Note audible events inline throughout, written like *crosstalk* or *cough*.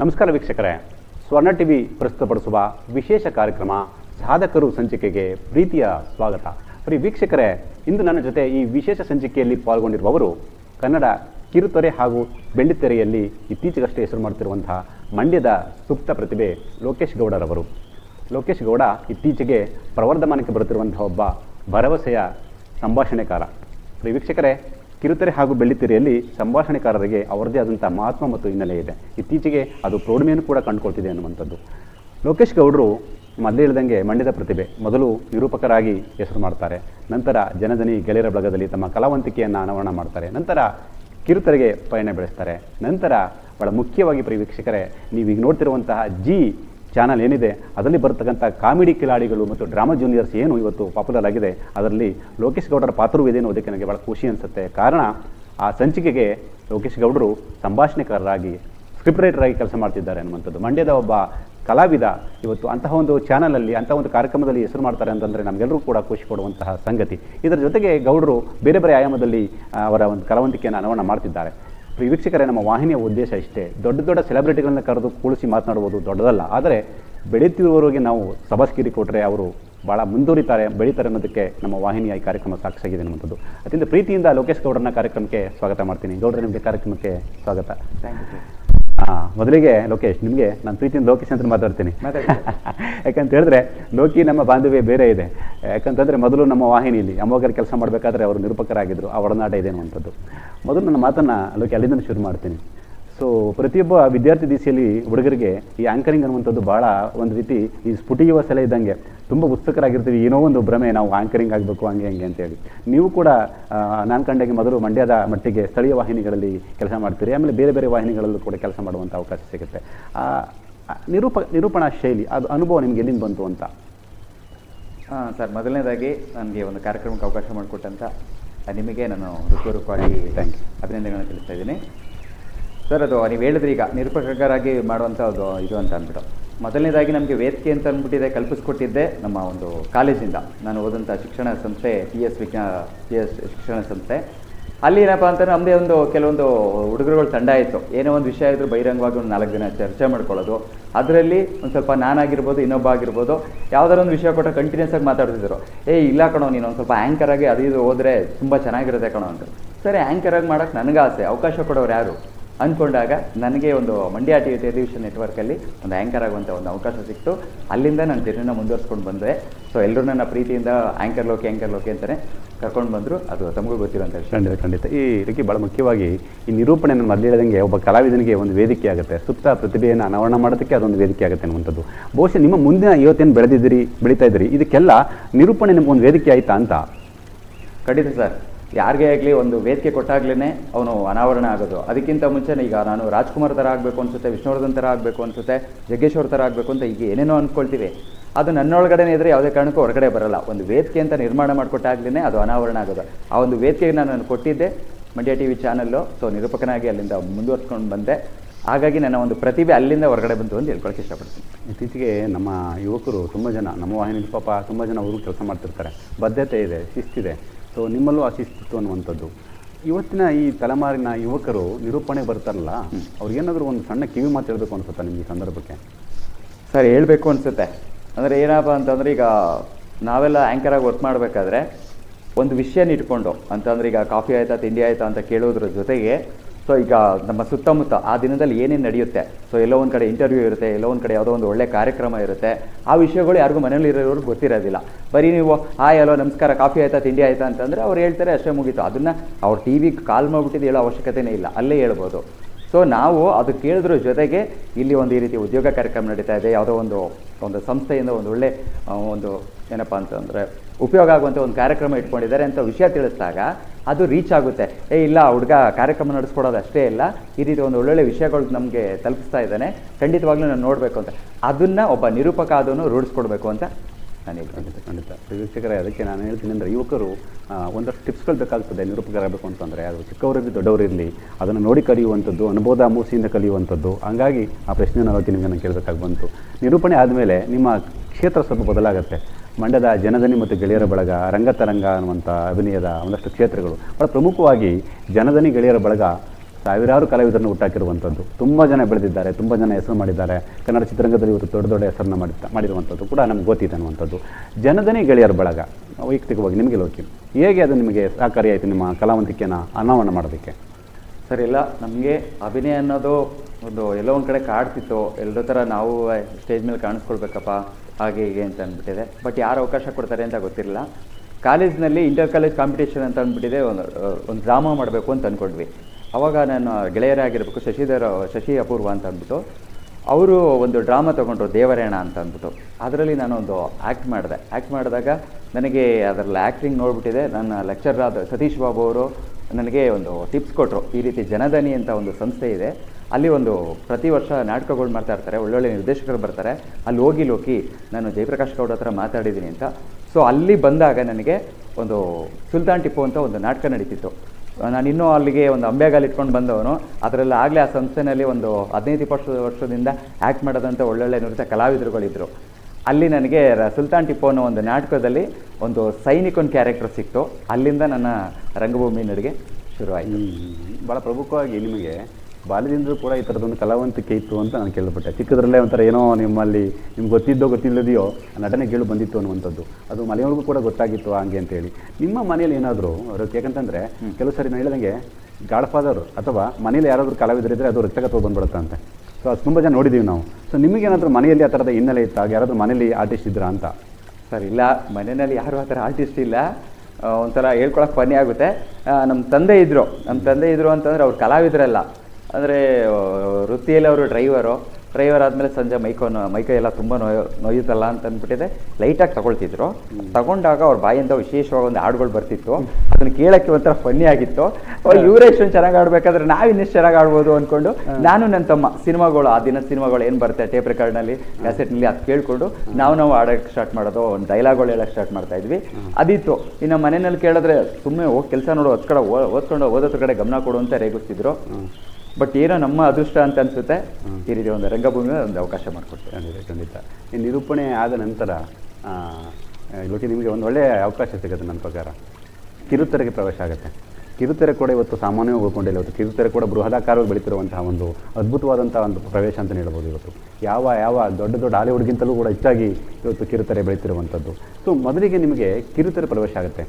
ನಮಸ್ಕಾರ ವೀಕ್ಷಕರೇ. ಸ್ವರ್ಣ ಟಿವಿ ಪ್ರಸ್ತುತಪಡಿಸುವ ವಿಶೇಷ ಕಾರ್ಯಕ್ರಮ ಸಾಧಕರು ಸಂಚಿಕೆಗೆ ಪ್ರೀತಿಯ ಸ್ವಾಗತ. ಬರೀ ವೀಕ್ಷಕರೇ, ಇಂದು ನನ್ನ ಜೊತೆ ಈ ವಿಶೇಷ ಸಂಚಿಕೆಯಲ್ಲಿ ಪಾಲ್ಗೊಂಡಿರುವವರು ಕನ್ನಡ ಕಿರುತೆರೆ ಹಾಗೂ ಬೆಳ್ಳಿತೆರೆಯಲ್ಲಿ ಇತ್ತೀಚೆಗಷ್ಟೇ ಹೆಸರು ಮಾಡುತ್ತಿರುವಂತಹ ಮಂಡ್ಯದ ಸುಪ್ತ ಪ್ರತಿಭೆ ಲೋಕೇಶ್ ಗೌಡರವರು. ಲೋಕೇಶ್ ಗೌಡ ಇತ್ತೀಚೆಗೆ ಪ್ರವರ್ಧಮಾನಕ್ಕೆ ಬರುತ್ತಿರುವಂತಹ ಒಬ್ಬ ಭರವಸೆಯ ಸಂಭಾಷಣೆಕಾರ. ಪ್ರೀ ವೀಕ್ಷಕರೇ ಕಿರುತೆರೆ ಹಾಗೂ ಬೆಳ್ಳಿತೆರೆಯಲ್ಲಿ ಸಂಭಾಷಣೆಕಾರರಿಗೆ ಅವರದೇ ಆದಂಥ ಮಹತ್ವ ಮತ್ತು ಹಿನ್ನೆಲೆ ಇದೆ. ಇತ್ತೀಚೆಗೆ ಅದು ಪ್ರೌಢಮೆಯನ್ನು ಕೂಡ ಕಂಡುಕೊಳ್ತಿದೆ ಅನ್ನುವಂಥದ್ದು. ಲೋಕೇಶ್ ಗೌಡರು ಮೊದಲೇ ಹೇಳ್ದಂಗೆ ಮಂಡ್ಯದ ಪ್ರತಿಭೆ ಮೊದಲು ನಿರೂಪಕರಾಗಿ ಹೆಸರು ಮಾಡ್ತಾರೆ. ನಂತರ ಜನಜನಿ ಗೆಳೆಯರ ಬಳಗದಲ್ಲಿ ತಮ್ಮ ಕಲಾವಂತಿಕೆಯನ್ನು ಅನಾವರಣ ಮಾಡ್ತಾರೆ. ನಂತರ ಕಿರುತೆರೆಗೆ ಪಯಣ ಬೆಳೆಸ್ತಾರೆ. ನಂತರ ಬಹಳ ಮುಖ್ಯವಾಗಿ ಪ್ರಿಯ ನೀವೀಗ ನೋಡ್ತಿರುವಂತಹ ಜಿ ಚಾನಲ್ ಏನಿದೆ, ಅದರಲ್ಲಿ ಬರತಕ್ಕಂಥ ಕಾಮಿಡಿ ಕಿಲಾಡಿಗಳು ಮತ್ತು ಡ್ರಾಮಾ ಜೂನಿಯರ್ಸ್ ಏನು ಇವತ್ತು ಪಾಪ್ಯುಲರ್ ಆಗಿದೆ, ಅದರಲ್ಲಿ ಲೋಕೇಶ್ ಗೌಡರ ಪಾತ್ರವೂ ಇದೆ ಅನ್ನೋದಕ್ಕೆ ನನಗೆ ಭಾಳ ಖುಷಿ ಅನಿಸುತ್ತೆ. ಕಾರಣ, ಆ ಸಂಚಿಕೆಗೆ ಲೋಕೇಶ್ ಗೌಡರು ಸಂಭಾಷಣೆಕಾರರಾಗಿ ಸ್ಕ್ರಿಪ್ಟ್ ಆಗಿ ಕೆಲಸ ಮಾಡ್ತಿದ್ದಾರೆ ಅನ್ನುವಂಥದ್ದು. ಮಂಡ್ಯದ ಒಬ್ಬ ಕಲಾವಿದ ಇವತ್ತು ಅಂತಹ ಒಂದು ಚಾನಲಲ್ಲಿ ಅಂತಹ ಒಂದು ಕಾರ್ಯಕ್ರಮದಲ್ಲಿ ಹೆಸರು ಮಾಡ್ತಾರೆ ಅಂತಂದರೆ ನಮಗೆಲ್ಲರೂ ಕೂಡ ಖುಷಿ ಕೊಡುವಂತಹ ಸಂಗತಿ. ಇದರ ಜೊತೆಗೆ ಗೌಡರು ಬೇರೆ ಬೇರೆ ಆಯಾಮದಲ್ಲಿ ಅವರ ಒಂದು ಕಲಾವಂತಿಕೆಯನ್ನು ಅನಾವರಣ ಮಾಡ್ತಿದ್ದಾರೆ. ವೀಕ್ಷಕರೇ ನಮ್ಮ ವಾಹಿನಿಯ ಉದ್ದೇಶ ಇಷ್ಟೇ. ದೊಡ್ಡ ದೊಡ್ಡ ಸೆಲೆಬ್ರಿಟಿಗಳನ್ನ ಕರೆದು ಕೂಡಿಸಿ ಮಾತನಾಡುವುದು ದೊಡ್ಡದಲ್ಲ. ಆದರೆ ಬೆಳೀತಿರುವವರಿಗೆ ನಾವು ಸಬಸ್ಕಿರಿ ಕೊಟ್ಟರೆ ಅವರು ಭಾಳ ಮುಂದುವರಿತಾರೆ, ಬೆಳೀತಾರೆ ಅನ್ನೋದಕ್ಕೆ ನಮ್ಮ ವಾಹಿನಿಯ ಈ ಕಾರ್ಯಕ್ರಮ ಸಾಕ್ಷಿಯಾಗಿದೆ ಅನ್ನುವಂಥದ್ದು. ಅತ್ಯಂತ ಪ್ರೀತಿಯಿಂದ ಲೋಕೇಶ್ ಗೌಡರನ್ನ ಕಾರ್ಯಕ್ರಮಕ್ಕೆ ಸ್ವಾಗತ ಮಾಡ್ತೀನಿ. ಗೌಡ್ರ, ನಿಮಗೆ ಕಾರ್ಯಕ್ರಮಕ್ಕೆ ಸ್ವಾಗತ. ಥ್ಯಾಂಕ್ ಯು ಹಾಂ ಮೊದಲಿಗೆ ಲೋಕೇಶ್ ನಿಮಗೆ ನಾನು ಪ್ರೀತಿಯಿಂದ ಲೋಕೇಶ್ ಅಂತ ಮಾತಾಡ್ತೀನಿ. ಮಾತಾಡಿ. ಯಾಕಂತ ಹೇಳಿದ್ರೆ ಲೋಕಿ ನಮ್ಮ ಬಾಂಧವ್ಯ ಬೇರೆ ಇದೆ. ಯಾಕಂತಂದರೆ ಮೊದಲು ನಮ್ಮ ವಾಹಿನಿಯಲ್ಲಿ ಅಮ್ಮಗರ ಕೆಲಸ ಮಾಡಬೇಕಾದ್ರೆ ಅವರು ನಿರೂಪಕರಾಗಿದ್ದರು ಆ ಒಡನಾಟ ಇದೆ ಅನ್ನುವಂಥದ್ದು. ಮೊದಲು ನನ್ನ ಮಾತನ್ನು ಲೋಕಿ ಅಲ್ಲಿಂದ ಶುರು ಮಾಡ್ತೀನಿ. ಸೊ ಪ್ರತಿಯೊಬ್ಬ ವಿದ್ಯಾರ್ಥಿ ದಿಸೆಯಲ್ಲಿ ಹುಡುಗರಿಗೆ ಈ ಆ್ಯಂಕರಿಂಗ್ ಅನ್ನುವಂಥದ್ದು ಭಾಳ ಒಂದು ರೀತಿ ಈ ಸ್ಫುಟಿಯುವ ಸೆಲೆ ಇದ್ದಂಗೆ. ತುಂಬ ಉತ್ಸುಕರಾಗಿರ್ತೀವಿ. ಏನೋ ಒಂದು ಭ್ರಮೆ ನಾವು ಆ್ಯಂಕರಿಂಗ್ ಆಗಬೇಕು ಹಂಗೆ ಹಂಗೆ ಅಂತೇಳಿ ನೀವು ಕೂಡ ನಾನು ಕಂಡಾಗೆ ಮೊದಲು ಮಂಡ್ಯದ ಮಟ್ಟಿಗೆ ಸ್ಥಳೀಯ ವಾಹಿನಿಗಳಲ್ಲಿ ಕೆಲಸ ಮಾಡ್ತೀರಿ. ಆಮೇಲೆ ಬೇರೆ ಬೇರೆ ವಾಹಿನಿಗಳಲ್ಲೂ ಕೂಡ ಕೆಲಸ ಮಾಡುವಂಥ ಅವಕಾಶ ಸಿಗುತ್ತೆ. ನಿರೂಪ ನಿರೂಪಣಾ ಶೈಲಿ ಅದು ಅನುಭವ ನಿಮ್ಗೆ ಎಲ್ಲಿಂದ ಬಂತು ಅಂತ? ಹಾಂ ಸರ್ ಮೊದಲನೇದಾಗಿ ನನಗೆ ಒಂದು ಕಾರ್ಯಕ್ರಮಕ್ಕೆ ಅವಕಾಶ ಮಾಡಿಕೊಟ್ಟಂಥ ನಿಮಗೆ ನಾನು ಹೃತ್ಪೂರ್ವಕವಾಗಿ ಥ್ಯಾಂಕ್ ಯು ಅಭಿನಂದನೆಗಳನ್ನು ತಿಳಿಸ್ತಾ ಇದ್ದೀನಿ. ಸರ್ ಅದು ನೀವು ಹೇಳಿದ್ರಿ ಈಗ ನಿರೂಪಕರಾಗಿ ಮಾಡುವಂಥ ಒಂದು ಇದು ಅಂತ ಅಂದ್ಬಿಟ್ಟು. ಮೊದಲನೇದಾಗಿ ನಮಗೆ ವೇದಿಕೆ ಅಂತ ಅಂದ್ಬಿಟ್ಟಿದೆ, ಕಲ್ಪಿಸ್ಕೊಟ್ಟಿದ್ದೆ ನಮ್ಮ ಒಂದು ಕಾಲೇಜಿಂದ. ನಾನು ಓದಂಥ ಶಿಕ್ಷಣ ಸಂಸ್ಥೆ ಪಿ ಎಸ್ ವಿಜ್ಞಾ ಪಿ ಎಸ್ ಶಿಕ್ಷಣ ಸಂಸ್ಥೆ. ಅಲ್ಲಿ ಏನಪ್ಪ ಅಂತಂದ್ರೆ ನಮ್ಮದೇ ಒಂದು ಕೆಲವೊಂದು ಹುಡುಗರುಗಳು ತಂಡ ಇತ್ತು. ಏನೋ ಒಂದು ವಿಷಯ ಇದ್ದರೂ ಬಹಿರಂಗವಾಗಿ ಒಂದು ನಾಲ್ಕು ದಿನ ಚರ್ಚೆ ಮಾಡ್ಕೊಳ್ಳೋದು. ಅದರಲ್ಲಿ ಒಂದು ಸ್ವಲ್ಪ ನಾನಾಗಿರ್ಬೋದು ಇನ್ನೊಬ್ಬ ಆಗಿರ್ಬೋದು ಯಾವುದಾದ್ರು ಒಂದು ವಿಷಯ ಕೊಟ್ಟರೆ ಕಂಟಿನ್ಯೂಸ್ ಆಗಿ ಮಾತಾಡ್ತಿದ್ರು. ಏ ಇಲ್ಲ ಕಣೋ, ನೀನು ಒಂದು ಸ್ವಲ್ಪ ಆ್ಯಂಕರಾಗಿ ಅದು ಇದು ಹೋದರೆ ತುಂಬ ಚೆನ್ನಾಗಿರುತ್ತೆ ಕಣೋ ಅಂತ ಸರಿ ಆ್ಯಂಕರಾಗಿ ಮಾಡೋಕ್ಕೆ ನನಗೆ ಆಸೆ. ಅವಕಾಶ ಕೊಡೋರು ಯಾರು? ಅಂದ್ಕೊಂಡಾಗ ನನಗೆ ಒಂದು ಮಂಡ್ಯ ಟಿ ಟೆಲಿವಿಷನ್ ನೆಟ್ವರ್ಕಲ್ಲಿ ಒಂದು ಆ್ಯಂಕರ್ ಆಗುವಂಥ ಒಂದು ಅವಕಾಶ ಸಿಕ್ತು. ಅಲ್ಲಿಂದ ನಾನು ಜರ್ನಿನ ಮುಂದುವರ್ಸ್ಕೊಂಡು ಬಂದೆ. ಸೊ ಎಲ್ಲರೂ ನನ್ನ ಪ್ರೀತಿಯಿಂದ ಆ್ಯಂಕರ್ ಲೋಕೆ ಆ್ಯಂಕರ್ ಲೋಕೆ ಅಂತಲೇ ಕರ್ಕೊಂಡು ಬಂದರು. ಅದು ತಮಗೂ ಗೊತ್ತಿರುವಂಥ ವಿಷಯ. ಖಂಡಿತ ಖಂಡಿತ. ಈ ಇದಕ್ಕೆ ಭಾಳ ಮುಖ್ಯವಾಗಿ ಈ ನಿರೂಪಣೆ ನಾನು ಮೊದಲು ಹೇಳಿದಂಗೆ ಒಬ್ಬ ಕಲಾವಿದನಿಗೆ ಒಂದು ವೇದಿಕೆ ಆಗುತ್ತೆ. ಸುತ್ತ ಪ್ರತಿಭೆಯನ್ನು ಅನಾವರಣ ಮಾಡೋದಕ್ಕೆ ಅದೊಂದು ವೇದಿಕೆ ಆಗುತ್ತೆ ಅನ್ನುವಂಥದ್ದು. ಬಹುಶಃ ನಿಮ್ಮ ಮುಂದಿನ ಇವತ್ತೇನು ಬೆಳೆದಿದ್ದೀರಿ ಬೆಳೀತಾ ಇದ್ದೀರಿ. ಇದಕ್ಕೆಲ್ಲ ನಿರೂಪಣೆ ನಿಮ್ಗೊಂದು ವೇದಿಕೆ ಆಯಿತಾ ಅಂತ? ಖಂಡಿತ ಸರ್. ಯಾರಿಗೇ ಆಗಲಿ ಒಂದು ವೇದಿಕೆ ಕೊಟ್ಟಾಗ್ಲೇ ಅವನು ಅನಾವರಣ ಆಗೋದು. ಅದಕ್ಕಿಂತ ಮುಂಚೆ ಈಗ ನಾನು ರಾಜ್ಕುಮಾರ್ ಥರ ಆಗಬೇಕು ಅನ್ಸುತ್ತೆ, ವಿಷ್ಣುವರ್ಧನ್ ಥರ ಆಗಬೇಕು ಅನ್ಸುತ್ತೆ, ಜಗ್ಗೇಶ್ವರ್ ಥರ ಆಗಬೇಕು ಅಂತ ಈಗ ಏನೇನೋ ಅಂದ್ಕೊಳ್ತೀವಿ ಅದು ನನ್ನೊಳಗಡೆ ಇದ್ದರೆ ಯಾವುದೇ ಕಾರಣಕ್ಕೂ ಹೊರಗಡೆ ಬರಲ್ಲ. ಒಂದು ವೇದಿಕೆ ಅಂತ ನಿರ್ಮಾಣ ಮಾಡಿಕೊಟ್ಟಾಗ್ಲೇ ಅದು ಅನಾವರಣ ಆಗೋದು. ಆ ಒಂದು ವೇದಿಕೆಗೆ ನಾನು ಕೊಟ್ಟಿದ್ದೆ, Mandya T V channel. So ನಿರೂಪಕನಾಗಿ ಅಲ್ಲಿಂದ ಮುಂದುವರ್ಸ್ಕೊಂಡು ಬಂದೆ. ಹಾಗಾಗಿ ನನ್ನ ಒಂದು ಪ್ರತಿಭೆ ಅಲ್ಲಿಂದ ಹೊರಗಡೆ ಬಂತು ಅಂತ ಹೇಳ್ಕೊಳಕ್ಕೆ ಇಷ್ಟಪಡ್ತೀನಿ. ಇತ್ತೀಚೆಗೆ ನಮ್ಮ ಯುವಕರು ತುಂಬ ಜನ, ನಮ್ಮ ವಾಹಿನಿ ಪಾಪ ತುಂಬ ಜನ ಅವರು ಕೆಲಸ ಮಾಡ್ತಿರ್ತಾರೆ. ಬದ್ಧತೆ ಇದೆ, ಶಿಸ್ತಿದೆ. ಸೊ ನಿಮ್ಮಲ್ಲೂ ಆ ಶಿಸ್ತಿತ್ತು ಅನ್ನುವಂಥದ್ದು. ಇವತ್ತಿನ ಈ ತಲೆಮಾರಿನ ಯುವಕರು ನಿರೂಪಣೆ ಬರ್ತಾರಲ್ಲ ಅವ್ರಿಗೇನಾದರೂ ಒಂದು ಸಣ್ಣ ಕಿವಿ ಮಾತು ಹೇಳಬೇಕು ಅನ್ಸುತ್ತೆ ನಿಮಗೆ ಈ ಸಂದರ್ಭಕ್ಕೆ? ಸರ್ ಹೇಳಬೇಕು ಅನಿಸುತ್ತೆ. ಅಂದರೆ ಏನಪ್ಪ ಅಂತಂದರೆ ಈಗ ನಾವೆಲ್ಲ ಆ್ಯಂಕರಾಗಿ ವರ್ಕ್ ಮಾಡಬೇಕಾದ್ರೆ ಒಂದು ವಿಷಯನ ಇಟ್ಕೊಂಡು ಅಂತಂದ್ರೆ ಈಗ ಕಾಫಿ ಆಯಿತಾ ತಿಂಡಿ ಆಯಿತಾ ಅಂತ ಕೇಳೋದ್ರ ಜೊತೆಗೆ ಸೊ ಈಗ ನಮ್ಮ ಸುತ್ತಮುತ್ತ ಆ ದಿನದಲ್ಲಿ ಏನೇನು ನಡೆಯುತ್ತೆ? ಸೊ ಎಲ್ಲೋ ಒಂದು ಕಡೆ ಇಂಟರ್ವ್ಯೂ ಇರುತ್ತೆ, ಎಲ್ಲೋ ಒಂದು ಕಡೆ ಯಾವುದೋ ಒಂದು ಒಳ್ಳೆ ಕಾರ್ಯಕ್ರಮ ಇರುತ್ತೆ. ಆ ವಿಷಯಗಳು ಯಾರಿಗೂ ಮನೇಲಿ ಇರೋರು ಗೊತ್ತಿರೋದಿಲ್ಲ. ಬರೀ ನೀವು, ಹಾಯ್, ಹಲೋ, ನಮಸ್ಕಾರ, ಕಾಫಿ ಆಯ್ತಾ, ತಿಂಡಿ ಆಯ್ತಾ? ಅಂತಂದರೆ ಅವ್ರು ಹೇಳ್ತಾರೆ, ಅಷ್ಟೇ ಮುಗೀತು. ಅದನ್ನು ಅವ್ರು ಟಿ ವಿಗೆ ಕಾಲ್ ಮಾಡಿಬಿಟ್ಟಿದ್ದು ಹೇಳೋ ಅವಶ್ಯಕತೆನೇ ಇಲ್ಲ. ಅಲ್ಲೇ ಹೇಳ್ಬೋದು. ಸೊ ನಾವು ಅದು ಕೇಳಿದ್ರ ಜೊತೆಗೆ ಇಲ್ಲಿ ಒಂದು ಈ ರೀತಿ ಉದ್ಯೋಗ ಕಾರ್ಯಕ್ರಮ ನಡೀತಾ ಇದೆ. ಯಾವುದೋ ಒಂದು ಒಂದು ಸಂಸ್ಥೆಯಿಂದ ಒಂದು ಒಳ್ಳೆ ಒಂದು ಏನಪ್ಪ ಅಂತಂದರೆ ಉಪಯೋಗ ಆಗುವಂಥ ಒಂದು ಕಾರ್ಯಕ್ರಮ ಇಟ್ಕೊಂಡಿದ್ದಾರೆ ಅಂತ ವಿಷಯ ತಿಳಿಸಿದಾಗ ಅದು ರೀಚ್ ಆಗುತ್ತೆ. ಏ, ಇಲ್ಲ, ಹುಡುಗ, ಕಾರ್ಯಕ್ರಮ ನಡೆಸ್ಕೊಡೋದು ಅಷ್ಟೇ ಇಲ್ಲ. ಈ ರೀತಿ ಒಂದು ಒಳ್ಳೊಳ್ಳೆ ವಿಷಯಗಳು ನಮಗೆ ತಲುಪಿಸ್ತಾ ಇದ್ದಾನೆ. ಖಂಡಿತವಾಗ್ಲೂ ನಾನು ನೋಡಬೇಕು ಅಂತ. ಅದನ್ನು ಒಬ್ಬ ನಿರೂಪಕ ಅದನ್ನು ರೂಢಿಸ್ಕೊಡ್ಬೇಕು ಅಂತ ನಾನು ಹೇಳ್ತೀನಿ. ಖಂಡಿತ ವೀಕ್ಷಕರೇ, ಅದಕ್ಕೆ ನಾನು ಹೇಳ್ತೀನಿ ಅಂದರೆ ಯುವಕರು ಒಂದಷ್ಟು ಟಿಪ್ಸ್ಗಳು ಬೇಕಾಗ್ತದೆ ನಿರೂಪಕರಾಗಬೇಕು ಅಂತಂದರೆ. ಅದು ಚಿಕ್ಕವರಿರಲಿ, ದೊಡ್ಡವರಿರಲಿ, ಅದನ್ನು ನೋಡಿ ಕಲಿಯುವಂಥದ್ದು ಅನುಭವದ ಮೂಸಿಯಿಂದ ಕಲಿಯುವಂಥದ್ದು. ಹಂಗಾಗಿ ಆ ಪ್ರಶ್ನೆಯನ್ನು ನಿಮಗೆ ನಾನು ಕೇಳಬೇಕಾಗಿ ಬಂತು. ನಿರೂಪಣೆ ಆದಮೇಲೆ ನಿಮ್ಮ ಕ್ಷೇತ್ರ ಸ್ವಲ್ಪ ಬದಲಾಗುತ್ತೆ. ಮಂಡ್ಯದ ಜನದನಿ ಮತ್ತು ಗೆಳೆಯರ ಬಳಗ, ರಂಗತರಂಗ ಅನ್ನುವಂಥ ಅಭಿನಯದ ಒಂದಷ್ಟು ಕ್ಷೇತ್ರಗಳು. ಬಹಳ ಪ್ರಮುಖವಾಗಿ ಜನದನಿ ಗೆಳೆಯರ ಬಳಗ ಸಾವಿರಾರು ಕಲಾವಿದರನ್ನು ಹುಟ್ಟಾಕಿರುವಂಥದ್ದು ತುಂಬ ಜನ ಬೆಳೆದಿದ್ದಾರೆ, ತುಂಬ ಜನ ಹೆಸರು ಮಾಡಿದ್ದಾರೆ. ಕನ್ನಡ ಚಿತ್ರರಂಗದಲ್ಲಿ ಇವತ್ತು ದೊಡ್ಡ ದೊಡ್ಡ ಹೆಸರನ್ನು ಮಾಡಿ ಮಾಡಿರುವಂಥದ್ದು ಕೂಡ ನಮ್ಗೆ ಗೊತ್ತಿದೆ ಅನ್ನುವಂಥದ್ದು. ಜನದನಿ ಗೆಳೆಯರ ಬಳಗ, ವೈಯಕ್ತಿಕವಾಗಿ ನಿಮಗೆ ಲೋಕಿ. ಹೇಗೆ ಅದು ನಿಮಗೆ ಸಹಕಾರಿಯಾಯಿತು ನಿಮ್ಮ ಕಲಾವಂತಿಕೆಯನ್ನು ಅನಾವರಣ ಮಾಡೋದಕ್ಕೆ ಸರಿ, ಇಲ್ಲ, ನಮಗೆ ಅಭಿನಯ ಅನ್ನೋದು ಒಂದು ಎಲ್ಲೋ ಒಂದು ಕಡೆ ಕಾಡ್ತಿತ್ತು. ಎಲ್ಲರ ಥರ ನಾವು ಸ್ಟೇಜ್ ಮೇಲೆ ಕಾಣಿಸ್ಕೊಳ್ಬೇಕಪ್ಪ, ಹಾಗೆ ಹೀಗೆ ಅಂತ ಅಂದ್ಬಿಟ್ಟಿದೆ. ಬಟ್ ಯಾರು ಅವಕಾಶ ಕೊಡ್ತಾರೆ ಅಂತ ಗೊತ್ತಿರಲಿಲ್ಲ ಕಾಲೇಜ್ನಲ್ಲಿ ಇಂಟರ್ ಕಾಲೇಜ್ ಕಾಂಪಿಟೇಷನ್ ಅಂತ ಅಂದ್ಬಿಟ್ಟಿದೆ, ಒಂದು ಒಂದು ಡ್ರಾಮಾ ಮಾಡಬೇಕು ಅಂತ ಅಂದ್ಕೊಂಡ್ವಿ ಅವಾಗ ನಾನು ಗೆಳೆಯರೇ ಆಗಿರಬೇಕು ಶಶಿಧರ, ಶಶಿ ಅಪೂರ್ವ ಅಂತ ಅಂದ್ಬಿಟ್ಟು. ಅವರು ಒಂದು ಡ್ರಾಮಾ ತೊಗೊಂಡ್ರು, ದೇವರೇಣ ಅಂತ ಅಂದ್ಬಿಟ್ಟು. ಅದರಲ್ಲಿ ನಾನು ಒಂದು ಆ್ಯಕ್ಟ್ ಮಾಡಿದೆ. ಆ್ಯಕ್ಟ್ ಮಾಡಿದಾಗ ನನಗೆ ಅದರಲ್ಲಿ ಆ್ಯಕ್ಟಿಂಗ್ ನೋಡಿಬಿಟ್ಟಿದೆ. ನನ್ನ ಲೆಕ್ಚರ್ ಆದ ಸತೀಶ್ ಬಾಬು ಅವರು ನನಗೆ ಒಂದು ಟಿಪ್ಸ್ ಕೊಟ್ಟರು ಈ ರೀತಿ ಜನದನಿ ಅಂತ ಒಂದು ಸಂಸ್ಥೆ ಇದೆ. ಅಲ್ಲಿ ಒಂದು ಪ್ರತಿ ವರ್ಷ ನಾಟಕಗಳು ಮಾಡ್ತಾ ಇರ್ತಾರೆ, ಒಳ್ಳೊಳ್ಳೆ ನಿರ್ದೇಶಕರು ಬರ್ತಾರೆ. ಅಲ್ಲಿ ಹೋಗಿ ಲೋಕಿ ನಾನು ಜಯಪ್ರಕಾಶ್ ಗೌಡ ಹತ್ರ ಮಾತಾಡಿದ್ದೀನಿ ಅಂತ. ಸೊ ಅಲ್ಲಿ ಬಂದಾಗ ನನಗೆ ಒಂದು ಸುಲ್ತಾನ್ ಟಿಪ್ಪು ಅಂತ ಒಂದು ನಾಟಕ ನಡೀತಿತ್ತು. ನಾನು ಇನ್ನೂ ಅಲ್ಲಿಗೆ ಒಂದು ಅಂಬೆಗಾಲ್ ಇಟ್ಕೊಂಡು ಬಂದವನು. ಅದರಲ್ಲಿ ಆಗಲೇ ಆ ಸಂಸ್ಥೆನಲ್ಲಿ ಒಂದು ಹದಿನೈದು ಇಪ್ಪತ್ತು ವರ್ಷದಿಂದ ಆ್ಯಕ್ಟ್ ಮಾಡೋದಂಥ ಒಳ್ಳೊಳ್ಳೆ ನೃತ್ಯ ಕಲಾವಿದರುಗಳಿದ್ದರು ಅಲ್ಲಿ ನನಗೆ ಸುಲ್ತಾನ್ ಟಿಪ್ಪು ಅನ್ನೋ ಒಂದು ನಾಟಕದಲ್ಲಿ ಒಂದು ಸೈನಿಕನ ಕ್ಯಾರೆಕ್ಟರ್ ಸಿಕ್ತು. ಅಲ್ಲಿಂದ ನನ್ನ ರಂಗಭೂಮಿ ನಡಿಗೆ ಶುರುವಾಯಿತು. ಭಾಳ ಪ್ರಮುಖವಾಗಿ ನಿಮಗೆ ಬಾಲ್ಯದಿಂದಲೂ ಕೂಡ ಈ ಥರದೊಂದು ಕಲಾವಂತಿಕೆ ಇತ್ತು ಅಂತ ನಾನು ಕೇಳ್ಪಟ್ಟೆ. ಚಿಕ್ಕದ್ರಲ್ಲೇ ಒಂಥರ ಏನೋ ನಿಮ್ಮಲ್ಲಿ ನಿಮ್ಗೆ ಗೊತ್ತಿದ್ದೋ ಗೊತ್ತಿಲ್ಲದೆಯೋ ನಟನೆ ಗೇಳು ಬಂದಿತ್ತು ಅನ್ನುವಂಥದ್ದು. ಅದು ಮನೆಯವ್ರಿಗೂ ಕೂಡ ಗೊತ್ತಾಗಿತ್ತು ಹಂಗೆ ಅಂತೇಳಿ. ನಿಮ್ಮ ಮನೆಯಲ್ಲಿ ಏನಾದರೂ ಅವರು ಯಾಕಂತಂದರೆ ಕೆಲವು ಸರಿ ನಾನು ಹೇಳಿದಂಗೆ ಗಾಡ್ ಫಾದರ್ ಅಥವಾ ಮನೇಲಿ ಯಾರಾದರೂ ಕಲಾವಿದರಿದ್ದರೆ ಅದು ರಕ್ತಗತ ಬಂದ್ಬಿಡುತ್ತೆ ಅಂತೆ. ಸೊ ಅದು ತುಂಬ ಜನ ನೋಡಿದ್ದೀವಿ ನಾವು. ಸೊ ನಿಮಗೇನಾದರೂ ಮನೆಯಲ್ಲಿ ಆ ಥರದ ಹಿನ್ನೆಲೆ ಇತ್ತು? ಯಾರಾದರೂ ಮನೇಲಿ ಆರ್ಟಿಸ್ಟ್ ಇದ್ರಾ ಅಂತ? ಸರ್ ಇಲ್ಲ. ಮನೆಯಲ್ಲಿ ಯಾರು ಆ ಥರ ಆರ್ಟಿಸ್ಟ್ ಇಲ್ಲ. ಒಂಥರ ಹೇಳ್ಕೊಳಕ್ಕೆ ಫನಿ ಆಗುತ್ತೆ. ನಮ್ಮ ತಂದೆ ಇದ್ದರು ನಮ್ಮ ತಂದೆ ಇದ್ದರು ಅಂತಂದರೆ ಅವ್ರು ಕಲಾವಿದರಲ್ಲ. ಅಂದರೆ ವೃತ್ತಿಯಲ್ಲಿ ಅವರು ಡ್ರೈವರು. ಡ್ರೈವರ್ ಆದಮೇಲೆ ಸಂಜೆ ಮೈಕೋ ಮೈಕೈ ಎಲ್ಲ ತುಂಬ ನೋಯೋ ನೋಯುತ್ತಲ್ಲ ಅಂತ ಅಂದ್ಬಿಟ್ಟಿದೆ ಲೈಟಾಗಿ ತಗೊಳ್ತಿದ್ರು. ತಗೊಂಡಾಗ ಅವ್ರ ಬಾಯಿಂದ ವಿಶೇಷವಾಗಿ ಒಂದು ಹಾಡುಗಳು ಬರ್ತಿತ್ತು. ಅದನ್ನು ಕೇಳೋಕ್ಕೆ ಒಂಥರ ಫನ್ನಿ ಆಗಿತ್ತು. ಇವರೇ ಇಷ್ಟೊಂದು ಚೆನ್ನಾಗಿ ಆಡಬೇಕಾದ್ರೆ ನಾವು ಇನ್ನೆಷ್ಟು ಚೆನ್ನಾಗಿ ಆಡ್ಬೋದು ಅಂದ್ಕೊಂಡು ನಾನು ನನ್ನ ತಮ್ಮ ಸಿನಿಮಾಗಳು ಆ ದಿನ ಸಿನಿಮಾಗಳು ಏನು ಬರುತ್ತೆ ಟೇಪ್ ರೆಕಾರ್ಡ್ನಲ್ಲಿ ಕ್ಯಾಸೆಟ್ನಲ್ಲಿ ಅದು ಕೇಳಿಕೊಂಡು ನಾವು ನಾವು ಆಡೋಕ್ಕೆ ಸ್ಟಾರ್ಟ್ ಮಾಡೋದು ಒಂದು ಡೈಲಾಗ್ಗಳು ಹೇಳಕ್ಕೆ ಸ್ಟಾರ್ಟ್ ಮಾಡ್ತಾ ಇದ್ವಿ. ಅದಿತ್ತು. ಇನ್ನು ಮನೆಯಲ್ಲಿ ಕೇಳಿದ್ರೆ ಸುಮ್ಮನೆ ಹೋಗಿ ಕೆಲಸ ನೋಡು ಹತ್ ಕಡೆ ಓದ್ಕೊಂಡು ಓದೋದ್ರ ಕಡೆ ಗಮನ ಕೊಡು ಅಂತ ರೇಗಿಸ್ತಿದ್ರು. ಬಟ್ ಏನೋ ನಮ್ಮ ಅದೃಷ್ಟ ಅಂತ ಅನಿಸುತ್ತೆ. ಈ ರೀತಿ ಒಂದು ರಂಗಭೂಮಿ ಒಂದು ಅವಕಾಶ ಮಾಡಿಕೊಡ್ತೀವಿ. ಖಂಡಿತ ಖಂಡಿತ. ಈ ನಿರೂಪಣೆ ಆದ ನಂತರ ಇವತ್ತು ನಿಮಗೆ ಒಂದು ಒಳ್ಳೆಯ ಅವಕಾಶ ಸಿಗುತ್ತೆ ನನ್ನ ಪ್ರಕಾರ. ಕಿರುತೆರೆಗೆ ಪ್ರವೇಶ ಆಗುತ್ತೆ. ಕಿರುತೆರೆ ಕೂಡ ಇವತ್ತು ಸಾಮಾನ್ಯವಾಗಿ ಉಳ್ಕೊಂಡಿಲ್ಲ. ಇವತ್ತು ಕಿರುತೆರೆ ಕೂಡ ಬೃಹದಾಕಾರವಾಗಿ ಬೆಳೀತಿರುವಂತಹ ಒಂದು ಅದ್ಭುತವಾದಂಥ ಒಂದು ಪ್ರವೇಶ ಅಂತ ಹೇಳ್ಬೋದು ಇವತ್ತು. ಯಾವ ಯಾವ ದೊಡ್ಡ ದೊಡ್ಡ ಹಾಲಿವುಡ್ಗಿಂತಲೂ ಕೂಡ ಹೆಚ್ಚಾಗಿ ಇವತ್ತು ಕಿರುತೆರೆ ಬೆಳೀತಿರುವಂಥದ್ದು. ಸೊ ಮೊದಲಿಗೆ ನಿಮಗೆ ಕಿರುತೆರೆ ಪ್ರವೇಶ ಆಗುತ್ತೆ.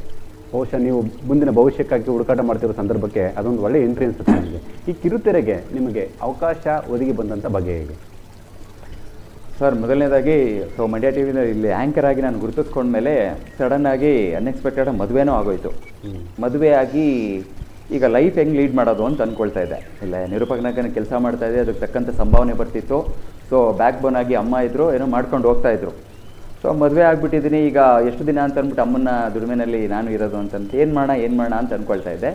ಬಹುಶಃ ನೀವು ಮುಂದಿನ ಭವಿಷ್ಯಕ್ಕಾಗಿ ಹುಡುಕಾಟ ಮಾಡ್ತಿರೋ ಸಂದರ್ಭಕ್ಕೆ ಅದೊಂದು ಒಳ್ಳೆ ಎಂಟ್ರಿ ಅನಿಸುತ್ತೆ ನಿಮಗೆ. ಈ ಕಿರುತೆರೆಗೆ ನಿಮಗೆ ಅವಕಾಶ ಒದಗಿ ಬಂದಂಥ ಬಗೆ ಹೇಗೆ ಸರ್ ಮೊದಲನೇದಾಗಿ ಸೊ ಮಂಡ್ಯ ಟಿ ವಿನ ಇಲ್ಲಿ ಆ್ಯಂಕರ್ ಆಗಿ ನಾನು ಗುರುತಿಸ್ಕೊಂಡ್ಮೇಲೆ ಸಡನ್ ಆಗಿ ಅನ್ಎಕ್ಸ್ಪೆಕ್ಟೆಡ್ ಮದುವೆನೂ ಆಗೋಯಿತು. ಮದುವೆ ಆಗಿ ಈಗ ಲೈಫ್ ಹೆಂಗೆ ಲೀಡ್ ಮಾಡೋದು ಅಂತ ಅಂದ್ಕೊಳ್ತಾ ಇದ್ದೆ. ಇಲ್ಲ ನಿರೂಪಕನಾಗ ಕೆಲಸ ಮಾಡ್ತಾ ಇದೆ ಅದಕ್ಕೆ ತಕ್ಕಂಥ ಸಂಭಾವನೆ ಬರ್ತಿತ್ತು. ಸೊ ಬ್ಯಾಕ್ ಬೋನ್ ಆಗಿ ಅಮ್ಮ ಇದ್ದರು ಏನೋ ಮಾಡ್ಕೊಂಡು ಹೋಗ್ತಾ ಇದ್ರು. ಸೊ ಮದುವೆ ಆಗಿಬಿಟ್ಟಿದ್ದೀನಿ. ಈಗ ಎಷ್ಟು ದಿನ ಅಂತ ಅಂದ್ಬಿಟ್ಟು ಅಮ್ಮನ ದುಡಿಮೆನಲ್ಲಿ ನಾನು ಇರೋದು ಅಂತಂತ ಏನು ಮಾಡೋಣ ಏನು ಮಾಡೋಣ ಅಂತ ಅಂದ್ಕೊಳ್ತಾ ಇದ್ದೆ.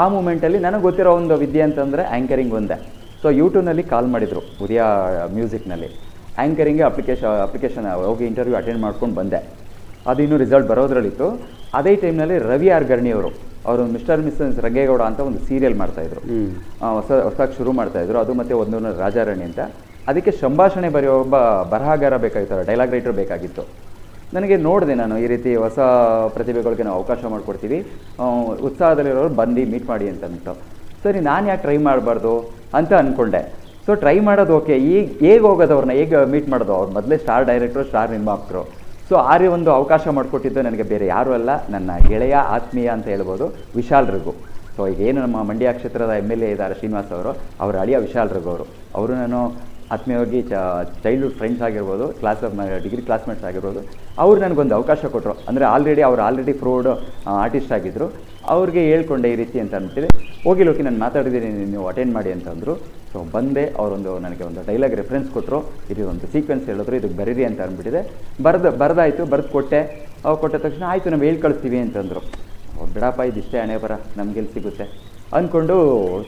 ಆ ಮೂಮೆಂಟಲ್ಲಿ ನನಗೆ ಗೊತ್ತಿರೋ ಒಂದು ವಿದ್ಯೆ ಅಂತಂದರೆ ಆ್ಯಂಕರಿಂಗ್ ಒಂದೇ. ಸೊ ಯೂಟ್ಯೂಬ್ನಲ್ಲಿ ಕಾಲ್ ಮಾಡಿದರು ಉದಯ ಮ್ಯೂಸಿಕ್ನಲ್ಲಿ. ಆ್ಯಂಕರಿಂಗ್ಗೆ ಅಪ್ಲಿಕೇಶನ್ ಅಪ್ಲಿಕೇಶನ್ ಹೋಗಿ ಇಂಟರ್ವ್ಯೂ ಅಟೆಂಡ್ ಮಾಡ್ಕೊಂಡು ಬಂದೆ. ಅದು ಇನ್ನೂ ರಿಸಲ್ಟ್ ಬರೋದ್ರಲ್ಲಿತ್ತು. ಅದೇ ಟೈಮ್ನಲ್ಲಿ ರವಿ ಆರ್ ಗರ್ಣಿ ಅವರು ಅವರು ಮಿಸ್ಟರ್ ಮಿಸ್ಸಸ್ ರಂಗೇಗೌಡ ಅಂತ ಒಂದು ಸೀರಿಯಲ್ ಮಾಡ್ತಾಯಿದ್ರು. ಹೊಸ ಹೊಸದಾಗಿ ಶುರು ಮಾಡ್ತಾಯಿದ್ರು ಅದು ಮತ್ತು ಒಂದು ರಾಜಾರಾಣಿ ಅಂತ. ಅದಕ್ಕೆ ಸಂಭಾಷಣೆ ಬರೆಯೋ ಒಬ್ಬ ಬರಹಗಾರ ಬೇಕಾಗಿತ್ತು ಡೈಲಾಗ್ ರೈಟರ್ ಬೇಕಾಗಿತ್ತು. ನನಗೆ ನೋಡಿದೆ ನಾನು ಈ ರೀತಿ ಹೊಸ ಪ್ರತಿಭೆಗಳಿಗೆ ನಾವು ಅವಕಾಶ ಮಾಡಿಕೊಡ್ತೀವಿ. ಉತ್ಸಾಹದಲ್ಲಿರೋರು ಬಂದು ಮೀಟ್ ಮಾಡಿ ಅಂತ ಸರಿ, ನಾನು ಯಾಕೆ ಟ್ರೈ ಮಾಡಬಾರ್ದು ಅಂತ ಅಂದ್ಕೊಂಡೆ ಸೊ ಟ್ರೈ ಮಾಡೋದು ಓಕೆ ಈಗ ಹೇಗೆ ಹೋಗೋದು ಅವ್ರನ್ನ ಹೇಗೆ ಮೀಟ್ ಮಾಡೋದು? ಅವ್ರು ಮೊದಲೇ ಸ್ಟಾರ್ ಡೈರೆಕ್ಟ್ರು ಸ್ಟಾರ್ ನಿರ್ಮಾಪಕರು. ಸೊ ಆ ಒಂದು ಅವಕಾಶ ಮಾಡಿಕೊಟ್ಟಿದ್ದು ನನಗೆ ಬೇರೆ ಯಾರೂ ಅಲ್ಲ. ನನ್ನ ಗೆಳೆಯ, ಆತ್ಮೀಯ ಅಂತ ಹೇಳ್ಬೋದು ವಿಶಾಲ್ ರಘು. ಸೊ ಈಗ ಏನು ನಮ್ಮ ಮಂಡ್ಯ ಕ್ಷೇತ್ರದ ಎಂ ಎಲ್ ಎ ಇದ್ದಾರೆ ಶ್ರೀನಿವಾಸ್ ಅವರು. ಅವರ ಅಳಿಯ ವಿಶಾಲ್ ರಘು ಅವರು. ಅವರು ನಾನು ಆತ್ಮೀಯವಾಗಿ ಚ ಚೈಲ್ಡ್ಹುಡ್ ಫ್ರೆಂಡ್ಸ್ ಆಗಿರ್ಬೋದು ಕ್ಲಾಸ್ ಡಿಗ್ರಿ ಕ್ಲಾಸ್ಮೇಟ್ಸ್ ಆಗಿರ್ಬೋದು, ಅವ್ರು ನನಗೊಂದು ಅವಕಾಶ ಕೊಟ್ಟರು ಅಂದರೆ ಆಲ್ರೆಡಿ ಅವ್ರು ಆಲ್ರೆಡಿ ಪ್ರೌಡ್ ಆರ್ಟಿಸ್ಟ್ ಆಗಿದ್ದರು ಅವ್ರಿಗೆ ಹೇಳ್ಕೊಂಡೆ ಈ ರೀತಿ ಅಂತ ಅಂದ್ಬಿಟ್ಟಿದೆ. ಹೋಗಿ ಲೋಕಿ, ನಾನು ಮಾತಾಡಿದ್ದೀನಿ ನೀವು ಅಟೆಂಡ್ ಮಾಡಿ ಅಂತಂದರು ಸೊ ಬಂದೆ, ಅವರೊಂದು ನನಗೆ ಒಂದು ಡೈಲಾಗ್ ರೆಫರೆನ್ಸ್ ಕೊಟ್ಟರು ಇದು ಒಂದು ಸೀಕ್ವೆನ್ಸ್ ಹೇಳಿದ್ರು, ಇದಕ್ಕೆ ಬರೀರಿ ಅಂತ ಅಂದ್ಬಿಟ್ಟಿದೆ. ಬರೆದು, ಬರೆದಾಯಿತು, ಬರೆದು ಕೊಟ್ಟೆ. ಅವ್ರು ಕೊಟ್ಟ ತಕ್ಷಣ, ಆಯಿತು, ನಾವು ಹೇಳ್ಕಳಿಸ್ತೀವಿ ಅಂತಂದರು ಬಿಡಪ್ಪ, ಇದಿಷ್ಟೇ ಹಣೆ ಬರ ನಮಗೆಲ್ಲಿ ಸಿಗುತ್ತೆ. ಅಂದ್ಕೊಂಡು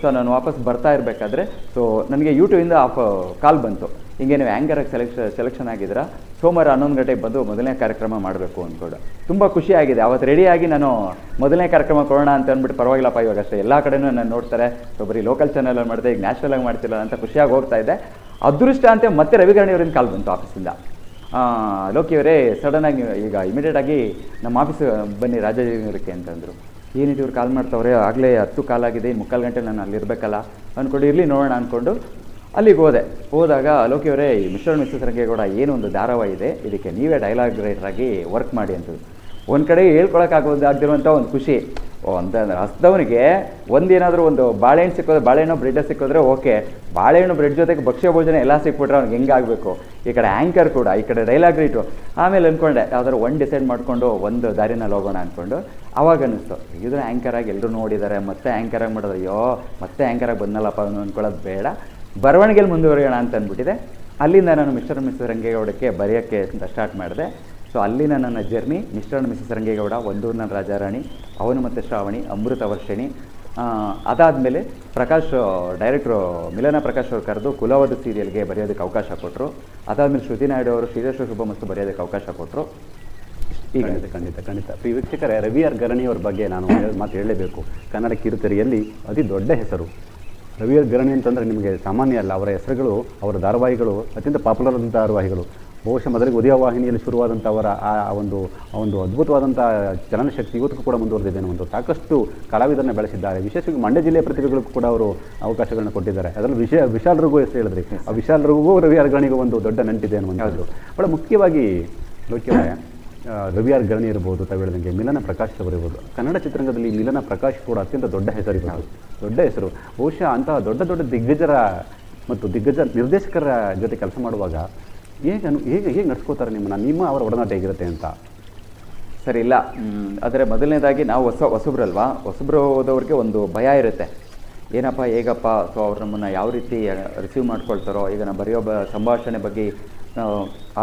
ಸೊ ನಾನು ವಾಪಸ್ ಬರ್ತಾ ಇರಬೇಕಾದ್ರೆ, ಸೊ ನನಗೆ ಯೂಟ್ಯೂಬಿಂದ ಆಫ್ ಕಾಲ್ ಬಂತು. ಹಿಂಗೆ ನೀವು ಆ್ಯಂಕರಾಗಿ ಸೆಲೆಕ್ಷ ಸೆಲೆಕ್ಷನ್ ಆಗಿದ್ರೆ ಸೋಮವಾರ ಹನ್ನೊಂದು ಗಂಟೆಗೆ ಬಂದು ಮೊದಲನೇ ಕಾರ್ಯಕ್ರಮ ಮಾಡಬೇಕು ಅಂದ್ಕೊಂಡು ತುಂಬ ಖುಷಿಯಾಗಿದೆ ಅವತ್ತು ರೆಡಿಯಾಗಿ ನಾನು ಮೊದಲನೇ ಕಾರ್ಯಕ್ರಮ ಕೊಡೋಣ ಅಂತ ಅಂದ್ಬಿಟ್ಟು ಪರವಾಗಿಲ್ಲಪ್ಪ, ಇವಾಗ ಅಷ್ಟೇ ಎಲ್ಲ ಕಡೆನೂ ನಾನು ನೋಡ್ತಾರೆ. ಸೊ ಬರೀ ಲೋಕಲ್ ಚಾನಲಲ್ಲಿ ಮಾಡಿದೆ, ಈಗ ನ್ಯಾಷನಲಾಗಿ ಮಾಡ್ತಿಲ್ಲ ಅಂತ ಖುಷಿಯಾಗಿ ಹೋಗ್ತಾ ಇದ್ದೆ ಅದೃಷ್ಟ ಅಂತ ಮತ್ತೆ ರವಿಗರ್ಣಿಯವರಿಂದ ಕಾಲ್ ಬಂತು ಆಫೀಸಿಂದ. ಲೋಕಿಯವರೇ ಸಡನ್ನಾಗಿ ಈಗ ಇಮಿಡಿಯೇಟಾಗಿ ನಮ್ಮ ಆಫೀಸ್ ಬನ್ನಿ ರಾಜಾಜಿನಗರಕ್ಕೆ ಅಂತಂದರು ಏನಿದೆ ಇವ್ರು ಕಾಲ್ ಮಾಡ್ತಾವ್ರೆ? ಆಗಲೇ ಹತ್ತು ಕಾಲಾಗಿದೆ ಇನ್ನು ಮುಕ್ಕಾಲು ಗಂಟೆ ನಾನು ಅಲ್ಲಿ ಇರಬೇಕಲ್ಲ ಅಂದ್ಕೊಂಡು ಇರಲಿ ನೋಡೋಣ ಅಂದ್ಕೊಂಡು ಅಲ್ಲಿಗೆ ಹೋದೆ. ಹೋದಾಗ ಅಲೋಕಿ ಅವರೇ, ಈ ಮಿಶ್ರಣ ಮಿಸ್ಸಸ್ ರಂಗೇಗೌಡ ಏನು ಒಂದು ಧಾರಾವಾಹಿ ಇದೆ. ಇದಕ್ಕೆ ನೀವೇ ಡೈಲಾಗ್ ರೈಟರ್ ಆಗಿ ವರ್ಕ್ ಮಾಡಿ ಅಂತ ಒಂದು ಕಡೆ ಹೇಳ್ಕೊಳಕ್ಕಾಗೋದು ಆಗ್ದಿರುವಂಥ ಒಂದು ಖುಷಿ. ಓ, ಅಂತ ಹಸ್ದವನಿಗೆ ಒಂದೇನಾದರೂ ಒಂದು ಬಾಳೆಹಣ್ಣು ಸಿಕ್ಕೋದ್ರೆ ಬಾಳೆಹಣ್ಣು, ಬ್ರೆಡ್ ಸಿಕ್ಕಿದ್ರೆ ಓಕೆ. ಬಾಳೆಹಣ್ಣು, ಬ್ರೆಡ್ ಜೊತೆಗೆ ಭಕ್ಷ್ಯ ಭೋಜನ ಎಲ್ಲ ಸಿಕ್ಬಿಟ್ರೆ ಅವ್ನಿಗೆ ಹೆಂಗಾಗಬೇಕು ಈ ಕಡೆ ಆ್ಯಂಕರ್ ಕೂಡ, ಈ ಕಡೆ ಡೈಲಾಗ್ ರೈಟು ಆಮೇಲೆ ಅಂದ್ಕೊಂಡೆ ಯಾವ್ದಾದ್ರು ಒನ್ ಡಿಸೈಡ್ ಮಾಡಿಕೊಂಡು ಒಂದು ದಾರಿನಲ್ಲಿ ಹೋಗೋಣ ಅಂದ್ಕೊಂಡು ಅವಾಗ ಅನ್ನಿಸ್ತು ಇದನ್ನು ಆ್ಯಂಕರ್ ಆಗಿ ಎಲ್ಲರೂ ನೋಡಿದ್ದಾರೆ ಮತ್ತೆ ಆ್ಯಂಕರ್ ಆಗಿ ಮಾಡೋದು ಅಯ್ಯೋ, ಮತ್ತೆ ಆ್ಯಂಕರಾಗಿ ಬಂದಲ್ಲಪ್ಪ ಅವನು ಅಂದ್ಕೊಳ್ಳೋದು ಬೇಡ. ಬರವಣಿಗೆಯಲ್ಲಿ ಮುಂದುವರಿಯೋಣ ಅಂತ ಅಂದ್ಬಿಟ್ಟಿದೆ. ಅಲ್ಲಿಂದ ನಾನು ಮಿಸ್ಟರ್ ಮಿಸ್ಸಸ್ ರಂಗೇಗೌಡಕ್ಕೆ ಬರೆಯೋಕ್ಕೆ ಅಂತ ಸ್ಟಾರ್ಟ್ ಮಾಡಿದೆ. ಸೊ ಅಲ್ಲಿನ ನನ್ನ journey Mister and Missus Rangegowda ಒಂದೂರಿನ Rajarani ಅವನು ಮತ್ತು ಶ್ರಾವಣಿ, ಅಮೃತ ವರ್ಷಿಣಿ. ಅದಾದಮೇಲೆ ಪ್ರಕಾಶ್ ಡೈರೆಕ್ಟ್ರು ಮಿಲನ ಪ್ರಕಾಶ್ ಅವರು ಕರೆದು ಕುಲವಧು ಸೀರಿಯಲ್ಗೆ ಬರೆಯೋದಕ್ಕೆ ಅವಕಾಶ ಕೊಟ್ಟರು ಅದಾದಮೇಲೆ ಶ್ರುತಿ ನಾಯ್ಡು ಅವರು ಶ್ರೀರೇಶ್ವರ ಶುಭಮಸ್ತು ಬರೆಯೋದಕ್ಕೆ ಅವಕಾಶ ಕೊಟ್ಟರು ಈಗ ಖಂಡಿತ ಖಂಡಿತ ಪ್ರಿಯ ವೀಕ್ಷಕರೇ, ರವಿ ಆರ್ ಗರಣಿಯವರ ಬಗ್ಗೆ ನಾನು ಮಾತು ಹೇಳಲೇಬೇಕು. ಕನ್ನಡ ಕಿರುತೆರೆಯಲ್ಲಿ ಅತಿ ದೊಡ್ಡ ಹೆಸರು. ರವಿ ಆರ್ ಗರಣಿ ಅಂತಂದರೆ ನಿಮಗೆ ಸಾಮಾನ್ಯ ಅಲ್ಲ, ಅವರ ಹೆಸರುಗಳು, ಅವರ ಧಾರಾವಾಹಿಗಳು, ಅತ್ಯಂತ ಪಾಪ್ಯುಲರ್ ಆದಂಥ ಧಾರಾವಾಹಿಗಳು. ಬಹುಶಃ ಮೊದಲಿಗೆ ಉದಯ ವಾಹಿನಿಯಲ್ಲಿ ಶುರುವಾದಂಥ ಅವರ ಆ ಒಂದು ಒಂದು ಅದ್ಭುತವಾದಂಥ ಚಲನಶಕ್ತಿ ಇವತ್ತಿಗೂ ಕೂಡ ಮುಂದುವರೆದಿದೆ ಅನ್ನುವಂಥ ಸಾಕಷ್ಟು ಕಲಾವಿದರನ್ನ ಬೆಳೆಸಿದ್ದಾರೆ. ವಿಶೇಷವಾಗಿ ಮಂಡ್ಯ ಜಿಲ್ಲೆಯ ಪ್ರತಿಭೆಗಳಿಗೂ ಕೂಡ ಅವರು ಅವಕಾಶಗಳನ್ನು ಕೊಟ್ಟಿದ್ದಾರೆ. ಅದರಲ್ಲಿ ವಿಷಯ ವಿಶಾಲ್ ರಘು ಹೆಸರು ಹೇಳಿದ್ರಿ. ಆ ವಿಶಾಲ್ ರಘುಗೂ ರವಿ ಅರ್ಗಣಿಗೂ ಒಂದು ದೊಡ್ಡ ನಂಟಿದೆ ಅನ್ನುವಂಥದ್ದು ಬಹಳ ಮುಖ್ಯವಾಗಿ ಲೋಕ್ಯವೇ ಆ, ರವಿ ಆರ್ ಗರಣಿ ಇರ್ಬೋದು ತಾವು ಹೇಳಿದಂಗೆ ಮಿಲನ ಪ್ರಕಾಶ್ ಅವರು ಇರ್ಬೋದು. ಕನ್ನಡ ಚಿತ್ರರಂಗದಲ್ಲಿ ಮಿಲನ ಪ್ರಕಾಶ್ ಕೂಡ ಅತ್ಯಂತ ದೊಡ್ಡ ಹೆಸರು ದೊಡ್ಡ ಹೆಸರು. ಬಹುಶಃ ಅಂತಹ ದೊಡ್ಡ ದೊಡ್ಡ ದಿಗ್ಗಜರ ಮತ್ತು ದಿಗ್ಗಜ ನಿರ್ದೇಶಕರ ಜೊತೆ ಕೆಲಸ ಮಾಡುವಾಗ ಹೇಗೆ ಅನು, ಹೇಗೆ ಹೇಗೆ ನಡ್ಸ್ಕೋತಾರೆ ನಿಮ್ಮನ್ನ? ನಿಮ್ಮ ಅವರ ಒಡನಾಟ ಹೇಗಿರುತ್ತೆ ಅಂತ. ಸರಿ, ಇಲ್ಲ. ಆದರೆ ಮೊದಲನೇದಾಗಿ ನಾವು ಹೊಸ, ಹೊಸಬ್ರಲ್ವಾ? ಹೊಸಬ್ರು ಹೋದವ್ರಿಗೆ ಒಂದು ಭಯ ಇರುತ್ತೆ. ಏನಪ್ಪ, ಹೇಗಪ್ಪ? ಸೊ, ಅವ್ರು ನಮ್ಮನ್ನು ಯಾವ ರೀತಿ ರಿಸೀವ್ ಮಾಡ್ಕೊಳ್ತಾರೋ, ಈಗ ನಾವು ಬರೆಯೋ ಬ, ಸಂಭಾಷಣೆ ಬಗ್ಗೆ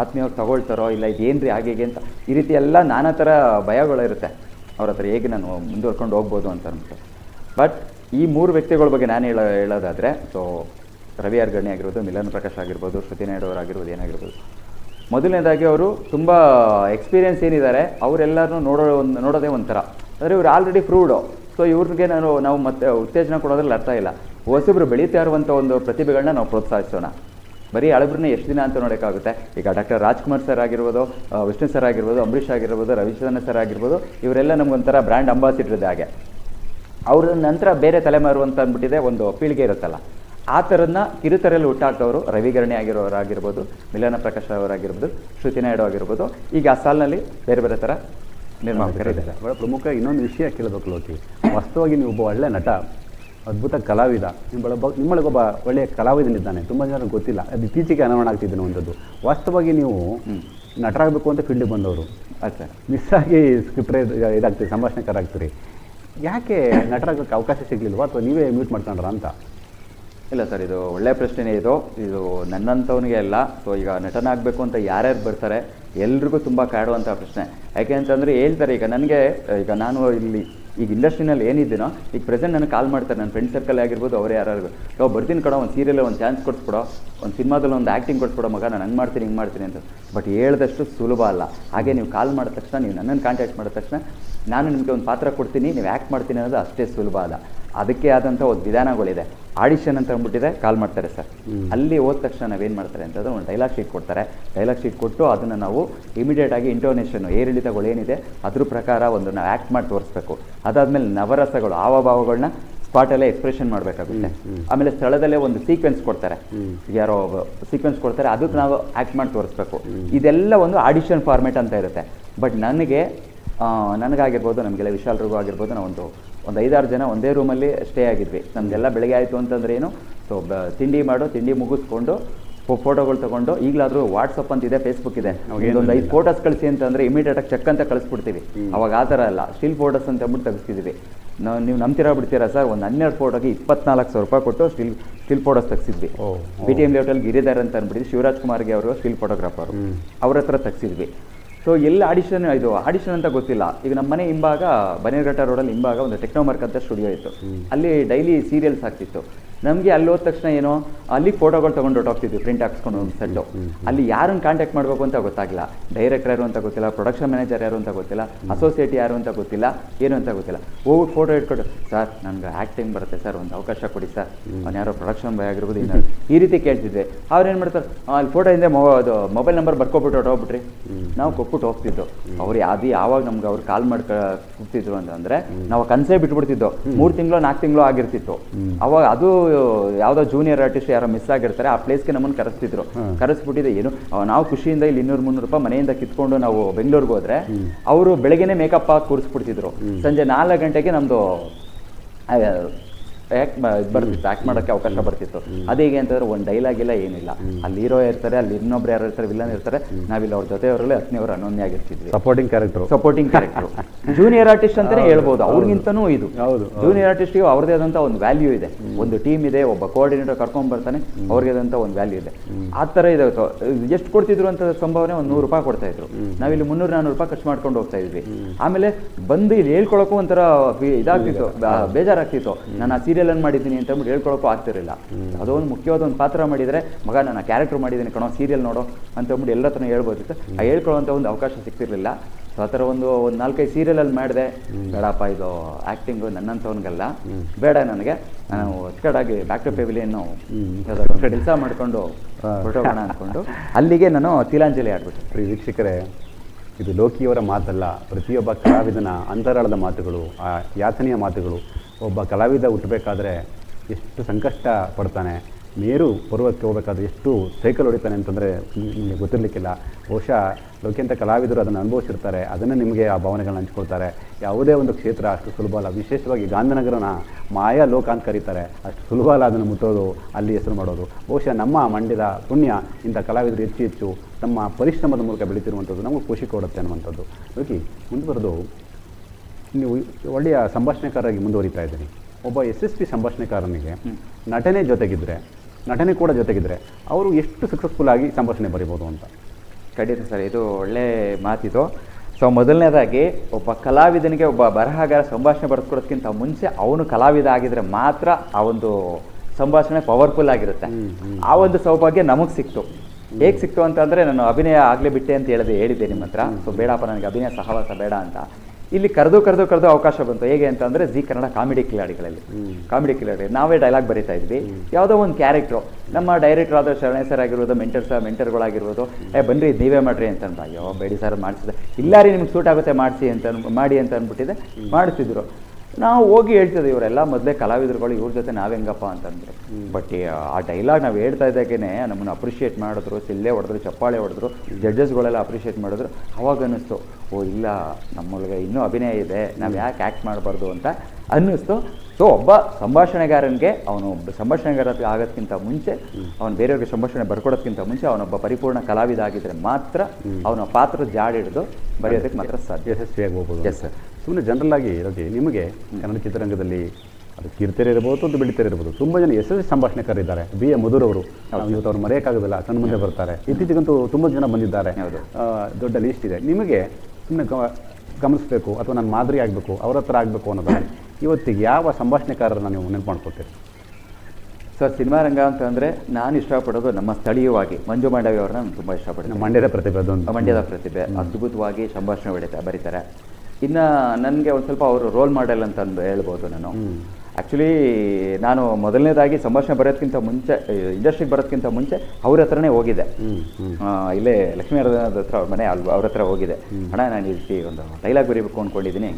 ಆತ್ಮೀಯವ್ರು ತಗೊಳ್ತಾರೋ, ಇಲ್ಲ ಇದೇನು ರೀ ಹಾಗೆ, ಹೀಗೆ ಅಂತ, ಈ ರೀತಿ ಎಲ್ಲ ನಾನಾ ಥರ ಭಯಗಳಿರುತ್ತೆ ಅವ್ರ ಹತ್ರ ಹೇಗೆ ನಾನು ಮುಂದುವರ್ಕೊಂಡು ಹೋಗ್ಬೋದು ಅಂತ ಅಂದ್ಬಿಟ್ಟು ಬಟ್ ಈ ಮೂರು ವ್ಯಕ್ತಿಗಳ ಬಗ್ಗೆ ನಾನು ಹೇಳೋ, ಹೇಳೋದಾದರೆ, ಸೊ ರವಿ ಅರ್ಗಣಿ ಆಗಿರ್ಬೋದು, ಮಿಲನ್ ಪ್ರಕಾಶ್ ಆಗಿರ್ಬೋದು ಶ್ರುತಿ ನಾಯ್ಡು ಏನಾಗಿರ್ಬೋದು. ಮೊದಲನೇದಾಗಿ ಅವರು ತುಂಬ ಎಕ್ಸ್ಪೀರಿಯನ್ಸ್ ಏನಿದ್ದಾರೆ ಅವರೆಲ್ಲರನ್ನೂ ನೋಡೋ ಒಂದು, ನೋಡೋದೇ ಒಂಥರ. ಅಂದರೆ ಇವ್ರು ಆಲ್ರೆಡಿ ಪ್ರೂವ್ಡು ಸೊ ಇವ್ರಿಗೆ ನಾನು, ನಾವು ಮತ್ತೆ ಉತ್ತೇಜನ ಕೊಡೋದ್ರಲ್ಲಿ ಅರ್ಥ ಇಲ್ಲ. ಹೊಸಬ್ರು ಬೆಳೀತಾ ಇರುವಂಥ ಒಂದು ಪ್ರತಿಭೆಗಳನ್ನ ನಾವು ಪ್ರೋತ್ಸಾಹಿಸೋಣ. ಬರೀ ಅಳಬ್ರನ್ನ ಎಷ್ಟು ದಿನ ಅಂತ ನೋಡೋಕ್ಕಾಗುತ್ತೆ. ಈಗ ಡಾಕ್ಟರ್ ರಾಜ್ಕುಮಾರ್ ಸರ್ ಆಗಿರ್ಬೋದು ವಿಷ್ಣು ಸರ್ ಆಗಿರ್ಬೋದು, ಅಂಬರೀಷ್ ಆಗಿರ್ಬೋದು ರವಿಚಂದ್ರನ್ ಸರ್ ಆಗಿರ್ಬೋದು, ಇವರೆಲ್ಲ ನಮಗೊಂಥರ ಬ್ರ್ಯಾಂಡ್ ಅಂಬಾಸಿಡರ್ ಹಾಗೆ. ಅವ್ರ ನಂತರ ಬೇರೆ ತಲೆಮಾರು ಅಂತ ಅಂದ್ಬಿಟ್ಟಿದೆ ಒಂದು ಪೀಳಿಗೆ ಇರುತ್ತಲ್ಲ. ಆ ಥರದನ್ನ ಕಿರುತೆರೆಯಲ್ಲಿ ಹುಟ್ಟಾಕ್ತವರು ರವಿಗರಣಿ ಆಗಿರೋರಾಗಿರ್ಬೋದು ಮಿಲನ ಪ್ರಕಾಶ್ ಅವರಾಗಿರ್ಬೋದು ಶ್ರುತಿ ನಾಯ್ಡು ಆಗಿರ್ಬೋದು. ಈಗ ಆ ಸಾಲಿನಲ್ಲಿ ಬೇರೆ ಬೇರೆ ಥರ ನಿರ್ಮಾಪಕರಿದ್ದಾರೆ ಬಹಳ ಪ್ರಮುಖ ಇನ್ನೊಂದು ವಿಷಯ ಕೇಳಬೇಕು ಲೋಕಿ. ವಾಸ್ತವವಾಗಿ ನೀವು ಒಬ್ಬ ಒಳ್ಳೆ ನಟ ಅದ್ಭುತ ಕಲಾವಿದ ನಿಮ್ಮೊಳಗೊಬ್ಬ ನಿಮ್ಮೊಳಗೊಬ್ಬ ಒಳ್ಳೆಯ ಕಲಾವಿದನಿದ್ದಾನೆ ತುಂಬ ಜನ ಗೊತ್ತಿಲ್ಲ. ಅದು ಇತ್ತೀಚೆಗೆ ಅನಾವರಣ ಆಗ್ತಿದ್ದಾನೆ ಒಂದದ್ದು ವಾಸ್ತವವಾಗಿ ನೀವು ನಟರಾಗಬೇಕು ಅಂತ ಫೀಲ್ಡಿಗೆ ಬಂದವರು. ಅಚ್ಚ ಮಿಸ್ ಆಗಿ ಸ್ಕ್ರಿಪ್ಟ್ ಇದಾಗ್ತೀರಿ ಸಂಭಾಷಣೆಕಾರ ಆಗ್ತೀರಿ ಯಾಕೆ ನಟರಾಗಕ್ಕೆ ಅವಕಾಶ ಸಿಗಲಿಲ್ವಾ? ಅಥವಾ ನೀವೇ ಮ್ಯೂಟ್ ಮಾಡ್ಕೊಂಡ್ರ ಅಂತ? ಇಲ್ಲ ಸರ್, ಇದು ಒಳ್ಳೆಯ ಪ್ರಶ್ನೆನೇ ಇದು. ಇದು ನನ್ನಂಥವನಿಗೆ ಅಲ್ಲ. ಸೊ ಈಗ ನಟನಾಗಬೇಕು ಅಂತ ಯಾರ್ಯಾರು ಬರ್ತಾರೆ, ಎಲ್ರಿಗೂ ತುಂಬ ಕಾಡುವಂಥ ಪ್ರಶ್ನೆ. ಯಾಕೆ ಅಂತಂದರೆ ಹೇಳ್ತಾರೆ, ಈಗ ನನಗೆ, ಈಗ ನಾನು ಇಲ್ಲಿ, ಈಗ ಇಂಡಸ್ಟ್ರಿನಲ್ಲಿ ಏನಿದ್ದೀನೋ, ಈಗ ಪ್ರೆಸೆಂಟ್ ನನಗೆ ಕಾಲ್ ಮಾಡ್ತಾರೆ ನನ್ನ ಫ್ರೆಂಡ್ ಸರ್ಕಲ್ ಆಗಿರ್ಬೋದು, ಅವ್ರು ಯಾರು ಬರ್ತೀನಿ ಕೊಡೋ ಒಂದು ಸೀರಿಯಲ್ ಒಂದು ಚಾನ್ಸ್ ಕೊಡ್ಸ್ಬಿಡೋ. ಒಂದು ಸಿನಿಮಾದಲ್ಲಿ ಒಂದು ಆ್ಯಕ್ಟಿಂಗ್ ಕೊಟ್ಬಿಡೋ ಮಗ ನಾನು ಹಂಗೆ ಮಾಡ್ತೀನಿ ಹಿಂಗೆ ಮಾಡ್ತೀನಿ ಅಂತ. ಬಟ್ ಹೇಳಿದಷ್ಟು ಸುಲಭ ಅಲ್ಲ. ಹಾಗೆ ನೀವು ಕಾಲ್ ಮಾಡಿದ ತಕ್ಷಣ ನೀವು ನನ್ನನ್ನು ಕಾಂಟ್ಯಾಕ್ಟ್ ಮಾಡಿದ ತಕ್ಷಣ ನಾನು ನಿಮಗೆ ಒಂದು ಪಾತ್ರ ಕೊಡ್ತೀನಿ ನೀವು ಆ್ಯಕ್ಟ್ ಮಾಡ್ತೀನಿ ಅನ್ನೋದು ಅಷ್ಟೇ ಸುಲಭ ಅಲ್ಲ. ಅದಕ್ಕೆ ಆದಂಥ ಒಂದು ವಿಧಾನಗಳಿದೆ. ಆಡಿಷನ್ ಅಂತ ಅಂದ್ಬಿಟ್ಟಿದೆ ಕಾಲ್ ಮಾಡ್ತಾರೆ ಸರ್. ಅಲ್ಲಿ ಹೋದ ತಕ್ಷಣ ನಾವೇನು ಮಾಡ್ತಾರೆ ಅಂತಂದ್ರೆ ಒಂದು ಡೈಲಾಗ್ ಶೀಟ್ ಕೊಡ್ತಾರೆ. ಡೈಲಾಗ್ ಶೀಟ್ ಕೊಟ್ಟು ಅದನ್ನು ನಾವು ಇಮಿಡಿಯೇಟ್ ಆಗಿ ಇಂಟೋನೇಷನ್ ಏರಿಳಿತಗಳು ಏನಿದೆ ಅದ್ರ ಪ್ರಕಾರ ಒಂದು ನಾವು ಆ್ಯಕ್ಟ್ ಮಾಡಿ ತೋರಿಸ್ಬೇಕು. ಅದಾದಮೇಲೆ ನವರಸಗಳು ಹಾವಭಾವಗಳನ್ನ ಸ್ಪಾಟಲ್ಲೇ ಎಕ್ಸ್ಪ್ರೆಷನ್ ಮಾಡಬೇಕಾಗುತ್ತೆ. ಆಮೇಲೆ ಸ್ಥಳದಲ್ಲೇ ಒಂದು ಸೀಕ್ವೆನ್ಸ್ ಕೊಡ್ತಾರೆ. ಯಾರೋ ಸೀಕ್ವೆನ್ಸ್ ಕೊಡ್ತಾರೆ ಅದಕ್ಕೆ ನಾವು ಆ್ಯಕ್ಟ್ ಮಾಡಿ ತೋರಿಸ್ಬೇಕು. ಇದೆಲ್ಲ ಒಂದು ಆಡಿಷನ್ ಫಾರ್ಮೇಟ್ ಅಂತ ಇರುತ್ತೆ. ಬಟ್ ನನಗೆ ನನಗಾಗಿರ್ಬೋದು ನಮಗೆಲ್ಲ ವಿಶಾಲರಿಗೂ ಆಗಿರ್ಬೋದು ನಾವೊಂದು ಒಂದು ಐದಾರು ಜನ ಒಂದೇ ರೂಮಲ್ಲಿ ಸ್ಟೇ ಆಗಿದ್ವಿ. ನಮಗೆಲ್ಲ ಬೆಳಗ್ಗೆ ಆಯಿತು ಅಂತಂದ್ರೆ ಏನು ಸೊ ಬ ತಿಂಡಿ ಮಾಡು ತಿಂಡಿ ಮುಗಿಸ್ಕೊಂಡು ಫೋಟೋಗಳು ತಗೊಂಡು ಈಗಲಾದರೂ ವಾಟ್ಸಪ್ ಅಂತ ಇದೆ ಫೇಸ್ಬುಕ್ ಇದೆ. ಒಂದು ಐದು ಫೋಟೋಸ್ ಕಳಿಸಿ ಅಂತಂದರೆ ಇಮಿಡಿಯೇಟಾಗಿ ಚೆಕ್ ಅಂತ ಕಳಿಸ್ಬಿಡ್ತೀವಿ. ಅವಾಗ ಆ ಥರ ಅಲ್ಲ. ಸ್ಟಿಲ್ ಫೋಟೋಸ್ ಅಂತ ಅಂದ್ಬಿಟ್ಟು ತೆಗಿಸ್ತಿದ್ವಿ. ನಾವು ನೀವು ನಂಬ್ತೀರಾ ಬಿಡ್ತೀರಾ ಸರ್? ಒಂದು ಹನ್ನೆರಡು ಫೋಟೋಗೆ ಇಪ್ಪತ್ನಾಲ್ಕು ಸಾವಿರ ರೂಪಾಯಿ ಕೊಟ್ಟು ಸ್ಟಿಲ್ ಸ್ಟಿಲ್ ಫೋಟೋಸ್ ತೆಗ್ಸಿದ್ವಿ. ಬಿ ಟಿ ಎಂ ಲೇಔಟಲ್ಲಿ ಗಿರಿಧರ್ ಅಂತ ಅಂದ್ಬಿಟ್ಟು ಶಿವರಾಜ್ ಕುಮಾರ್ಗೆ ಅವರು ಸ್ಟಿಲ್ ಫೋಟೋಗ್ರಾಫರ್ ಅವ್ರ. ಹತ್ರ ತೆಗ್ಸಿದ್ವಿ. ಸೊ ಎಲ್ಲಿ ಆಡಿಷನ್ ಇದು? ಆಡಿಷನ್ ಅಂತ ಗೊತ್ತಿಲ್ಲ. ಈಗ ನಮ್ಮ ಮನೆ ಹಿಂಭಾಗ ಬನೇರ್ಘಟ್ಟ ರೋಡಲ್ಲಿ ಹಿಂಭಾಗ ಒಂದು ಟೆಕ್ನೋಮಾರ್ಕ್ ಅಂತ ಸ್ಟುಡಿಯೋ ಇತ್ತು. ಅಲ್ಲಿ ಡೈಲಿ ಸೀರಿಯಲ್ಸ್ ಆಗ್ತಿತ್ತು ನಮಗೆ ಅಲ್ಲಿ ಹೋದ ತಕ್ಷಣ ಏನೋ ಅಲ್ಲಿ ಫೋಟೋಗಳು ತೊಗೊಂಡು ಹೊರಟೋಗ್ತಿದ್ವಿ ಪ್ರಿಂಟ್ ಹಾಕ್ಸ್ಕೊಂಡು ಒಂದು ಸೆಟ್ಟು ಅಲ್ಲಿ ಯಾರನ್ನು ಕಾಂಟ್ಯಾಕ್ಟ್ ಮಾಡಬೇಕು ಅಂತ ಗೊತ್ತಾಗಿಲ್ಲ ಡೈರೆಕ್ಟರ್ ಯಾರು ಅಂತ ಗೊತ್ತಿಲ್ಲ ಪ್ರೊಡಕ್ಷನ್ ಮ್ಯಾನೇಜರ್ ಯಾರು ಅಂತ ಗೊತ್ತಿಲ್ಲ ಅಸೋಸಿಯೇಟ್ ಯಾರು ಅಂತ ಗೊತ್ತಿಲ್ಲ ಏನು ಅಂತ ಗೊತ್ತಿಲ್ಲ. ಹೋಗಿ ಫೋಟೋ ಇಟ್ಕೊಂಡು ಸರ್ ನನಗೆ ಆ್ಯಕ್ಟಿಂಗ್ ಬರುತ್ತೆ ಸರ್ ಒಂದು ಅವಕಾಶ ಕೊಡಿ ಸರ್ ಅವ್ನು ಯಾರೋ ಪ್ರೊಡಕ್ಷನ್ ಬಾಯ್ ಆಗಿರ್ಬೋದು ಏನಾದ್ರು ಈ ರೀತಿ ಕೇಳ್ತಿದ್ದೆ ಅವ್ರು ಏನು ಮಾಡ್ತಾರೆ ಅಲ್ಲಿ ಫೋಟೋ ಹಿಂದೆ ಮೊ ಅದು ಮೊಬೈಲ್ ನಂಬರ್ ಬರ್ಕೊಬಿಟ್ಟು ಹೋಗ್ಬಿಟ್ರಿ. ನಾವು ಕೊಟ್ಬಿಟ್ಟು ಹೋಗ್ತಿದ್ದು. ಅವ್ರು ಯಾವ್ದು ಯಾವಾಗ ನಮ್ಗೆ ಅವ್ರು ಕಾಲ್ ಮಾಡ್ಕ ಕೂಗ್ತಿದ್ರು ಅಂತಂದ್ರೆ ನಾವು ಕನ್ಸೇ ಬಿಟ್ಬಿಡ್ತಿದ್ದೋ. ಮೂರು ತಿಂಗಳು ನಾಲ್ಕು ತಿಂಗಳು ಆಗಿರ್ತಿತ್ತು. ಅವಾಗ ಅದು ಯಾವುದೋ ಜೂನಿಯರ್ ಆರ್ಟಿಸ್ಟ್ ಯಾರೋ ಮಿಸ್ ಆಗಿರ್ತಾರೆ ಆ ಪ್ಲೇಸ್ಗೆ ನಮ್ಮನ್ನು ಕರೆಸ್ತಿದ್ರು. ಕರೆಸ್ಬಿಟ್ಟಿದೆ ಏನು ನಾವು ಖುಷಿಯಿಂದ ಇಲ್ಲಿ ಇನ್ನೂರು ಮುನ್ನೂರು ರೂಪಾಯಿ ಮನೆಯಿಂದ ಕಿತ್ಕೊಂಡು ನಾವು ಬೆಂಗಳೂರಿಗೆ ಹೋದ್ರೆ ಅವರು ಬೆಳಗ್ಗೆನೆ ಮೇಕಪ್ ಹಾಕಿ ಕೂರಿಸ್ಬಿಡ್ತಿದ್ರು. ಸಂಜೆ ನಾಲ್ಕು ಗಂಟೆಗೆ ನಮ್ಮದು ಆ್ಯಕ್ಟ್ ಬರ್ತಿತ್ತು. ಆ್ಯಕ್ಟ್ ಮಾಡೋಕ್ಕೆ ಅವಕಾಶ ಬರ್ತಿತ್ತು. ಅದೇಗೆ ಅಂತಂದ್ರೆ ಒಂದು ಡೈಲಾಗ್ ಇಲ್ಲ ಏನಿಲ್ಲ. ಅಲ್ಲಿ ಹೀರೋ ಇರ್ತಾರೆ ಅಲ್ಲಿ ಇನ್ನೊಬ್ರು ಯಾರು ಇರ್ತಾರೆ ವಿಲನ್ ಇರ್ತಾರೆ. ನಾವಿಲ್ಲಿ ಅವ್ರ ಜೊತೆ ಜೊತೆಯವರಲ್ಲೇ ಹತ್ತನೇವ್ರು ಅನ್ನೊಂದೇ ಆಗಿರ್ತಿದ್ವಿ. Supporting character supporting character junior artist ಅಂತಾನೆ ಹೇಳ್ಬೋದು. ಅವ್ರಿಗಿಂತನೂ ಇದು. ಹೌದು, ಜೂನಿಯರ್ ಆರ್ಟಿಸ್ಟ್ಗೆ ಅವ್ರದೇ ಆದಂತ ಒಂದು ವ್ಯಾಲ್ಯೂ ಇದೆ. ಒಂದು ಟೀಮ್ ಇದೆ ಒಬ್ಬ ಕೋಆರ್ಡಿನೇಟರ್ ಕರ್ಕೊಂಡ್ ಬರ್ತಾನೆ ಅವ್ರಿಗೆ ಆದಂತ ಒಂದು ವ್ಯಾಲ್ಯೂ ಇದೆ. ಆ ಥರ ಇದೆ. ಎಷ್ಟು ಕೊಡ್ತಿದ್ರು ಅಂತ ಸಂಭಾವನೆ ಒಂದು ನೂರು ರೂಪಾಯಿ ಕೊಡ್ತಾ ಇದ್ರು. ನಾವಿಲ್ಲಿ ಮುನ್ನೂರು ನಾನ್ನೂರು ರೂಪಾಯಿ ಖರ್ಚು ಮಾಡ್ಕೊಂಡು ಹೋಗ್ತಾ ಇದ್ವಿ. ಆಮೇಲೆ ಬಂದು ಇಲ್ಲಿ ಹೇಳ್ಕೊಳಕ್ಕೂ ಒಂಥರ ಇದಾಗ್ತಿತ್ತು. ಬೇಜಾರಾಗ್ತಿತ್ತು. ನಾನು ಆ ಸೀರಿಯಲ್ ಅನ್ನು ಮಾಡಿದ್ದೀನಿ ಅಂತ ಅಂದ್ಬಿಟ್ಟು ಹೇಳ್ಕೊಳಕ್ಕೂ ಆಗ್ತಿರಲಿಲ್ಲ. ಅದೊಂದು ಒಂದು ಮುಖ್ಯವಾದ ಒಂದು ಪಾತ್ರ ಮಾಡಿದರೆ ಮಗ ನಾನು ಕ್ಯಾರೆಕ್ಟರ್ ಮಾಡಿದ್ದೀನಿ ಕಣೋ ಸೀರಿಯಲ್ ನೋಡೋ ಅಂತ ಅಂದ್ಬಿಟ್ಟು ಎಲ್ಲ ಹತ್ರ ಹೇಳ್ಬೋದಿತ್ತು. ಆ ಹೇಳ್ಕೊಳ್ಳೋಂಥ ಒಂದು ಅವಕಾಶ ಸಿಗ್ತಿರಲಿಲ್ಲ. ಸೊ ಆ ಥರ ಒಂದು ಒಂದು ನಾಲ್ಕೈದು ಸೀರಿಯಲಲ್ಲಿ ಮಾಡಿದೆ. ಬೇಡಪ್ಪ ಇದು ಆ್ಯಕ್ಟಿಂಗು ನನ್ನಂಥವನಿಗೆಲ್ಲ. ಬೇಡ ನನಗೆ. ನಾನು ಹೊಸ್ಕಡಾಗಿ ಬ್ಯಾಕ್ ಟು ಪೆವಿಲಿಯನ್ನು ಕೆಲಸ ಮಾಡಿಕೊಂಡು ಹೊರಟೋಗೋಣ ಅಂದ್ಕೊಂಡು *laughs* ಅಲ್ಲಿಗೆ ನಾನು ತಿಲಾಂಜಲಿ ಆಡ್ಬಿಟ್ಟು ವೀಕ್ಷಕರೇ ಇದು ಲೋಕಿಯವರ ಮಾತಲ್ಲ ಪ್ರತಿಯೊಬ್ಬ ಕಲಾವಿದನ ಅಂತರಾಳದ ಮಾತುಗಳು ಆ ಯಾತನೆಯ ಮಾತುಗಳು. ಒಬ್ಬ ಕಲಾವಿದ ಹುಟ್ಟಬೇಕಾದ್ರೆ ಎಷ್ಟು ಸಂಕಷ್ಟ ಪಡ್ತಾನೆ, ಮೇರು ಪರ್ವಕ್ಕೆ ಹೋಗ್ಬೇಕಾದ್ರೆ ಎಷ್ಟು ಸೈಕಲ್ ಹೊಡಿತಾನೆ ಅಂತಂದರೆ ನಿಮಗೆ ಗೊತ್ತಿರಲಿಕ್ಕಿಲ್ಲ. ಬಹುಶಃ ಲೋಕ್ಯಂತ ಕಲಾವಿದರು ಅದನ್ನು ಅನುಭವಿಸಿರ್ತಾರೆ, ಅದನ್ನು ನಿಮಗೆ ಆ ಭಾವನೆಗಳನ್ನ ಹಂಚ್ಕೊಳ್ತಾರೆ. ಯಾವುದೇ ಒಂದು ಕ್ಷೇತ್ರ ಅಷ್ಟು ಸುಲಭ ಅಲ್ಲ. ವಿಶೇಷವಾಗಿ ಗಾಂಧಿನಗರನ ಮಾಯಾ ಲೋಕ ಅಂತ ಕರೀತಾರೆ. ಅಷ್ಟು ಸುಲಭ ಅಲ್ಲ ಅದನ್ನು ಮುಟ್ಟೋದು, ಅಲ್ಲಿ ಹೆಸರು ಮಾಡೋದು. ಬಹುಶಃ ನಮ್ಮ ಮಂಡ್ಯದ ಪುಣ್ಯ ಇಂಥ ಕಲಾವಿದರು ಹೆಚ್ಚು ಹೆಚ್ಚು ತಮ್ಮ ಪರಿಶ್ರಮದ ಮೂಲಕ ಬೆಳೀತಿರುವಂಥದ್ದು, ನಮಗೆ ಖುಷಿ ಕೊಡುತ್ತೆ ಅನ್ನುವಂಥದ್ದು. ಓಕೆ ಮುಂದುವರೆದು ನೀವು ಒಳ್ಳೆಯ ಸಂಭಾಷಣೆಕಾರರಾಗಿ ಮುಂದುವರಿತಾ ಇದ್ದೀನಿ ಒಬ್ಬ ಯಶಸ್ವಿ ಸಂಭಾಷಣೆಕಾರನಿಗೆ ನಟನೆ ಜೊತೆಗಿದ್ದರೆ ನಟನೆ ಕೂಡ ಜೊತೆಗಿದ್ದರೆ ಅವರು ಎಷ್ಟು ಸಕ್ಸಸ್ಫುಲ್ ಆಗಿ ಸಂಭಾಷಣೆ ಬರಿಬೋದು ಅಂತ. ಖಂಡಿತ ಸರ್ ಇದು ಒಳ್ಳೆ ಮಾತಿದು. ಸೊ ಮೊದಲನೇದಾಗಿ ಒಬ್ಬ ಕಲಾವಿದನಿಗೆ ಒಬ್ಬ ಬರಹಗಾರ ಸಂಭಾಷಣೆ ಬರೆದುಕೊಡೋದಕ್ಕಿಂತ ಮುಂಚೆ ಅವನು ಕಲಾವಿದ ಆಗಿದ್ರೆ ಮಾತ್ರ ಆ ಒಂದು ಸಂಭಾಷಣೆ ಪವರ್ಫುಲ್ ಆಗಿರುತ್ತೆ. ಆ ಒಂದು ಸೌಭಾಗ್ಯ ನಮಗೆ ಸಿಕ್ತು. ಹೇಗೆ ಸಿಕ್ತು ಅಂತಂದರೆ ನಾನು ಅಭಿನಯ ಆಗಲೇ ಬಿಟ್ಟೆ ಅಂತ ಹೇಳಿದೆ ಹೇಳಿದ್ದೆ ನಿಮ್ಮ ಹತ್ರ ಸೊ ಬೇಡಪ್ಪ ನನಗೆ ಅಭಿನಯ ಸಹವಾಸ ಬೇಡ ಅಂತ. ಇಲ್ಲಿ ಕರೆದು ಕರೆದು ಕರೆದು ಅವಕಾಶ ಬಂತು. ಹೇಗೆ ಅಂತ ಅಂದ್ರೆ ಜಿ ಕನ್ನಡ ಕಾಮಿಡಿ ಕಿಲಾಡಿಗಳಲ್ಲಿ. ಕಾಮಿಡಿ ಕಿಲಾಡಿ. ನಾವೇ ಡೈಲಾಗ್ ಬರೀತಾ ಇದ್ವಿ. ಯಾವುದೋ ಒಂದು ಕ್ಯಾರೆಕ್ಟ್ರು ನಮ್ಮ ಡೈರೆಕ್ಟರ್ ಆದ ಶರಣೆ ಸರ್ ಆಗಿರ್ಬೋದು ಮೆಂಟರ್ ಸರ್ ಮೆಂಟರ್ಗಳಾಗಿರ್ಬೋದು ಏ ಬನ್ರಿ ನೀವೇ ಮಾಡ್ರಿ ಅಂತ ಅಯ್ಯೋ ಬೇಡಿ ಸರ್ ಮಾಡಿಸಿದೆ. ಇಲ್ಲ ರೀ ನಿಮ್ಗೆ ಸೂಟ್ ಆಗುತ್ತೆ ಮಾಡಿಸಿ ಅಂತ ಮಾಡಿ ಅಂತ ಅಂದ್ಬಿಟ್ಟಿದೆ. ಮಾಡಿಸಿದ್ರು. ನಾವು ಹೋಗಿ ಹೇಳ್ತಿದ್ದೆ ಇವರೆಲ್ಲ ಮೊದಲೇ ಕಲಾವಿದರುಗಳು ಇವ್ರ ಜೊತೆ ನಾವೆಂಗಪ್ಪ? ಅಂತಂದರೆ. ಬಟ್ ಆ ಡೈಲಾಗ್ ನಾವು ಹೇಳ್ತಾ ಇದ್ದಾಗೇನೆ ನಮ್ಮನ್ನು ಅಪ್ರಿಷಿಯೇಟ್ ಮಾಡಿದ್ರು ಸಿಲ್ಲೆ ಹೊಡೆದ್ರು ಚಪ್ಪಾಳೆ ಹೊಡೆದ್ರು ಜಡ್ಜಸ್ಗಳೆಲ್ಲ ಅಪ್ರಿಷಿಯೇಟ್ ಮಾಡಿದ್ರು. ಅವಾಗ ಅನ್ನಿಸ್ತು ಓ ಇಲ್ಲ ನಮ್ಮೊಳಗೆ ಇನ್ನೂ ಅಭಿನಯ ಇದೆ ನಾವು ಯಾಕೆ ಆ್ಯಕ್ಟ್ ಮಾಡಬಾರ್ದು? ಅಂತ ಅನ್ನಿಸ್ತು. ಸೊ ಒಬ್ಬ ಸಂಭಾಷಣೆಗಾರನಿಗೆ ಅವನು ಒಬ್ಬ ಸಂಭಾಷಣೆಗಾರ ಆಗೋದಕ್ಕಿಂತ ಮುಂಚೆ ಅವನು ಬೇರೆಯವ್ರಿಗೆ ಸಂಭಾಷಣೆ ಬರ್ಕೊಡೋದಕ್ಕಿಂತ ಮುಂಚೆ ಅವನೊಬ್ಬ ಪರಿಪೂರ್ಣ ಕಲಾವಿದ ಆಗಿದ್ರೆ ಮಾತ್ರ ಅವನ ಪಾತ್ರ ಜಾಡಿಡಿದು ಬರೆಯೋದಕ್ಕೆ ಮಾತ್ರ ಸಾಧ್ಯ. ಯಶಸ್ವಿಯಾಗಿ ಹೋಗ್ಬೋದು ಎಸ್ ಸರ್ ಸುಮ್ಮನೆ ಜನರಲ್ ಆಗಿ ನಿಮಗೆ ಕನ್ನಡ ಚಿತ್ರರಂಗದಲ್ಲಿ ಅದು ಕಿರ್ತೆರೆ ಇರ್ಬೋದು ಅದು ಬೆಳಿತಾರೆ ಇರ್ಬೋದು ತುಂಬ ಜನ ಯಶಸ್ವಿ ಸಂಭಾಷಣೆಕಾರಿದ್ದಾರೆ ಬಿ. ಎ. ಮಧುರವರು ಅವರು ಇವತ್ತು ಅವ್ರು ಮರೆಯೋಕ್ಕಾಗೋದಿಲ್ಲ ಸಣ್ಣ ಮುಂದೆ ಬರ್ತಾರೆ. ಇತ್ತೀಚೆಗಂತೂ ತುಂಬ ಜನ ಬಂದಿದ್ದಾರೆ. ದೊಡ್ಡ ಲಿಸ್ಟ್ ಇದೆ. ನಿಮಗೆ ಸುಮ್ಮನೆ ಗಮನಿಸಬೇಕು ಅಥವಾ ನಾನು ಮಾದರಿ ಆಗಬೇಕು ಅವ್ರ ಹತ್ರ ಆಗಬೇಕು ಅನ್ನೋದಾದ್ರೆ ಇವತ್ತಿಗೆ ಯಾವ ಸಂಭಾಷಣೆಕಾರರನ್ನ ನೀವು ನೆನಪು ಮಾಡ್ಕೊತೀರಿ ಸರ್ ಸಿನಿಮಾ ರಂಗ ಅಂತಂದರೆ ನಾನು ಇಷ್ಟಪಡೋದು ನಮ್ಮ ಸ್ಥಳೀಯವಾಗಿ ಮಂಜು ಮಾಂಡವಿ ಅವ್ರನ್ನ ನಾನು ತುಂಬ ಇಷ್ಟಪಡ್ತೀನಿ. ಮಂಡ್ಯದ ಪ್ರತಿಭೆ ಅದೊಂದು ಮಂಡ್ಯದ ಪ್ರತಿಭೆ ಅದ್ಭುತವಾಗಿ ಸಂಭಾಷಣೆ ಹೊಡಿತಾರೆ ಬರೀತಾರೆ. ಇನ್ನು ನನಗೆ ಒಂದು ಸ್ವಲ್ಪ ಅವರು ರೋಲ್ ಮಾಡೆಲ್ ಅಂತ ಅಂದು ಹೇಳ್ಬೋದು ನಾನು. ಆ್ಯಕ್ಚುಲಿ ನಾನು ಮೊದಲನೇದಾಗಿ ಸಂಭಾಷಣೆ ಬರೋದಕ್ಕಿಂತ ಮುಂಚೆ ಇಂಡಸ್ಟ್ರಿಗೆ ಬರೋದಕ್ಕಿಂತ ಮುಂಚೆ ಅವ್ರ ಹತ್ರನೇ ಹೋಗಿದ್ದೆ. ಆ, ಇಲ್ಲೇ ಲಕ್ಷ್ಮೀ ಅರ್ಧನದ ಹತ್ರ ಅವ್ರ ಮನೆ ಅಲ್ವ? ಅವ್ರ ಹತ್ರ ಹೋಗಿದೆ ಅಣ್ಣ ನಾನು ಇಲ್ಲಿ ರೀತಿ ಒಂದು ಡೈಲಾಗ್ ಬರೀಬೇಕು ಅಂದ್ಕೊಂಡಿದ್ದೀನಿ.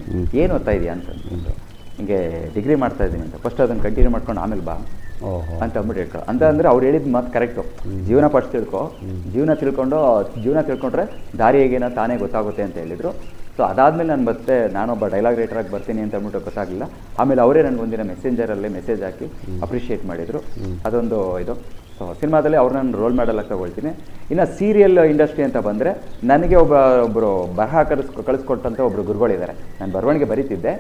ಏನು ಓದ್ತಾ ಇದೆಯಾ? ಅಂತ ಅಂದ್ರು. ಹಿಂಗೆ ಡಿಗ್ರಿ ಮಾಡ್ತಾ ಇದ್ದೀನಿ ಅಂತ. ಫಸ್ಟ್ ಅದನ್ನು ಕಂಟಿನ್ಯೂ ಮಾಡ್ಕೊಂಡು ಆಮೇಲೆ ಬಾ ಅಂತ ಅಂದ್ಬಿಟ್ಟು ಹೇಳ್ಕೊ. ಅಂತ ಅಂದರೆ ಅವ್ರು ಹೇಳಿದ ಮಾತು ಕರೆಕ್ಟು ಜೀವನ ಪಾಠ ತಿಳ್ಕೊ. ಜೀವನ ತಿಳ್ಕೊಂಡು ಜೀವನ ತಿಳ್ಕೊಂಡ್ರೆ ದಾರಿ ಹೇಗೇನೋ ತಾನೇ ಗೊತ್ತಾಗುತ್ತೆ ಅಂತ ಹೇಳಿದರು. ಸೊ ಅದಾದಮೇಲೆ ನಾನು ಮತ್ತೆ ನಾನೊಬ್ಬ ಡೈಲಾಗ್ ರೈಟರಾಗಿ ಬರ್ತೀನಿ ಅಂತ ಅಂದ್ಬಿಟ್ಟು ಗೊತ್ತಾಗಲಿಲ್ಲ. ಆಮೇಲೆ ಅವರೇ ನನಗೆ ಒಂದಿನ ಮೆಸೆಂಜರಲ್ಲೇ ಮೆಸೇಜ್ ಹಾಕಿ ಅಪ್ರಿಷಿಯೇಟ್ ಮಾಡಿದರು. ಅದೊಂದು ಇದು. ಸೊ ಸಿನಿಮಾದಲ್ಲಿ ಅವ್ರು ನಾನು ರೋಲ್ ಮಾಡಲ್ ತಗೊಳ್ತೀನಿ ಇನ್ನು ಸೀರಿಯಲ್ ಇಂಡಸ್ಟ್ರಿ ಅಂತ ಬಂದರೆ ನನಗೆ ಒಬ್ಬ ಒಬ್ಬರು ಬರಹ ಕಳಿಸ್ ಕಳಿಸ್ಕೊಟ್ಟಂಥ ಒಬ್ಬರು ಗುರುಗಳಿದ್ದಾರೆ. ನಾನು ಬರವಣಿಗೆ ಬರೀತಿದ್ದೆ.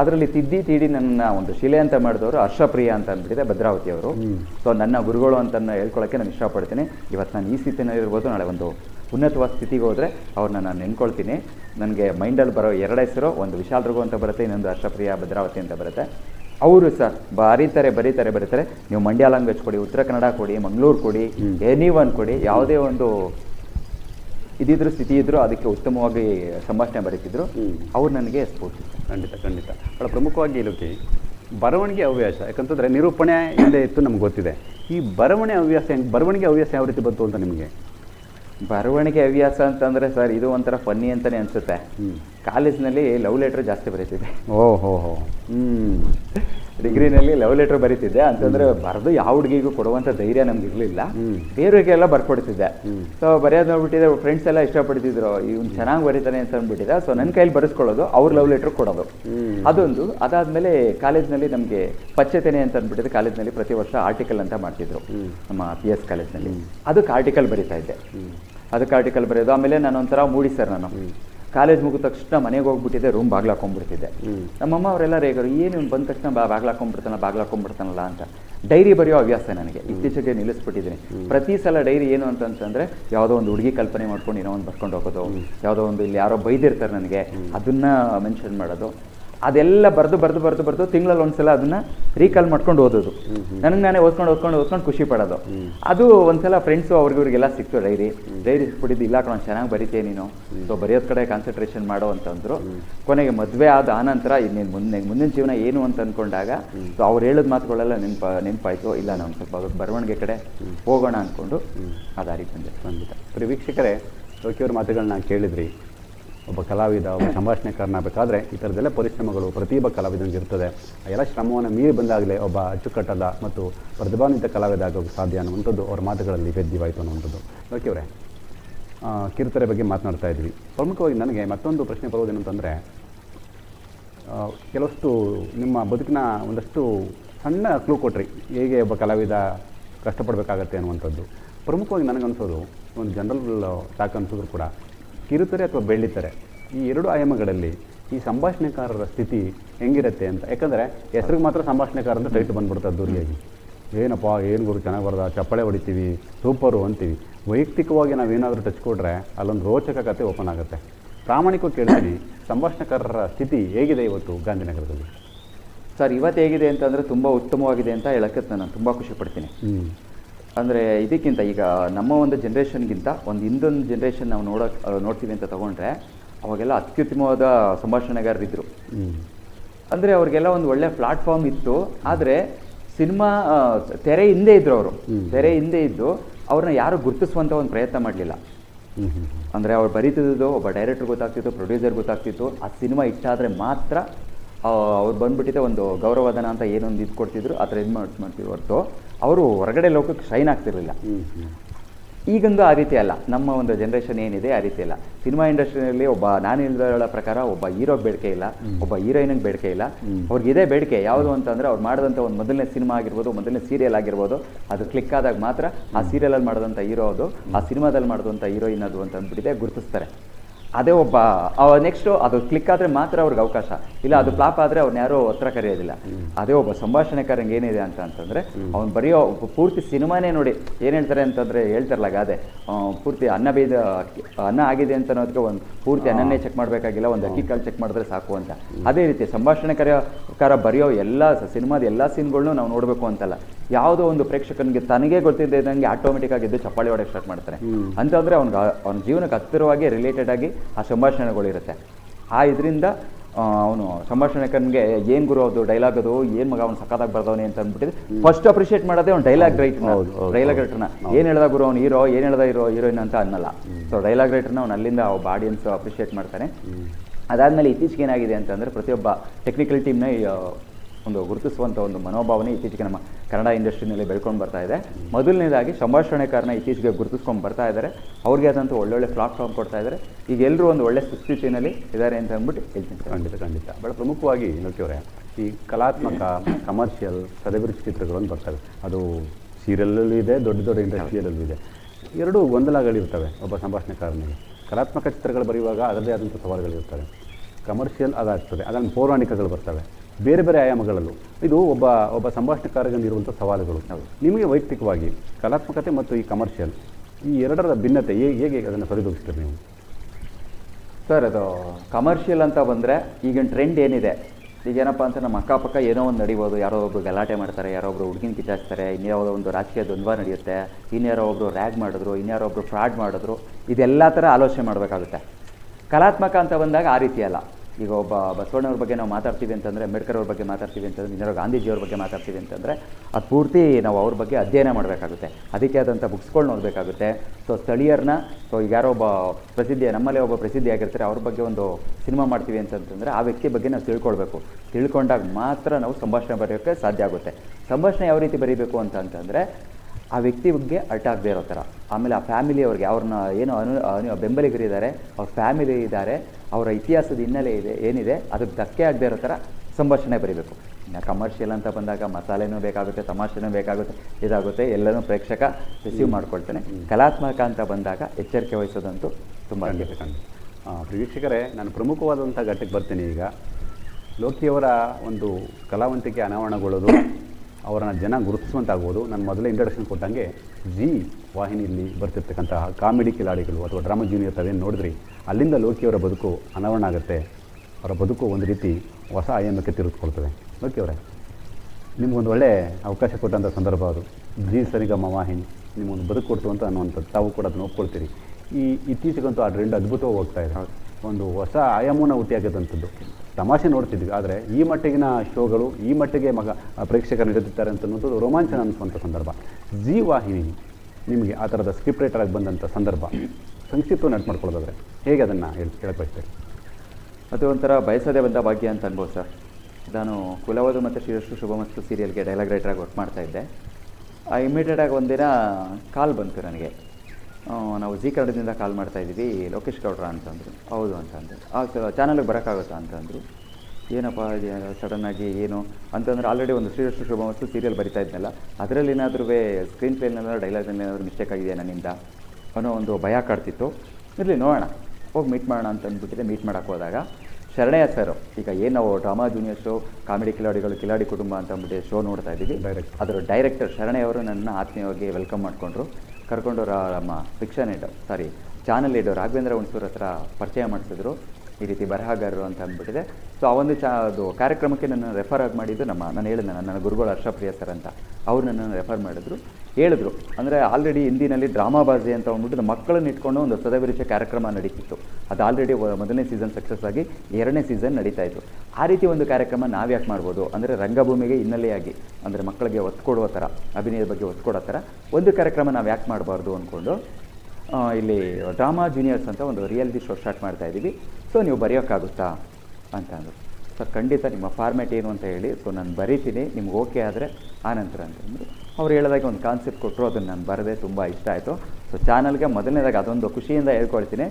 ಅದರಲ್ಲಿ ತಿದ್ದಿ ತೀಡಿ ನನ್ನ ಒಂದು ಶಿಲೆ ಅಂತ ಮಾಡಿದವರು ಹರ್ಷಪ್ರಿಯ ಅಂತ ಅಂದ್ಬಿಟ್ಟಿದೆ ಭದ್ರಾವತಿ ಅವರು. ಸೊ ನನ್ನ ಗುರುಗಳು ಅಂತ ಹೇಳ್ಕೊಳ್ಳೋಕ್ಕೆ ನಾನು ಇಷ್ಟಪಡ್ತೀನಿ. ಇವತ್ತು ನಾನು ಈ ಸ್ಥಿತಿನಲ್ಲಿರ್ಬೋದು ನಾಳೆ ಒಂದು ಉನ್ನತವಾದ ಸ್ಥಿತಿಗೆ ಹೋದರೆ ಅವ್ರನ್ನ ನಾನು ನೆನ್ಕೊಳ್ತೀನಿ ನನಗೆ ಮೈಂಡಲ್ಲಿ ಬರೋ ಎರಡು ಹೆಸರು ಒಂದು ವಿಶಾಲ್ ರಘು ಅಂತ ಬರುತ್ತೆ ಇನ್ನೊಂದು ಹರ್ಷಪ್ರಿಯ ಭದ್ರಾವತಿ ಅಂತ ಬರುತ್ತೆ. ಅವರು ಸರ್ ಬರೀತಾರೆ ಬರೀತಾರೆ ಬರೀತಾರೆ ನೀವು ಮಂಡ್ಯ ಲ್ಯಾಂಗ್ವೇಜ್ ಕೊಡಿ ಉತ್ತರ ಕನ್ನಡ ಕೊಡಿ ಮಂಗಳೂರು ಕೊಡಿ. ಎನಿ ಒನ್ ಕೊಡಿ ಯಾವುದೇ ಒಂದು ಇದಿದ್ರು ಸ್ಥಿತಿ ಇದ್ರು ಅದಕ್ಕೆ ಉತ್ತಮವಾಗಿ ಸಂಭಾಷಣೆ ಬರೀತಿದ್ರು. ಅವ್ರು ನನಗೆ ಸ್ಫೂರ್ತಿ ಖಂಡಿತ ಖಂಡಿತ. ಬಹಳ ಪ್ರಮುಖವಾಗಿ ಇಲ್ಲಕ್ಕೆ ಬರವಣಿಗೆ ಹವ್ಯಾಸ ಯಾಕಂತಂದರೆ ನಿರೂಪಣೆ ಹಿಂದೆ ಇತ್ತು ನಮ್ಗೆ ಗೊತ್ತಿದೆ. ಈ ಬರವಣಿಗೆ ಹವ್ಯಾಸ ಹೆಂಗೆ ಬರವಣಿಗೆ ಹವ್ಯಾಸ ಯಾವ ರೀತಿ ಬಂತು ಅಂತ ನಿಮಗೆ? ಬರವಣಿಗೆ ಹವ್ಯಾಸ ಅಂತಂದ್ರೆ ಸರ್ ಇದು ಒಂಥರ ಫನ್ನಿ ಅಂತಲೇ ಅನ್ಸುತ್ತೆ. ಕಾಲೇಜ್ನಲ್ಲಿ ಲವ್ ಲೆಟರ್ ಜಾಸ್ತಿ ಬರೀತಿದ್ದೆ. ಓ ಹೋ ಹೋ. ಹ್ಞೂ ಡಿಗ್ರಿನಲ್ಲಿ ಲವ್ ಲೆಟರ್ ಬರೀತಿದ್ದೆ. ಅಂತಂದ್ರೆ ಬರೆದು ಯಾವ ಹುಡುಗಿಗೂ ಕೊಡುವಂಥ ಧೈರ್ಯ ನಮ್ಗೆ ಇರಲಿಲ್ಲ. ಬೇರೆಯವರಿಗೆಲ್ಲ ಬರ್ಕೊಡ್ತಿದ್ದೆ. ಸೊ ಬರೆಯೋದು ನೋಡ್ಬಿಟ್ಟಿದ್ದೆ ಫ್ರೆಂಡ್ಸ್ ಎಲ್ಲ ಇಷ್ಟಪಡ್ತಿದ್ರು. ಇವ್ನು ಚೆನ್ನಾಗಿ ಬರೀತಾನೆ ಅಂತ ಅಂದ್ಬಿಟ್ಟಿದ್ದೆ ಸೊ ನನ್ನ ಕೈಲಿ ಬರೆಸ್ಕೊಳ್ಳೋದು ಅವ್ರ ಲವ್ ಲೆಟರ್ ಕೊಡೋದು. ಅದೊಂದು. ಅದಾದ್ಮೇಲೆ ಕಾಲೇಜ್ನಲ್ಲಿ ನಮಗೆ ಪಚ್ಚತೆನೆ ಅಂತ ಅಂದ್ಬಿಟ್ಟಿದ್ದೆ ಕಾಲೇಜ್ನಲ್ಲಿ ಪ್ರತಿ ವರ್ಷ ಆರ್ಟಿಕಲ್ ಅಂತ ಮಾಡ್ತಿದ್ರು. ನಮ್ಮ ಪಿ ಎಸ್ ಕಾಲೇಜ್ನಲ್ಲಿ. ಅದಕ್ಕೆ ಆರ್ಟಿಕಲ್ ಬರೀತಾ ಇದ್ದೆ. ಅದಕ್ಕೆ ಆರ್ಟಿಕಲ್ ಬರೆಯೋದು. ಆಮೇಲೆ ನಾನೊಂಥರ ಒಂಥರ ಮೂಡಿ ಸರ್ ನಾನು. ಕಾಲೇಜ್ ಮುಗಿದ ತಕ್ಷಣ ಮನೆಗೆ ಹೋಗ್ಬಿಟ್ಟಿದ್ದೆ ರೂಮ್ ಬಾಗ್ಲಾಕೊಂಡ್ಬಿಡ್ತಿದ್ದೆ. ನಮ್ಮಮ್ಮ ಅವರೆಲ್ಲ ರೇಗರು ಏನು ಇವ್ನು ಬಂದ ತಕ್ಷಣ ಬಾ ಬಾಗ್ಲು ಹಾಕೊಂಡ್ಬಿಡ್ತಾನ ಬಾಗ್ಲು ಹಾಕೊಂಡ್ಬಿಡ್ತಾನಲ್ಲ ಅಂತ. ಡೈರಿ ಬರೆಯೋ ಹವ್ಯಾಸ ನನಗೆ. ಇತ್ತೀಚೆಗೆ ನಿಲ್ಲಿಸ್ಬಿಟ್ಟಿದ್ದೀನಿ. ಪ್ರತಿ ಸಲ ಡೈರಿ ಏನು ಅಂತಂತಂದರೆ ಯಾವುದೋ ಒಂದು ಹುಡುಗಿ ಕಲ್ಪನೆ ಮಾಡ್ಕೊಂಡು ಏನೋ ಒಂದು ಬರ್ಕೊಂಡು ಹೋಗೋದು ಯಾವುದೋ ಒಂದು ಇಲ್ಲಿ ಯಾರೋ ಬೈದಿರ್ತಾರೆ ನನಗೆ ಅದನ್ನ ಮೆನ್ಷನ್ ಮಾಡೋದು. ಅದೆಲ್ಲ ಬರೆದು ಬರೆದು ಬರೆದು ಬರೆದು ತಿಂಗಳಲ್ಲಿ ಒಂದ್ಸಲ ಅದನ್ನ ರೀಕಾಲ್ ಮಾಡ್ಕೊಂಡು ಓದೋದು. ನನಗೆ ನಾನೇ ಓದ್ಕೊಂಡು ಓದ್ಕೊಂಡು ಓದ್ಕೊಂಡು ಖುಷಿ ಪಡೋದು. ಅದು ಒಂದ್ಸಲ ಫ್ರೆಂಡ್ಸು ಅವ್ರಿಗಿವ್ರಿಗೆಲ್ಲ ಸಿಕ್ತು ಡೈರಿ. ಡೈರಿ ಸಿಕ್ಬಿಟ್ಟಿದ್ದು ಇಲ್ಲ ಕಣ ಚೆನ್ನಾಗಿ ಬರಿತೀಯ ನೀನು? ಸೊ ಬರೆಯೋದ್ ಕಡೆ ಕಾನ್ಸಂಟ್ರೇಷನ್ ಮಾಡೋ ಅಂತಂದ್ರು ಕೊನೆಗೆ ಮದುವೆ ಆದ ಆನಂತರ ಇನ್ನೇನು ಮುಂದೆ ಮುಂದಿನ ಜೀವನ ಏನು ಅಂತ ಅಂದ್ಕೊಂಡಾಗ ಸೊ ಅವ್ರು ಹೇಳಿದ ಮಾತುಗಳೆಲ್ಲ ನೆನಪ ನೆನಪಾಯ್ತು. ಇಲ್ಲ ನಾನು ಸ್ವಲ್ಪ ಬರವಣಿಗೆ ಕಡೆ ಹೋಗೋಣ ಅಂದ್ಕೊಂಡು ಆ ದಾರಿಗೆ ಬಂದೆ. ಖಂಡಿತ ಪ್ರಿಯ ವೀಕ್ಷಕರೇ ಲೋಕಿಯವ್ರ ಮಾತುಗಳನ್ನ ಕೇಳಿದ್ರಿ. ಒಬ್ಬ ಕಲಾವಿದ, ಒಬ್ಬ ಸಂಭಾಷಣೆಕಾರನಾಗಬೇಕಾದ್ರೆ ಈ ಥರದ್ದೆಲ್ಲ ಪರಿಶ್ರಮಗಳು ಕಲಾವಿದನಿಗೆ ಇರ್ತದೆ. ಆ ಎಲ್ಲ ಶ್ರಮವನ್ನು ಮೀರಿ ಬಂದಾಗಲೇ ಒಬ್ಬ ಅಚ್ಚುಕಟ್ಟದ ಮತ್ತು ಪ್ರತಿಭಾನ್ವಿತ ಕಲಾವಿದ ಆಗೋಕ್ಕೆ ಸಾಧ್ಯ ಅನ್ನುವಂಥದ್ದು ಅವ್ರ ಮಾತುಗಳಲ್ಲಿ ವೇದ್ಯವಾಯಿತು ಅನ್ನುವಂಥದ್ದು. ಓಕೆ ಅವರೇ ಕಿರುತೆರೆ ಬಗ್ಗೆ ಮಾತನಾಡ್ತಾ ಇದ್ವಿ. ಪ್ರಮುಖವಾಗಿ ನನಗೆ ಮತ್ತೊಂದು ಪ್ರಶ್ನೆ ಬರೋದೇನು ಅಂತಂದರೆ ಕೆಲವಷ್ಟು ನಿಮ್ಮ ಬದುಕಿನ ಒಂದಷ್ಟು ಸಣ್ಣ ಕ್ಲೂ ಕೊಟ್ರಿ. ಹೇಗೆ ಒಬ್ಬ ಕಲಾವಿದ ಕಷ್ಟಪಡಬೇಕಾಗತ್ತೆ ಅನ್ನುವಂಥದ್ದು. ಪ್ರಮುಖವಾಗಿ ನನಗನ್ಸೋದು, ಒಂದು ಜನರಲ್ ಟಾಕ್ ಅನ್ಸಿದ್ರು ಕೂಡ ಕಿರುತೆರೆ ಅಥವಾ ಬೆಳ್ಳಿತೆರೆ ಈ ಎರಡು ಆಯಾಮಗಳಲ್ಲಿ ಈ ಸಂಭಾಷಣೆಕಾರರ ಸ್ಥಿತಿ ಹೆಂಗಿರುತ್ತೆ ಅಂತ. ಯಾಕಂದರೆ ಹೆಸ್ರಿಗೆ ಮಾತ್ರ ಸಂಭಾಷಣೆಕಾರ ಅಂತ ಟೈಟ್ ಬಂದ್ಬಿಡ್ತಾರೆ ದುರಿಯಾಗಿ ಏನಪ್ಪ ಏನು ಗುರು ಚೆನ್ನಾಗಿ ಬರ್ದ ಚಪ್ಪಳೆ ಹೊಡಿತೀವಿ ಸೂಪರು ಅಂತೀವಿ. ವೈಯಕ್ತಿಕವಾಗಿ ನಾವು ಏನಾದರೂ ಟಚ್ ಕೊಡ್ರೆ ಅಲ್ಲೊಂದು ರೋಚಕ ಕತೆ ಓಪನ್ ಆಗುತ್ತೆ. ಪ್ರಾಮಾಣಿಕವಾಗಿ ಕೇಳ್ತೀನಿ ಸಂಭಾಷಣಕಾರರ ಸ್ಥಿತಿ ಹೇಗಿದೆ ಇವತ್ತು ಗಾಂಧಿನಗರದಲ್ಲಿ? ಸರ್ ಇವತ್ತು ಹೇಗಿದೆ ಅಂತಂದರೆ ತುಂಬ ಉತ್ತಮವಾಗಿದೆ ಅಂತ ಹೇಳಕ್ಕೆ ನಾನು ತುಂಬ ಖುಷಿ ಪಡ್ತೀನಿ. ಹ್ಞೂ ಅಂದರೆ ಇದಕ್ಕಿಂತ ಈಗ ನಮ್ಮ ಒಂದು ಜನ್ರೇಷನ್ಗಿಂತ ಒಂದು ಹಿಂದೊಂದು ಜನ್ರೇಷನ್ ನಾವು ನೋಡೋಕೆ ನೋಡ್ತೀವಿ ಅಂತ ತಗೊಂಡ್ರೆ ಅವಾಗೆಲ್ಲ ಅತ್ಯುತ್ತಮವಾದ ಸಂಭಾಷಣೆಗಾರರಿದ್ದರು ಅಂದರೆ ಅವ್ರಿಗೆಲ್ಲ ಒಂದು ಒಳ್ಳೆ ಪ್ಲಾಟ್ಫಾರ್ಮ್ ಇತ್ತು. ಆದರೆ ಸಿನಿಮಾ ತೆರೆ ಹಿಂದೆ ಇದ್ದರು ಅವರು. ತೆರೆ ಹಿಂದೆ ಇದ್ದು ಅವ್ರನ್ನ ಯಾರು ಗುರುತಿಸುವಂಥ ಒಂದು ಪ್ರಯತ್ನ ಮಾಡಲಿಲ್ಲ. ಅಂದರೆ ಅವ್ರು ಬರೀತಿದ್ದು ಒಬ್ಬ ಡೈರೆಕ್ಟರ್ ಗೊತ್ತಾಗ್ತಿತ್ತು ಪ್ರೊಡ್ಯೂಸರ್ ಗೊತ್ತಾಗ್ತಿತ್ತು. ಆ ಸಿನಿಮಾ ಇಟ್ಟಾದರೆ ಮಾತ್ರ ಅವ್ರು ಬಂದ್ಬಿಟ್ಟಿದೆ ಒಂದು ಗೌರವಧನ ಅಂತ ಏನೊಂದು ಇದು ಕೊಡ್ತಿದ್ರು. ಆ ಥರ ಇದು ಮಾಡಿ ಮಾಡ್ತಿದ್ರು ಹೊರತು. ಅವರು ಹೊರಗಡೆ ಲೋಕಕ್ಕೆ ಶೈನ್ ಆಗ್ತಿರಲಿಲ್ಲ. ಈಗಂದು ಆ ರೀತಿ ಅಲ್ಲ. ನಮ್ಮ ಒಂದು ಜನ್ರೇಷನ್ ಏನಿದೆ ಆ ರೀತಿ ಅಲ್ಲ. ಸಿನಿಮಾ ಇಂಡಸ್ಟ್ರಿಯಲ್ಲಿ ಒಬ್ಬ ನಾನು ಹೇಳಿದ ಪ್ರಕಾರ ಒಬ್ಬ ಹೀರೋ ಬೇಡಿಕೆ ಇಲ್ಲ. ಒಬ್ಬ ಹೀರೋಯಿನಿಗೆ ಬೇಡಿಕೆ ಇಲ್ಲ. ಅವ್ರಿಗೆ ಇದೇ ಬೇಡಿಕೆ. ಯಾವುದು ಅಂತಂದರೆ ಅವ್ರು ಮಾಡಿದಂಥ ಒಂದು ಮೊದಲನೇ ಸಿನಿಮಾ ಆಗಿರ್ಬೋದು ಮೊದಲನೇ ಸೀರಿಯಲ್ ಆಗಿರ್ಬೋದು ಅದು ಕ್ಲಿಕ್ ಆದಾಗ ಮಾತ್ರ ಆ ಸೀರಿಯಲಲ್ಲಿ ಮಾಡಿದಂಥ ಹೀರೋ ಅದು ಆ ಸಿನಿಮಾದಲ್ಲಿ ಮಾಡಿದಂಥ ಹೀರೋಯಿನ್ ಅದು ಅಂತ ಅಂದ್ಬಿಟ್ಟಿದೆ ಗುರುತಿಸ್ತಾರೆ. ಅದೇ ಒಬ್ಬ ನೆಕ್ಸ್ಟ್ ಅದು ಕ್ಲಿಕ್ ಆದ್ರೆ ಮಾತ್ರ ಅವ್ರಿಗೆ ಅವಕಾಶ. ಇಲ್ಲ ಅದು ಫ್ಲಾಪ್ ಆದರೆ ಅವ್ರನ್ನ ಯಾರೋ ಹತ್ರ ಕರೆಯೋದಿಲ್ಲ. ಅದೇ ಒಬ್ಬ ಸಂಭಾಷಣೆಕಾರಂಗೆ ಏನಿದೆ ಅಂತ ಅಂತಂದರೆ ಅವ್ನು ಬರೆಯೋ ಪೂರ್ತಿ ಸಿನಿಮಾನೇ ನೋಡಿ ಏನು ಹೇಳ್ತಾರೆ ಅಂತಂದರೆ ಹೇಳ್ತಾರಲ್ಲ ಗಾದೆ ಪೂರ್ತಿ ಅನ್ನ ಬೇಯ್ದ ಅನ್ನ ಆಗಿದೆ ಅಂತ ಅನ್ನೋದಕ್ಕೆ ಒಂದು ಪೂರ್ತಿ ಅನ್ನನೇ ಚೆಕ್ ಮಾಡಬೇಕಾಗಿಲ್ಲ ಒಂದು ಅಕ್ಕಿ ಕಾಳು ಚೆಕ್ ಮಾಡಿದ್ರೆ ಸಾಕು ಅಂತ. ಅದೇ ರೀತಿ ಸಂಭಾಷಣೆಕಾರ ಬರೆಯೋ ಎಲ್ಲ ಸಿನಿಮಾದ ಎಲ್ಲ ಸೀನ್ಗಳನ್ನೂ ನಾವು ನೋಡಬೇಕು ಅಂತಲ್ಲ. ಯಾವುದೋ ಒಂದು ಪ್ರೇಕ್ಷಕನಿಗೆ ತನಗೇ ಇದ್ದಂಗೆ ಆಟೋಮೆಟಿಕ್ ಆಗಿದ್ದು ಚಪ್ಪಾಳಿ ಹೊಡೆಯಕ್ಕೆ ಸ್ಟಾರ್ಟ್ ಮಾಡ್ತಾರೆ. ಅಂತಂದ್ರೆ ಅವ್ನಿಗೆ ಅವ್ನ ಜೀವನಕ್ಕೆ ಹತ್ತಿರವಾಗಿ ರಿಲೇಟೆಡ್ ಆಗಿ ಆ ಸಂಭಾಷಣೆಗಳಿರುತ್ತೆ ಆ ಇದರಿಂದ ಅವನು ಸಂಭಾಷಣೆಕನ್ಗೆ ಏನು ಗುರು ಅದು ಡೈಲಾಗ್ ಅದು ಏನು ಮಗ ಅವ್ನು ಸಕ್ಕತ್ತಾಗಿ ಬರ್ದವನೆ ಅಂತ ಅಂದ್ಬಿಟ್ಟಿದ್ರೆ ಫಸ್ಟ್ ಅಪ್ರಿಷಿಯೇಟ್ ಮಾಡೋದೇ ಅವ್ನು ಡೈಲಾಗ್ ರೈಟ್ ಡೈಲಾಗ್. ರೈಟರ್ನ ಏನು ಹೇಳ್ದ ಗುರು ಅವ್ನು ಹೀರೋ ಏನು ಹೇಳ್ದ ಇರೋ ಹೀರೋಯಿನ್ ಅಂತ ಅನ್ನಲ್ಲ. ಸೊ ಡೈಲಾಗ್ ರೈಟರ್ನ ಅವ್ನು ಅಲ್ಲಿಂದ ಒಬ್ಬ ಆಡಿಯನ್ಸ್ ಅಪ್ರಿಷಿಯೇಟ್ ಮಾಡ್ತಾನೆ. ಅದಾದಮೇಲೆ ಇತ್ತೀಚೆಗೆ ಏನಾಗಿದೆ ಅಂತಂದರೆ ಪ್ರತಿಯೊಬ್ಬ ಟೆಕ್ನಿಕಲ್ ಟೀಮ್ನ ಒಂದು ಗುರುತಿಸುವಂಥ ಒಂದು ಮನೋಭಾವನೆ ಇತ್ತೀಚೆಗೆ ನಮ್ಮ ಕನ್ನಡ ಇಂಡಸ್ಟ್ರಿನಲ್ಲಿ ಬೆಳ್ಕೊಂಡು ಬರ್ತಾ ಇದೆ. ಮೊದಲನೇದಾಗಿ ಸಂಭಾಷಣೆಕಾರನ ಇತ್ತೀಚೆಗೆ ಗುರುತಿಸ್ಕೊಂಡು ಬರ್ತಾ ಇದ್ದಾರೆ. ಅವ್ರಿಗೆ ಆದಂಥ ಒಳ್ಳೊಳ್ಳೆ ಪ್ಲಾಟ್ಫಾರ್ಮ್ ಕೊಡ್ತಾ ಇದ್ದಾರೆ. ಈಗ ಎಲ್ಲರೂ ಒಂದು ಒಳ್ಳೆ ಸುಸ್ಥಿತಿನಲ್ಲಿ ಇದ್ದಾರೆ ಅಂತ ಅಂದ್ಬಿಟ್ಟು ಹೇಳ್ತೀನಿ. ಖಂಡಿತ ಖಂಡಿತ. ಭಾಳ ಪ್ರಮುಖವಾಗಿ ನೋಡ್ತೀವ್ರೆ ಈ ಕಲಾತ್ಮಕ ಕಮರ್ಷಿಯಲ್ ಸದಭಿರುಚಿ ಚಿತ್ರಗಳು ಅಂತ ಬರ್ತವೆ ಅದು ಸೀರಿಯಲಲ್ಲೂ ಇದೆ, ದೊಡ್ಡ ದೊಡ್ಡ ಇಂಡಸ್ಟ್ರಿಯಲ್ಲೂ ಇದೆ. ಎರಡೂ ಗೊಂದಲಗಳಿರ್ತವೆ ಒಬ್ಬ ಸಂಭಾಷಣೆಕಾರನಿಗೆ ಕಲಾತ್ಮಕ ಚಿತ್ರಗಳು ಬರೆಯುವಾಗ ಅದರದೇ ಆದಂಥ ಸವಾಲುಗಳಿರ್ತವೆ. ಕಮರ್ಷಿಯಲ್ ಅದಾಗ್ತದೆ. ಅದನ್ನು ಪೌರಾಣಿಕಗಳು ಬರ್ತವೆ. ಬೇರೆ ಬೇರೆ ಆಯಾಮಗಳಲ್ಲೂ. ಇದು ಒಬ್ಬ ಒಬ್ಬ ಸಂಭಾಷಣೆಕಾರನಿರುವಂಥ ಸವಾಲುಗಳು. ನಿಮಗೆ ವೈಯಕ್ತಿಕವಾಗಿ ಕಲಾತ್ಮಕತೆ ಮತ್ತು ಈ ಕಮರ್ಷಿಯಲ್ ಈ ಎರಡರ ಭಿನ್ನತೆ ಹೇಗೆ ಹೇಗೆ ಅದನ್ನು ಸರಿದೂಗಿಸ್ತೀರಿ ನೀವು? ಸರ್ ಅದು ಕಮರ್ಷಿಯಲ್ ಅಂತ ಬಂದರೆ ಈಗಿನ ಟ್ರೆಂಡ್ ಏನಿದೆ? ಈಗ ಏನಪ್ಪ ಅಂತ ನಮ್ಮ ಅಕ್ಕಪಕ್ಕ ಏನೋ ಒಂದು ನಡಿಬೋದು. ಯಾರೋ ಒಬ್ರು ಗಲಾಟೆ ಮಾಡ್ತಾರೆ ಯಾರೋ ಒಬ್ರು ಹುಡುಗಿನ ಕಿಚಾಚ್ತಾರೆ ಇನ್ಯಾವುದೋ ಒಂದು ರಾಜಕೀಯ ದ್ವಂದ್ವ ನಡೆಯುತ್ತೆ ಇನ್ಯಾರೋ ಒಬ್ಬರು ರ್ಯಾಗ್ ಮಾಡಿದ್ರು ಇನ್ಯಾರೋ ಒಬ್ಬರು ಫ್ರಾಡ್ ಮಾಡಿದ್ರು ಇದೆಲ್ಲ ಥರ ಆಲೋಚನೆ ಮಾಡಬೇಕಾಗುತ್ತೆ. ಕಲಾತ್ಮಕ ಅಂತ ಬಂದಾಗ ಆ ರೀತಿ ಅಲ್ಲ. ಈಗ ಒಬ್ಬ ಬಸವಣ್ಣವ್ರ ಬಗ್ಗೆ ನಾವು ಮಾತಾಡ್ತೀವಿ ಅಂತಂದರೆ, ಅಂಬೇಡ್ಕರ್ ಅವ್ರ ಬಗ್ಗೆ ಮಾತಾಡ್ತೀವಿ ಅಂತಂದರೆ, ಇಂದಿರಾ ಗಾಂಧೀಜಿಯವ್ರ ಬಗ್ಗೆ ಮಾತಾಡ್ತೀವಿ ಅಂತಂದರೆ, ಅದು ಪೂರ್ತಿ ನಾವು ಅವ್ರ ಬಗ್ಗೆ ಅಧ್ಯಯನ ಮಾಡಬೇಕಾಗುತ್ತೆ. ಅದಕ್ಕೆ ಆದಂಥ ಬುಕ್ಸ್ಗಳು ನೋಡಬೇಕಾಗುತ್ತೆ ಸೊ ಸ್ಥಳೀಯರನ್ನ ಸೊ ಈಗ ಯಾರೋ ಒಬ್ಬ ಪ್ರಸಿದ್ಧಿ, ನಮ್ಮಲ್ಲೇ ಒಬ್ಬ ಪ್ರಸಿದ್ಧಿ ಆಗಿರ್ತಾರೆ, ಅವ್ರ ಬಗ್ಗೆ ಒಂದು ಸಿನಿಮಾ ಮಾಡ್ತೀವಿ ಅಂತಂತಂದರೆ, ಆ ವ್ಯಕ್ತಿ ಬಗ್ಗೆ ನಾವು ತಿಳ್ಕೊಳ್ಬೇಕು. ತಿಳ್ಕೊಂಡಾಗ ಮಾತ್ರ ನಾವು ಸಂಭಾಷಣೆ ಬರೆಯೋಕ್ಕೆ ಸಾಧ್ಯ ಆಗುತ್ತೆ. ಸಂಭಾಷಣೆ ಯಾವ ರೀತಿ ಬರೀಬೇಕು ಅಂತ ಅಂತಂದರೆ ಆ ವ್ಯಕ್ತಿ ಬಗ್ಗೆ ಅರ್ಟ್ ಆಗದೆ ಇರೋ ಥರ. ಆಮೇಲೆ ಆ ಫ್ಯಾಮಿಲಿ ಅವ್ರಿಗೆ ಅವ್ರನ್ನ ಏನು ಅನು ಅನು ಬೆಂಬಲಿಗರಿದ್ದಾರೆ ಅವ್ರ ಫ್ಯಾಮಿಲಿ ಇದ್ದಾರೆ ಅವರ ಇತಿಹಾಸದ ಹಿನ್ನೆಲೆ ಇದೆ ಏನಿದೆ ಅದಕ್ಕೆ ಧಕ್ಕೆ ಆಗದೆ ಇರೋ ಥರ ಸಂಭಾಷಣೆ ಬರೀಬೇಕು. ಇನ್ನು ಕಮರ್ಷಿಯಲ್ ಅಂತ ಬಂದಾಗ ಮಸಾಲೆನೂ ಬೇಕಾಗುತ್ತೆ ತಮಾಷೆನೂ ಬೇಕಾಗುತ್ತೆ ಇದಾಗುತ್ತೆ ಎಲ್ಲನೂ ಪ್ರೇಕ್ಷಕ ರಿಸೀವ್ ಮಾಡ್ಕೊಳ್ತಾನೆ. ಕಲಾತ್ಮಕ ಅಂತ ಬಂದಾಗ ಎಚ್ಚರಿಕೆ ವಹಿಸೋದಂತೂ ತುಂಬ ಖಂಡಿತ ವೀಕ್ಷಕರೇ ನಾನು ಪ್ರಮುಖವಾದಂಥ ಘಟ್ಟಕ್ಕೆ ಬರ್ತೀನಿ ಈಗ. ಲೋಕಿಯವರ ಒಂದು ಕಲಾವಂತಿಕೆ ಅನಾವರಣಗೊಳ್ಳೋದು ಅವರನ್ನ ಜನ ಗುರುತಿಸುವಂತಾಗ್ಬೋದು. ನಾನು ಮೊದಲೇ ಇಂಟ್ರಡಕ್ಷನ್ ಕೊಟ್ಟಂಗೆ ಜಿ ವಾಹಿನಿಯಲ್ಲಿ ಬರ್ತಿರ್ತಕ್ಕಂತಹ ಕಾಮಿಡಿ ಕಿಲಾಡಿಗಳು ಅಥವಾ ಡ್ರಾಮಾ ಜೂನಿಯರ್ ತಾವೇನು ನೋಡಿದ್ರಿ? ಅಲ್ಲಿಂದ ಲೋಕಿಯವರ ಬದುಕು ಅನಾವರಣ ಆಗುತ್ತೆ. ಅವರ ಬದುಕು ಒಂದು ರೀತಿ ಹೊಸ ಆಯಾಮಕ್ಕೆ ತಿರುಗಿಸ್ಕೊಳ್ತದೆ. ಲೋಕಿಯವರೇ ನಿಮ್ಗೊಂದು ಒಳ್ಳೆ ಅವಕಾಶ ಕೊಟ್ಟಂಥ ಸಂದರ್ಭ ಅದು. ಜಿ ಸರಿಗಮ ವಾಹಿನಿ ನಿಮ್ಮೊಂದು ಬದುಕು ಕೊಡ್ತು ಅಂತ ಅನ್ನುವಂಥದ್ದು ತಾವು ಕೂಡ ಅದನ್ನು ಒಪ್ಕೊಳ್ತೀರಿ. ಈ ಇತ್ತೀಚೆಗಂತೂ ಆ ಟ್ರೆಂಡ್ ಅದ್ಭುತವಾಗಿ ಹೋಗ್ತಾ ಇದೆ. ಒಂದು ಹೊಸ ಆಯಾಮನ ಹುಟ್ಟಿಯಾಗದಂಥದ್ದು ತಮಾಷೆ ನೋಡ್ತಿದ್ವಿ. ಆದರೆ ಈ ಮಟ್ಟಿಗಿನ ಶೋಗಳು, ಈ ಮಟ್ಟಿಗೆ ಮಗ ಪ್ರೇಕ್ಷಕರು ನೀಡುತ್ತಿದ್ದಾರೆ ಅಂತ ಅನ್ನೋದು ರೋಮಾಂಚನ ಅನಿಸುವಂಥ ಸಂದರ್ಭ. ಜೀ ವಾಹಿನಿ ನಿಮಗೆ ಆ ಥರದ ಸ್ಕ್ರಿಪ್ಟ್ ಆಗಿ ಬಂದಂಥ ಸಂದರ್ಭ. ಸಂಕ್ಷಿಪ್ತ ನೆಟ್ ಮಾಡ್ಕೊಳ್ಳೋದಾದರೆ ಹೇಗೆ ಅದನ್ನು ಹೇಳಿ ಬಯಸ್ತೀರಿ? ಅದು ಒಂಥರ ಬಯಸದೆ ಬಂದ ಭಾಗ್ಯ ಅಂತ ಅನ್ಬೋದು ಸರ್. ನಾನು ಕುಲವಧು ಮತ್ತು ಶ್ರೀರಷ್ಟು ಶುಭಮಸ್ತು ಸೀರಿಯಲ್ಗೆ ಡೈಲಾಗ್ ರೈಟರಾಗಿ ವರ್ಕ್ ಮಾಡ್ತಾ ಇದ್ದೆ. ಇಮಿಡಿಯೇಟಾಗಿ ಒಂದಿನ ಕಾಲ್ ಬಂತು ನನಗೆ. ನಾವು ಜಿ ಕನ್ನಡದಿಂದ ಕಾಲ್ ಮಾಡ್ತಾ ಇದ್ದೀವಿ ಲೋಕೇಶ್ ಗೌಡ್ರ ಅಂತಂದರು. ಹೌದು ಅಂತಂದರು. ಆ ಚಾನಲ್ಗೆ ಬರೋಕ್ಕಾಗುತ್ತಾ ಅಂತಂದರು. ಏನಪ್ಪ ಸಡನ್ನಾಗಿ ಏನು ಅಂತಂದ್ರೆ ಆಲ್ರೆಡಿ ಒಂದು ಶ್ರೀರಷ್ಟು ಶುಭಮಸ್ತು ಸೀರಿಯಲ್ ಬರಿತಾ ಇದ್ನಲ್ಲ ಅದರಲ್ಲಿ ಏನಾದರೂ ಸ್ಕ್ರೀನ್ ಪ್ಲೇನೆಲ್ಲ ಡೈಲಾಗ್ನಲ್ಲಿ ಏನಾದರೂ ಮಿಸ್ಟೇಕ್ ಆಗಿದೆಯಾ ನನ್ನಿಂದ? ಅನ್ನೋ ಒಂದು ಭಯ ಕಾಡ್ತಿತ್ತು. ಇರಲಿ ನೋಡೋಣ. ಹೋಗಿ ಮೀಟ್ ಮಾಡೋಣ ಅಂತ ಅಂದ್ಬಿಟ್ಟಿದೆ ಮೀಟ್ ಮಾಡೋಕ್ಕೆ ಹೋದಾಗ ಶರಣಯ್ಯ ಸರ್ ಈಗ ಏನು ನಾವು drama junior show comedy Khiladigalu Khiladi Kutumba ಅಂತ ಅಂದ್ಬಿಟ್ಟು ಶೋ ನೋಡ್ತಾ ಇದ್ದೀವಿ. ಅದರ ಡೈರೆಕ್ಟರ್ ಶರಣಯ್ಯ ಅವರು ನನ್ನ ಆತ್ಮೀಯವಾಗಿ ವೆಲ್ಕಮ್ ಮಾಡಿಕೊಂಡ್ರು. ಕರ್ಕೊಂಡು ರಾ- ನಮ್ಮ ಫಿಕ್ಷನ್ ಇಡ್ ಸಾರಿ ಚಾನಲ್ ಇಡೋ ರಾಘವೇಂದ್ರ ಹುಣಸೂರ್ ಹತ್ರ ಪರಿಚಯ ಮಾಡಿಸಿದ್ರು. ಈ ರೀತಿ ಬರಹಗಾರರು ಅಂತ ಅಂದ್ಬಿಟ್ಟಿದೆ. ಸೊ ಆ ಒಂದು ಚಾ, ಅದು ಕಾರ್ಯಕ್ರಮಕ್ಕೆ ನನ್ನ ರೆಫರ್ ಆಗಿ ಮಾಡಿದ್ದು ನಮ್ಮ, ನಾನು ಹೇಳಿದೆ ನನ್ನ ಗುರುಗಳು ಹರ್ಷಪ್ರಿಯ ಸರ್ ಅಂತ. ಅವ್ರು ನನ್ನನ್ನು ರೆಫರ್ ಮಾಡಿದ್ರು. ಹೇಳಿದ್ರು. ಅಂದರೆ ಆಲ್ರೆಡಿ ಹಿಂದಿನಲ್ಲಿ ಡ್ರಾಮಾ ಬಾಜಿ ಅಂತ ಅಂದ್ಬಿಟ್ಟು ಮಕ್ಕಳನ್ನ ಇಟ್ಕೊಂಡು ಒಂದು ಸದವಿರುಚ ಕಾರ್ಯಕ್ರಮ ನಡೀತಿತ್ತು. ಅದು ಆಲ್ರೆಡಿ ಮೊದಲನೇ ಸೀಸನ್ ಸಕ್ಸಸ್ ಆಗಿ ಎರಡನೇ ಸೀಸನ್ ನಡೀತಾ ಇತ್ತು. ಆ ರೀತಿ ಒಂದು ಕಾರ್ಯಕ್ರಮ ನಾವು ಯಾಕೆ ಮಾಡ್ಬೋದು? ಅಂದರೆ ರಂಗಭೂಮಿಗೆ ಹಿನ್ನೆಲೆಯಾಗಿ, ಅಂದರೆ ಮಕ್ಕಳಿಗೆ ಒತ್ತು ಕೊಡುವ ಥರ ಅಭಿನಯದ ಬಗ್ಗೆ ಒತ್ತು ಕೊಡೋ ಥರ ಒಂದು ಕಾರ್ಯಕ್ರಮ ನಾವು ಯಾಕೆ ಮಾಡಬಾರ್ದು ಅಂದ್ಕೊಂಡು ಇಲ್ಲಿ ಡ್ರಾಮಾ ಜೂನಿಯರ್ಸ್ ಅಂತ ಒಂದು ರಿಯಾಲಿಟಿ ಶೋ ಸ್ಟಾರ್ಟ್ ಮಾಡ್ತಾ ಇದ್ದೀವಿ ಸೊ ನೀವು ಬರೆಯೋಕ್ಕಾಗುತ್ತಾ? ಅಂತ ಅಂದರು. ಸರ್ ಖಂಡಿತ ನಿಮ್ಮ ಫಾರ್ಮ್ಯಾಟ್ ಏನು ಅಂತ ಹೇಳಿ ಸೊ ನಾನು ಬರೀತೀನಿ, ನಿಮ್ಗೆ ಓಕೆ ಆದರೆ ಆನಂತರ ಅಂತಂದರು ಅವ್ರು ಹೇಳಿದಾಗ ಒಂದು ಕಾನ್ಸೆಪ್ಟ್ ಕೊಟ್ಟರು ಅದನ್ನು ನಾನು ಬರದೆ, ತುಂಬ ಇಷ್ಟ ಆಯಿತು. ಸೊ ಚಾನಲ್ಗೆ ಮೊದಲನೇದಾಗಿ ಅದೊಂದು ಖುಷಿಯಿಂದ ಹೇಳ್ಕೊಳ್ತೀನಿ.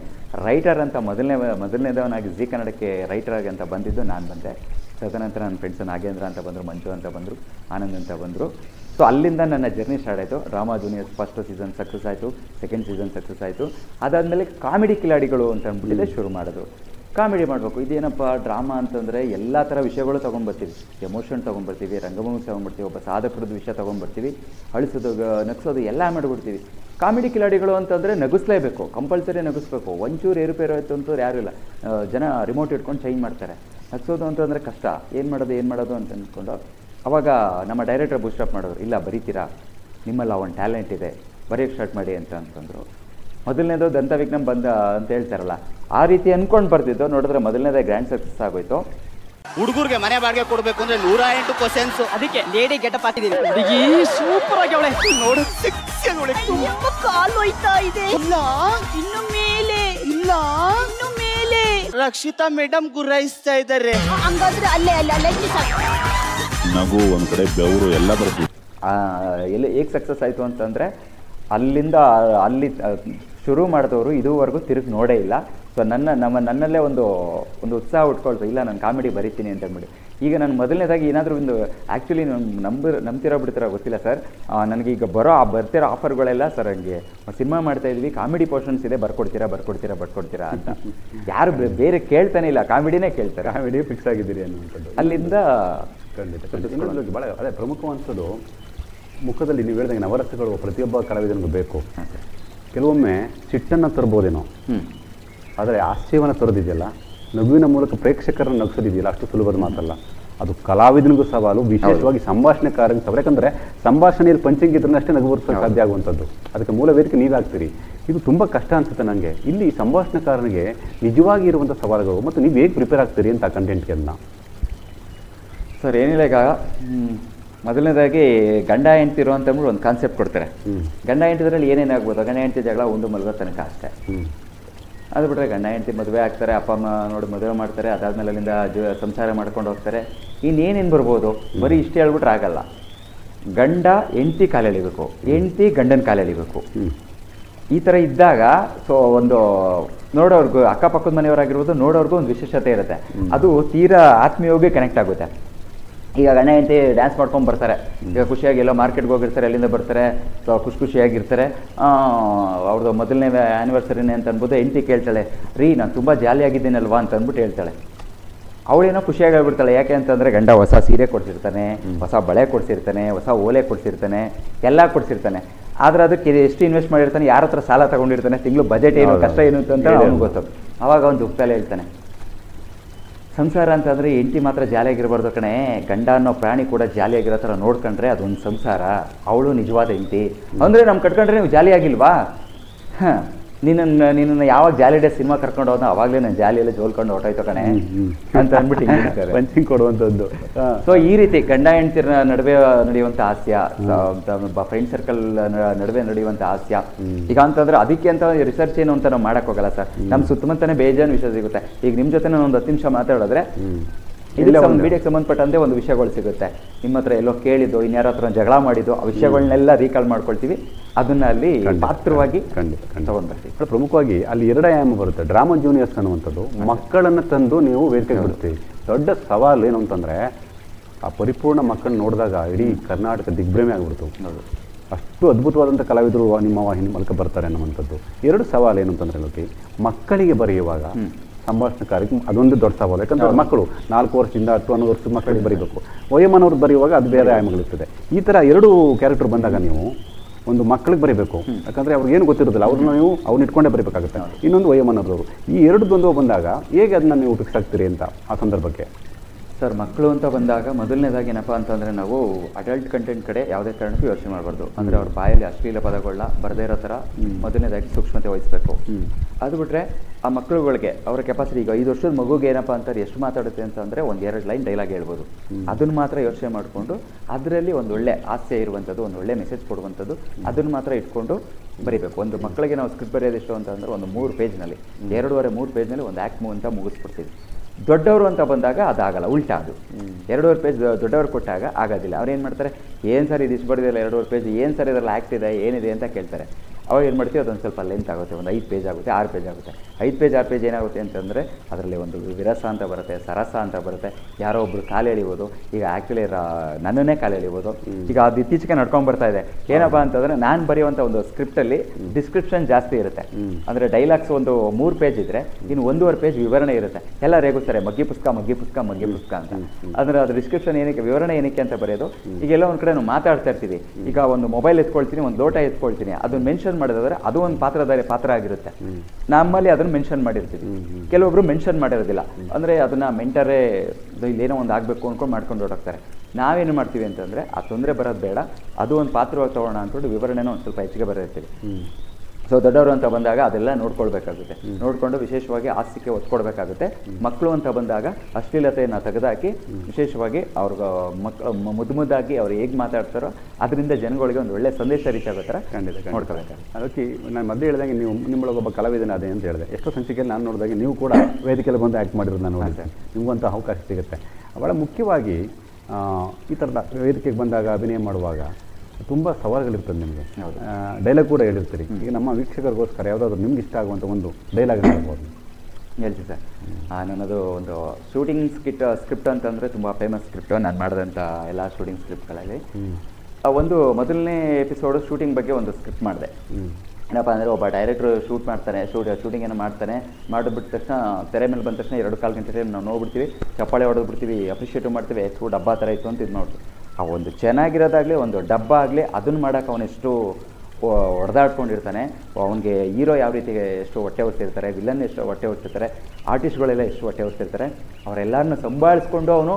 ರೈಟರ್ ಅಂತ ಮೊದಲನೇ, ಮೊದಲನೇದವನಾಗಿ ಜಿ ಕನ್ನಡಕ್ಕೆ ರೈಟರ್ ಆಗಿ ಅಂತ ಬಂದಿದ್ದು ನಾನು ಬಂದೆ. ತದನಂತರ ನನ್ನ ಫ್ರೆಂಡ್ಸ್ ನಾಗೇಂದ್ರ ಅಂತ ಬಂದರು, ಮಂಜು ಅಂತ ಬಂದರು, ಆನಂದ್ ಅಂತ ಬಂದರು. ಸೊ ಅಲ್ಲಿಂದ ನನ್ನ ಜರ್ನಿ ಸ್ಟಾರ್ಟ್ ಆಯಿತು. Drama juniors first season success ಆಯಿತು ಸೆಕೆಂಡ್ ಸೀಸನ್ ಸಕ್ಸಸ್ ಆಯಿತು. ಅದಾದಮೇಲೆ ಕಾಮಿಡಿ ಕಿಲಾಡಿಗಳು ಅಂತ ಅಂದ್ಬಿಟ್ಟಿದೆ ಶುರು ಮಾಡೋದು ಕಾಮಿಡಿ ಮಾಡಬೇಕು. ಇದೇನಪ್ಪ, ಡ್ರಾಮಾ ಅಂತಂದರೆ ಎಲ್ಲ ಥರ ವಿಷಯಗಳು ತೊಗೊಂಡ್ಬರ್ತೀವಿ. ಎಮೋಷನ್ ತೊಗೊಂಡ್ಬರ್ತೀವಿ, ರಂಗಭೂಮಿ ತೊಗೊಂಡ್ಬರ್ತೀವಿ, ಒಬ್ಬ ಸಾಧಕರದ್ದು ವಿಷಯ ತೊಗೊಂಡ್ಬರ್ತೀವಿ, ಅಳಿಸೋದು ನಗಿಸೋದು ಎಲ್ಲ ಮಾಡಿಬಿಡ್ತೀವಿ. ಕಾಮಿಡಿ ಕಿಲಾಡಿಗಳು ಅಂತಂದರೆ ನಗಿಸ್ಲೇಬೇಕು ಕಂಪಲ್ಸರಿ ನಗಿಸ್ಬೇಕು. ಒಂಚೂರು ಏರುಪೇರು ಆಯಿತು ಅಂತೂ ಯಾರೂ ಇಲ್ಲ. ಜನ ರಿಮೋಟ್ ಇಟ್ಕೊಂಡು ಚೇಂಜ್ ಮಾಡ್ತಾರೆ. ನಗಿಸೋದು ಅಂತಂದರೆ ಕಷ್ಟ. ಏನು ಮಾಡೋದು ಏನು ಮಾಡೋದು ಅಂತ ಅಂದ್ಕೊಂಡು ಅವಾಗ ನಮ್ಮ ಡೈರೆಕ್ಟರ್ ಬೂಸ್ಟಪ್ ಮಾಡೋರು, ಇಲ್ಲ, ಬರೀತೀರಾ? ನಿಮ್ಮಲ್ಲಿ ಒಂದು ಟ್ಯಾಲೆಂಟ್ ಇದೆ. ಬರೆಯೋಕ್ಕೆ ಸ್ಟಾರ್ಟ್ ಮಾಡಿ ಅಂತ ಅಂತಂದರು. ಮೊದಲನೇದು ದಂತ ವಿಜ್ಞಾನ ಬಂದ ಅಂತ ಹೇಳ್ತಾರಲ್ಲ ಆ ರೀತಿ ಅನ್ಕೊಂಡು ಬರ್ತಿದ್ದು ನೋಡಿದ್ರೆ ಮೊದಲನೇದೇ ಗ್ರ್ಯಾಂಡ್ ಸಕ್ಸಸ್ ಆಗೋಯ್ತು. ಹುಡುಗರಿಗೆ ಮನೆ ಬಾಡಿಗೆ ಕೊಡಬೇಕು ಅಂದ್ರೆ ನೂರ ಎಂಟು ಕ್ವಶನ್ಸ್ ಅದಕ್ಕೆ ಲೇಡಿ ಗೆಟಪ್ ಹಾಕಿದೀನಿ. ಹುಡುಗಿ ಸೂಪರ್ ಆಗಿ ಅವಳೆ. ನೋಡು ಕಾಲು ಹೋಯ್ತಾ ಇದೆ. ಇಲ್ಲ. ಇನ್ನು ಮೇಲೆ. ಇಲ್ಲ. ಇನ್ನು ಮೇಲೆ. ರಕ್ಷಿತಾ ಮೇಡಮ್ ಗುರಾಯಿಸ್ತಾ ಇದ್ದಾರೆ. ಹಂಗಾದ್ರೆ ಅಲ್ಲೇ ಅಲ್ಲೇ ಅಲ್ಲೇ. ನಗು ಒಂದ್ ಕಡೆ ಬೆವರು ಎಲ್ಲ ಬರ್ತೀವಿ ಆ, ಎಲ್ಲಿ ಹೇಗೆ ಸಕ್ಸಸ್ ಆಯಿತು ಅಂತಂದರೆ ಅಲ್ಲಿಂದ ಅಲ್ಲಿ ಶುರು ಮಾಡಿದವರು ಇದುವರೆಗೂ ತಿರುಗಿ ನೋಡೇ ಇಲ್ಲ. ಸೊ ನನ್ನ ನಮ್ಮ ನನ್ನಲ್ಲೇ ಒಂದು ಒಂದು ಉತ್ಸಾಹ ಉಟ್ಕೊಳ್ತು ಇಲ್ಲ ನಾನು ಕಾಮಿಡಿ ಬರಿತೀನಿ ಅಂತ ಅಂದ್ಬಿಟ್ಟು. ಈಗ ನಾನು ಮೊದಲನೇದಾಗಿ ಏನಾದರೂ ಒಂದು ಆ್ಯಕ್ಚುಲಿ ನಂಬ ನಂಬ್ತಿರೋ ಬಿಡ್ತಿರೋ ಗೊತ್ತಿಲ್ಲ ಸರ್. ನನಗೆ ಈಗ ಬರೋ ಆ ಬರ್ತಿರೋ ಆಫರ್ಗಳೆಲ್ಲ ಸರ್ ಹಂಗೆ ಸಿನಿಮಾ ಮಾಡ್ತಾ ಇದ್ವಿ ಕಾಮಿಡಿ ಪೋರ್ಷನ್ಸ್ ಇದೆ ಬರ್ಕೊಡ್ತೀರಾ ಬರ್ಕೊಡ್ತೀರಾ ಬರ್ಕೊಡ್ತೀರಾ ಅಂತ. ಯಾರು ಬೇರೆ ಕೇಳ್ತಾನೆ ಇಲ್ಲ ಕಾಮಿಡಿನೇ ಕೇಳ್ತಾರೆ. ಕಾಮಿಡಿ ಫಿಕ್ಸ್ ಆಗಿದ್ದೀರಿ ಅನ್ನೋದು ಅಲ್ಲಿಂದ ಖಂಡಿತ ಭಾಳ ಅದೇ ಪ್ರಮುಖವಾನ್ಸೋದು ಮುಖದಲ್ಲಿ ನೀವು ಹೇಳಿದಂಗೆ ನವರಸಗಳು ಪ್ರತಿಯೊಬ್ಬ ಕಲಾವಿದನಿಗೂ ಬೇಕು. ಕೆಲವೊಮ್ಮೆ ಸಿಟ್ಟನ್ನು ತರ್ಬೋದೇನೋ. ಆದರೆ ಆಶ್ಚರ್ಯವನ್ನು ತರೋದಿದೆಯಲ್ಲ? ನಗುವಿನ ಮೂಲಕ ಪ್ರೇಕ್ಷಕರನ್ನು ನಗಿಸೋದಿದೆಯಲ್ಲ? ಅಷ್ಟು ಸುಲಭದ ಮಾತಲ್ಲ. ಅದು ಕಲಾವಿದನಿಗೂ ಸವಾಲು ವಿಶೇಷವಾಗಿ ಸಂಭಾಷಣೆಕಾರನಿಗೆ ಸವಾಲು. ಯಾಕಂದರೆ ಸಂಭಾಷಣೆಯಲ್ಲಿ ಪಂಚಿಂಗ್ ಇದ್ರೆ ಅಷ್ಟೇ ನಗು ಬರ್ಸೋಕೆ ಸಾಧ್ಯ ಆಗುವಂಥದ್ದು. ಅದಕ್ಕೆ ಮೂಲ ವೇದಿಕೆ ನೀವಾಗ್ತೀರಿ. ಇದು ತುಂಬ ಕಷ್ಟ ಅನ್ಸುತ್ತೆ ನನಗೆ ಇಲ್ಲಿ ಸಂಭಾಷಣೆಕಾರನಿಗೆ ನಿಜವಾಗಿ ಇರುವಂಥ ಸವಾಲುಗಳು ಮತ್ತು ನೀವು ಹೇಗೆ ಪ್ರಿಪೇರ್ ಆಗ್ತೀರಿ ಅಂತ ಕಂಟೆಂಟ್ಗೆ ಅದನ್ನ ಸರ್ ಏನಿಲ್ಲ ಈಗ. ಮೊದಲನೇದಾಗಿ ಗಂಡ ಹೆಂಡ್ತಿರು ಅಂತ ಅಂದ್ಬಿಟ್ಟು ಒಂದು ಕಾನ್ಸೆಪ್ಟ್ ಕೊಡ್ತಾರೆ. ಗಂಡ ಹೆಂಡ್ತಿದ್ರಲ್ಲಿ ಏನೇನಾಗ್ಬೋದು? ಗಂಡ ಹೆಂಡ್ತಿ ಜಗಳ ಒಂದು ಮಲಗೋ ತನಕ ಅಷ್ಟೇ. ಅದು ಬಿಟ್ಟರೆ ಗಂಡ ಹೆಂಡ್ತಿ ಮದುವೆ ಆಗ್ತಾರೆ ಅಪ್ಪ ಅಮ್ಮ ನೋಡಿ ಮದುವೆ ಮಾಡ್ತಾರೆ ಅದಾದಮೇಲೆ ಅಲ್ಲಿಂದ ಜ ಸಂಸಾರ ಮಾಡ್ಕೊಂಡು ಹೋಗ್ತಾರೆ. ಇನ್ನೇನೇನು ಬರ್ಬೋದು? ಬರೀ ಇಷ್ಟು ಹೇಳ್ಬಿಟ್ರೆ ಆಗಲ್ಲ. ಗಂಡ ಹೆಂಡ್ತಿ ಕಾಲೆಳಿಬೇಕು ಹೆಂಡತಿ ಗಂಡನ ಕಾಲೆಳಿಬೇಕು ಈ ಥರ ಇದ್ದಾಗ ಸೊ ಒಂದು ನೋಡೋರ್ಗು ಅಕ್ಕಪಕ್ಕದ ಮನೆಯವರಾಗಿರ್ಬೋದು ನೋಡೋರ್ಗು ಒಂದು ವಿಶೇಷತೆ ಇರುತ್ತೆ. ಅದು ತೀರಾ ಆತ್ಮೀಯವಾಗಿ ಕನೆಕ್ಟ್ ಆಗುತ್ತೆ. ಈಗ ಗಂಡ ಹೆಂಡತಿ ಡ್ಯಾನ್ಸ್ ಮಾಡ್ಕೊಂಡು ಬರ್ತಾರೆ. ಈಗ ಖುಷಿಯಾಗಿ ಎಲ್ಲೋ ಮಾರ್ಕೆಟ್ಗೆ ಹೋಗಿರ್ತಾರೆ ಅಲ್ಲಿಂದ ಬರ್ತಾರೆ ಸೊ ಖುಷಿ ಖುಷಿಯಾಗಿರ್ತಾರೆ. ಅವ್ರದ್ದು ಮೊದಲನೇ ಆ್ಯನಿವರ್ಸರಿನೇ ಅಂತ ಅನ್ಬೋದು ಹೆಂಡತಿ ಕೇಳ್ತಾಳೆ ರೀ ನಾನು ತುಂಬ ಜಾಲಿಯಾಗಿದ್ದೀನಲ್ವಾ ಅಂತ ಅಂದ್ಬಿಟ್ಟು ಹೇಳ್ತಾಳೆ. ಅವಳೇನೋ ಖುಷಿಯಾಗಿ ಆಗ್ಬಿಡ್ತಾಳೆ ಯಾಕೆ ಅಂತಂದರೆ ಗಂಡ ಹೊಸ ಸೀರೆ ಕೊಡ್ಸಿರ್ತಾನೆ ಹೊಸ ಬಳೆ ಕೊಡ್ಸಿರ್ತಾನೆ ಹೊಸ ಓಲೆ ಕೊಡ್ಸಿರ್ತಾನೆ ಎಲ್ಲ ಕೊಡ್ಸಿರ್ತಾನೆ. ಆದ್ರೆ ಅದಕ್ಕೆ ಎಷ್ಟು ಇನ್ವೆಸ್ಟ್ ಮಾಡಿರ್ತಾನೆ ಯಾರ ಹತ್ರ ಸಾಲ ತಗೊಂಡಿರ್ತಾನೆ ತಿಂಗಳು ಬಜೆಟ್ ಏನು ಕಷ್ಟ ಏನು ಅಂತ ಅವನು ಅವ್ನಿಗೆ ಗೊತ್ತು. ಅವಾಗ ಒಂದು ದುಃಖದಲ್ಲಿ ಹೇಳ್ತಾನೆ ಸಂಸಾರ ಅಂತಂದರೆ ಹೆಂಡತಿ ಮಾತ್ರ ಜಾಲಿಯಾಗಿರಬಾರ್ದು ಕಣೆ. ಗಂಡ ಅನ್ನೋ ಪ್ರಾಣಿ ಕೂಡ ಜಾಲಿಯಾಗಿರೋ ಥರ ನೋಡ್ಕೊಂಡ್ರೆ ಅದೊಂದು ಸಂಸಾರ. ಅವಳು ನಿಜವಾದ ಹೆಂಡತಿ. ಅಂದರೆ ನಮ್ಮ ಕಟ್ಕೊಂಡ್ರೆ ನೀವು ಜಾಲಿಯಾಗಿಲ್ವಾ? ಹ. ನಿನ್ನ ನಿನ್ನ ಯಾವಾಗ ಜಾಲಿ ಡೇ ಸಿನಿಮಾ ಕರ್ಕೊಂಡು ಹೋದ ಅವಾಗಲೇ ನಾನು ಜಾಲಿಯಲ್ಲಿ ಜೋಲ್ಕೊಂಡು ಹೊರಟೋಯ್ತು ಕಣೆ. ಅಂತ ಅಂದ್ಬಿಟ್ಟು. *laughs* ಪಂಚಿಂಗ್ ಕೊಡುವಂಥದ್ದು. ಸೊ ಈ ರೀತಿ ಗಂಡ ಹೆಂಡತಿರ ನಡುವೆ ನಡೆಯುವಂಥ ಹಾಸ್ಯ ಫ್ರೆಂಡ್ ಸರ್ಕಲ್ ನಡುವೆ ನಡೆಯುವಂಥ ಹಾಸ್ಯ. ಈಗ ಅಂತಂದ್ರೆ ಅದಕ್ಕೆ ಅಂತ ರಿಸರ್ಚ್ ಏನು ಅಂತ ನಾವು ಮಾಡೋಕ್ಕೋಗಲ್ಲ ಸರ್. ನಮ್ಮ ಸುತ್ತಮುತ್ತನೇ ಬೇಜಾನ್ ವಿಷಯ ಸಿಗುತ್ತೆ. ಈಗ ನಿಮ್ಮ ಜೊತೆ ನಾನು ಒಂದು ಹತ್ತು ನಿಮಿಷ ಮಾತಾಡಿದ್ರೆ ಇಲ್ಲೇ ಇದಕ್ಕೆ ಒಂದು- ಮೀಡಿಯಾಕ್ಕೆ ಸಂಬಂಧಪಟ್ಟಂತೆ ಒಂದು ವಿಷಯಗಳು ಸಿಗುತ್ತೆ. ನಿಮ್ಮ ಹತ್ರ ಎಲ್ಲೋ ಕೇಳಿದ್ದು ಇನ್ಯಾರ ಹತ್ರ ಜಗಳ ಮಾಡಿದ್ದು ಆ ವಿಷಯಗಳನ್ನೆಲ್ಲ ರೀಕಾಲ್ ಮಾಡ್ಕೊಳ್ತೀವಿ. ಅದನ್ನ ಅಲ್ಲಿ ಪಾತ್ರವಾಗಿ ತಗೊಂಡ್ಬರ್ತೀವಿ. ಪ್ರಮುಖವಾಗಿ ಅಲ್ಲಿ ಎರಡು ಆಯಾಮ ಬರುತ್ತೆ. ಡ್ರಾಮಾ ಜೂನಿಯರ್ಸ್ ಅನ್ನುವಂಥದ್ದು. ಮಕ್ಕಳನ್ನು ತಂದು ನೀವು ವೇದಿಕೆ ಬಿಡ್ತೀವಿ ದೊಡ್ಡ ಸವಾಲು ಏನು ಅಂತಂದರೆ ಆ ಪರಿಪೂರ್ಣ ಮಕ್ಕಳನ್ನ ನೋಡಿದಾಗ ಇಡೀ ಕರ್ನಾಟಕ ದಿಗ್ಭ್ರಮೆ ಆಗ್ಬಿಡ್ತು. ಅಷ್ಟು ಅದ್ಭುತವಾದಂಥ ಕಲಾವಿದರು ನಿಮ್ಮ ವಾಹಿನಿ ಮೂಲಕ ಬರ್ತಾರೆ ಅನ್ನುವಂಥದ್ದು. ಎರಡು ಸವಾಲು ಏನು ಅಂತಂದ್ರೆ ಮಕ್ಕಳಿಗೆ ಬರೆಯುವಾಗ ಸಂಭಾಷಣೆಕಾರಕ್ಕೆ ಅದೊಂದು ದೊಡ್ಡ ಸವಾಲು. ಯಾಕಂದ್ರೆ ಮಕ್ಕಳು ನಾಲ್ಕು ವರ್ಷದಿಂದ ಹತ್ತು ಹನ್ನೊಂದು ವರ್ಷದ ಮಕ್ಕಳಿಗೆ ಬರೀಬೇಕು. ವಯೋಮಾನವ್ರು ಬರೆಯುವಾಗ ಅದು ಬೇರೆ ಆಯಾಮಗಳಿರ್ತದೆ. ಈ ಥರ ಎರಡು ಕ್ಯಾರೆಕ್ಟರ್ ಬಂದಾಗ ನೀವು ಒಂದು ಮಕ್ಕಳಿಗೆ ಬರೀಬೇಕು. ಯಾಕಂದ್ರೆ ಅವ್ರಿಗೆ ಏನು ಗೊತ್ತಿರೋದಿಲ್ಲ. ಅವ್ರನ್ನ ನೀವು ಅವ್ರನ್ನ ಇಟ್ಕೊಂಡೇ ಬರೀಬೇಕಾಗುತ್ತೆ. ಇನ್ನೊಂದು ವಯೋಮಾನದವರು ಈ ಎರಡು ದ್ವಂದ್ವ ಬಂದಾಗ ಹೇಗೆ ಅದನ್ನ ನೀವು ಫಿಕ್ಸ್ ಆಗ್ತೀರಿ ಅಂತ ಆ ಸಂದರ್ಭಕ್ಕೆ? ಸರ್ ಮಕ್ಕಳು ಅಂತ ಬಂದಾಗ ಮೊದಲನೇದಾಗಿ ಏನಪ್ಪ ಅಂತಂದರೆ ನಾವು ಅಡಲ್ಟ್ ಕಂಟೆಂಟ್ ಕಡೆ ಯಾವುದೇ ಕಾರಣಕ್ಕೂ ಯೋಚನೆ ಮಾಡಬಾರ್ದು. ಅಂದರೆ ಅವ್ರ ಬಾಯಲ್ಲಿ ಅಶ್ಲೀಲ ಪದಗಳನ್ನ ಬರದೇ ಇರೋ ಥರ ಮೊದಲನೇದಾಗಿ ಸೂಕ್ಷ್ಮತೆ ವಹಿಸಬೇಕು. ಅದು ಬಿಟ್ಟರೆ ಆ ಮಕ್ಕಳುಗಳಿಗೆ ಅವರ ಕೆಪಾಸಿಟಿ ಈಗ ಐದು ವರ್ಷದ ಮಗುಗೆ ಏನಪ್ಪ ಅಂತಾರೆ ಎಷ್ಟು ಮಾತಾಡುತ್ತೆ ಅಂತಂದರೆ ಒಂದು ಎರಡು ಲೈನ್ ಡೈಲಾಗ್ ಹೇಳ್ಬೋದು. ಅದನ್ನು ಮಾತ್ರ ಯೋಚನೆ ಮಾಡಿಕೊಂಡು ಅದರಲ್ಲಿ ಒಂದು ಒಳ್ಳೆ ಆಸೆ ಇರುವಂಥದ್ದು ಒಂದು ಒಳ್ಳೆ ಮೆಸೇಜ್ ಕೊಡುವಂಥದ್ದು ಅದನ್ನು ಮಾತ್ರ ಇಟ್ಕೊಂಡು ಬರೀಬೇಕು. ಒಂದು ಮಕ್ಕಳಿಗೆ ನಾವು ಸ್ಕ್ರಿಪ್ಟ್ ಬರೆಯೋದು ಎಷ್ಟು ಅಂತಂದರೆ ಒಂದು ಮೂರು ಪೇಜ್ನಲ್ಲಿ ಎರಡೂವರೆ ಮೂರು ಪೇಜ್ನಲ್ಲಿ ಒಂದು ಆ್ಯಕ್ಟ್ ಮೂವ್ ಅಂತ ಮುಗಿಸ್ಬಿಡ್ತೀವಿ. ದೊಡ್ಡವರು ಅಂತ ಬಂದಾಗ ಅದಾಗಲ್ಲ ಉಲ್ಟಾ ಅದು. ಎರಡೂವರೆ ಪೇಜ್ ದೊಡ್ಡವರು ಕೊಟ್ಟಾಗ ಆಗೋದಿಲ್ಲ. ಅವ್ರು ಏನು ಮಾಡ್ತಾರೆ? ಏನು ಸರ್ ಇದು ಇಷ್ಟು ಬರೆದಿಲ್ಲ ಎರಡೂವರೆ ಪೇಜ್ ಏನು ಸರ್ ಇದರಲ್ಲಿ ಆ್ಯಕ್ಟ್ ಇದೆ ಏನಿದೆ ಅಂತ ಕೇಳ್ತಾರೆ. ಅವಾಗ ಏನು ಮಾಡ್ತೀವಿ? ಅದೊಂದು ಸ್ವಲ್ಪ ಲೆಂತ್ ಆಗುತ್ತೆ ಒಂದು ಐದು ಪೇಜ್ ಆಗುತ್ತೆ ಆರು ಪೇಜ್ ಆಗುತ್ತೆ. ಐದು ಪೇಜ್ ಆರು ಪೇಜ್ ಏನಾಗುತ್ತೆ ಅಂತಂದರೆ ಅದರಲ್ಲಿ ಒಂದು ವಿರಸ ಅಂತ ಬರುತ್ತೆ ಸರಸ ಅಂತ ಬರುತ್ತೆ. ಯಾರೋ ಒಬ್ಬರು ಕಾಲು ಎಳಿಬೋದು ಈಗ ಆ್ಯಕ್ಚುಲಿ ನನ್ನನ್ನೇ ಕಾಲು ಎಳಿಬೋದು. ಈಗ ಅದು ಇತ್ತೀಚೆಗೆ ನಡ್ಕೊಂಡು ಬರ್ತಾ ಇದೆ. ಏನಪ್ಪ ಅಂತಂದರೆ ನಾನು ಬರೆಯುವಂಥ ಒಂದು ಸ್ಕ್ರಿಪ್ಟಲ್ಲಿ ಡಿಸ್ಕ್ರಿಪ್ಷನ್ ಜಾಸ್ತಿ ಇರುತ್ತೆ. ಅಂದರೆ ಡೈಲಾಗ್ಸ್ ಒಂದು ಮೂರು ಪೇಜ್ ಇದ್ರೆ ಇನ್ನು ಒಂದೂವರೆ ಪೇಜ್ ವಿವರಣೆ ಇರುತ್ತೆ. ಎಲ್ಲ ರೇಗುತ್ತಾರೆ ಮಗ್ಗಿ ಪುಸ್ತಕ ಮಗ್ಗಿ ಪುಸ್ತಕ ಮಗ್ಗಿ ಪುಸ್ತಕ ಅಂತ. ಅಂದರೆ ಅದು ಡಿಸ್ಕ್ರಿಪ್ಷನ್ ಏನಕ್ಕೆ ವಿವರಣೆ ಏನಕ್ಕೆ ಅಂತ ಬರೆಯೋದು. ಈಗ ಎಲ್ಲ ಒಂದು ಕಡೆ ನಾವು ಮಾತಾಡ್ತಾ ಇರ್ತೀವಿ. ಈಗ ಒಂದು ಮೊಬೈಲ್ ಎತ್ಕೊಳ್ತೀನಿ ಒಂದು ಲೋಟ ಎತ್ಕೊಳ್ತೀನಿ. ಅದನ್ನ ಮೆನ್ಷನ್ ಮಾಡೋದಾದ್ರೆ ಅದು ಒಂದು ಪಾತ್ರಧಾರಿ ಪಾತ್ರ ಆಗಿರುತ್ತೆ. ನಮ್ಮಲ್ಲಿ ಅದನ್ನು ಮೆನ್ಷನ್ ಮಾಡಿರ್ತೀವಿ. ಕೆಲವೊಬ್ರು ಮೆನ್ಷನ್ ಮಾಡಿರೋದಿಲ್ಲ. ಅಂದ್ರೆ ಅದನ್ನ ಮೆಂಟರೇ ಇಲ್ಲೇನೋ ಒಂದು ಆಗಬೇಕು ಅಂದ್ಕೊಂಡು ಮಾಡ್ಕೊಂಡು ಹೊರಡ್ತಾರೆ ನಾವೇನು ಮಾಡ್ತೀವಿ ಅಂತಂದ್ರೆ ಆ ತೊಂದರೆ ಬರೋದು ಬೇಡ. ಅದು ಒಂದು ಪಾತ್ರವಾಗಿ ತೊಗೋಣ ಅಂದ್ಬಿಟ್ಟು ವಿವರಣೆನೂ ಒಂದು ಸ್ವಲ್ಪ ಹೆಚ್ಚಿಗೆ ಬರೆದಿರ್ತೀವಿ. ಸೊ ದೊಡ್ಡವರು ಅಂತ ಬಂದಾಗ ಅದೆಲ್ಲ ನೋಡ್ಕೊಳ್ಬೇಕಾಗುತ್ತೆ. ನೋಡಿಕೊಂಡು ವಿಶೇಷವಾಗಿ ಆಸ್ತಿಗೆ ಒತ್ತು ಕೊಡಬೇಕಾಗುತ್ತೆ ಮಕ್ಕಳು ಅಂತ ಬಂದಾಗ ಅಶ್ಲೀಲತೆಯನ್ನು ತೆಗೆದುಹಾಕಿ ವಿಶೇಷವಾಗಿ ಅವ್ರಿಗೆ ಮಕ್ಕಳು ಮುದ್ದು ಮುದ್ದಾಗಿ ಅವ್ರು ಹೇಗೆ ಮಾತಾಡ್ತಾರೋ ಅದರಿಂದ ಜನಗಳಿಗೆ ಒಂದು ಒಳ್ಳೆ ಸಂದೇಶ ರೀಚ್ ಆಗೋ ಥರ ಖಂಡಿತ. ನೋಡ್ಕೋಬೇಕಾಗುತ್ತೆ ಅದಕ್ಕೆ ನಾನು ಮೊದಲು ಹೇಳಿದಾಗ ನೀವು ನಿಮ್ಮೊಳಗೆ ಒಬ್ಬ ಕಲಾವಿದನ ಅದೇ ಅಂತ ಹೇಳಿದೆ. ಎಷ್ಟೋ ಸಂಚಿಕೆಯಲ್ಲಿ ನಾನು ನೋಡಿದಾಗ ನೀವು ಕೂಡ ವೇದಿಕೆಯಲ್ಲಿ ಬಂದು ಆ್ಯಕ್ಟ್ ಮಾಡಿರೋದು ನಾನು ನೋಡಿದ್ದೆ ನಿಮಗಂತ ಅವಕಾಶ ಸಿಗುತ್ತೆ. ಭಾಳ ಮುಖ್ಯವಾಗಿ ಈ ಥರದ ವೇದಿಕೆಗೆ ಬಂದಾಗ ಅಭಿನಯ ಮಾಡುವಾಗ ತುಂಬ ಸವಾಲುಗಳಿರ್ತದೆ ನಿಮಗೆ. ಡೈಲಾಗ್ ಕೂಡ ಹೇಳಿರ್ತೀರಿ. ಈಗ ನಮ್ಮ ವೀಕ್ಷಕರಿಗೋಸ್ಕರ ಯಾವುದಾದ್ರು ನಿಮ್ಗೆ ಇಷ್ಟ ಆಗುವಂಥ ಒಂದು ಡೈಲಾಗ್ ಹೇಳ್ಬೋದು ಹೇಳ್ತೀನಿ ಸರ್. ನನ್ನದು ಒಂದು ಶೂಟಿಂಗ್ ಸ್ಕಿಟ್ ಸ್ಕ್ರಿಪ್ಟ್ ಅಂತಂದರೆ ತುಂಬ ಫೇಮಸ್ ಸ್ಕ್ರಿಪ್ಟು ನಾನು ಮಾಡಿದಂಥ ಎಲ್ಲ ಶೂಟಿಂಗ್ ಸ್ಕ್ರಿಪ್ಟ್ಗಳಲ್ಲಿ ಆ, ಒಂದು ಮೊದಲನೇ ಎಪಿಸೋಡು ಶೂಟಿಂಗ್ ಬಗ್ಗೆ ಒಂದು ಸ್ಕ್ರಿಪ್ಟ್ ಮಾಡಿದೆ. ಏನಪ್ಪ ಅಂದರೆ ಒಬ್ಬ ಡೈರೆಕ್ಟ್ರು ಶೂಟ್ ಮಾಡ್ತಾನೆ ಶೂಟ್ ಶೂಟಿಂಗ್ ಏನೋ ಮಾಡ್ತಾನೆ. ಮಾಡಿಬಿಟ್ಟ ತಕ್ಷಣ ತೆರೆ ಮೇಲೆ ಬಂದ ತಕ್ಷಣ ಎರಡು ಕಾಲು ಗಂಟೆ ನಾವು ನೋಡ್ಬಿಡ್ತೀವಿ. ಚಪ್ಪಾಳೆ ಹೊಡೆದು ಬಿಡ್ತೀವಿ ಅಪ್ರಿಷಿಯೇಟ್ ಮಾಡ್ತೀವಿ ಎಷ್ಟು ಡಬ್ಬ ಥರ ಇತ್ತು ಅಂತ ಇದು ನೋಡ್ತೀವಿ. ಆ ಒಂದು ಚೆನ್ನಾಗಿರೋದಾಗಲಿ ಒಂದು ಡಬ್ಬ ಆಗಲಿ ಅದನ್ನು ಮಾಡೋಕೆ ಅವನೆಷ್ಟು ಹೊಡೆದಾಡ್ಕೊಂಡಿರ್ತಾನೆ ಅವನಿಗೆ ಹೀರೋ ಯಾವ ರೀತಿ ಎಷ್ಟು ಹೊಟ್ಟೆ ಹೊರ್ತಿರ್ತಾರೆ ವಿಲನ್ ಎಷ್ಟು ಹೊಟ್ಟೆ ಹೊರ್ತಿರ್ತಾರೆ ಆರ್ಟಿಸ್ಟ್ಗಳೆಲ್ಲ ಎಷ್ಟು ಹೊಟ್ಟೆ ಹೊರ್ತಿರ್ತಾರೆ ಅವರೆಲ್ಲರನ್ನೂ ಸಂಭಾಳಿಸ್ಕೊಂಡು ಅವನು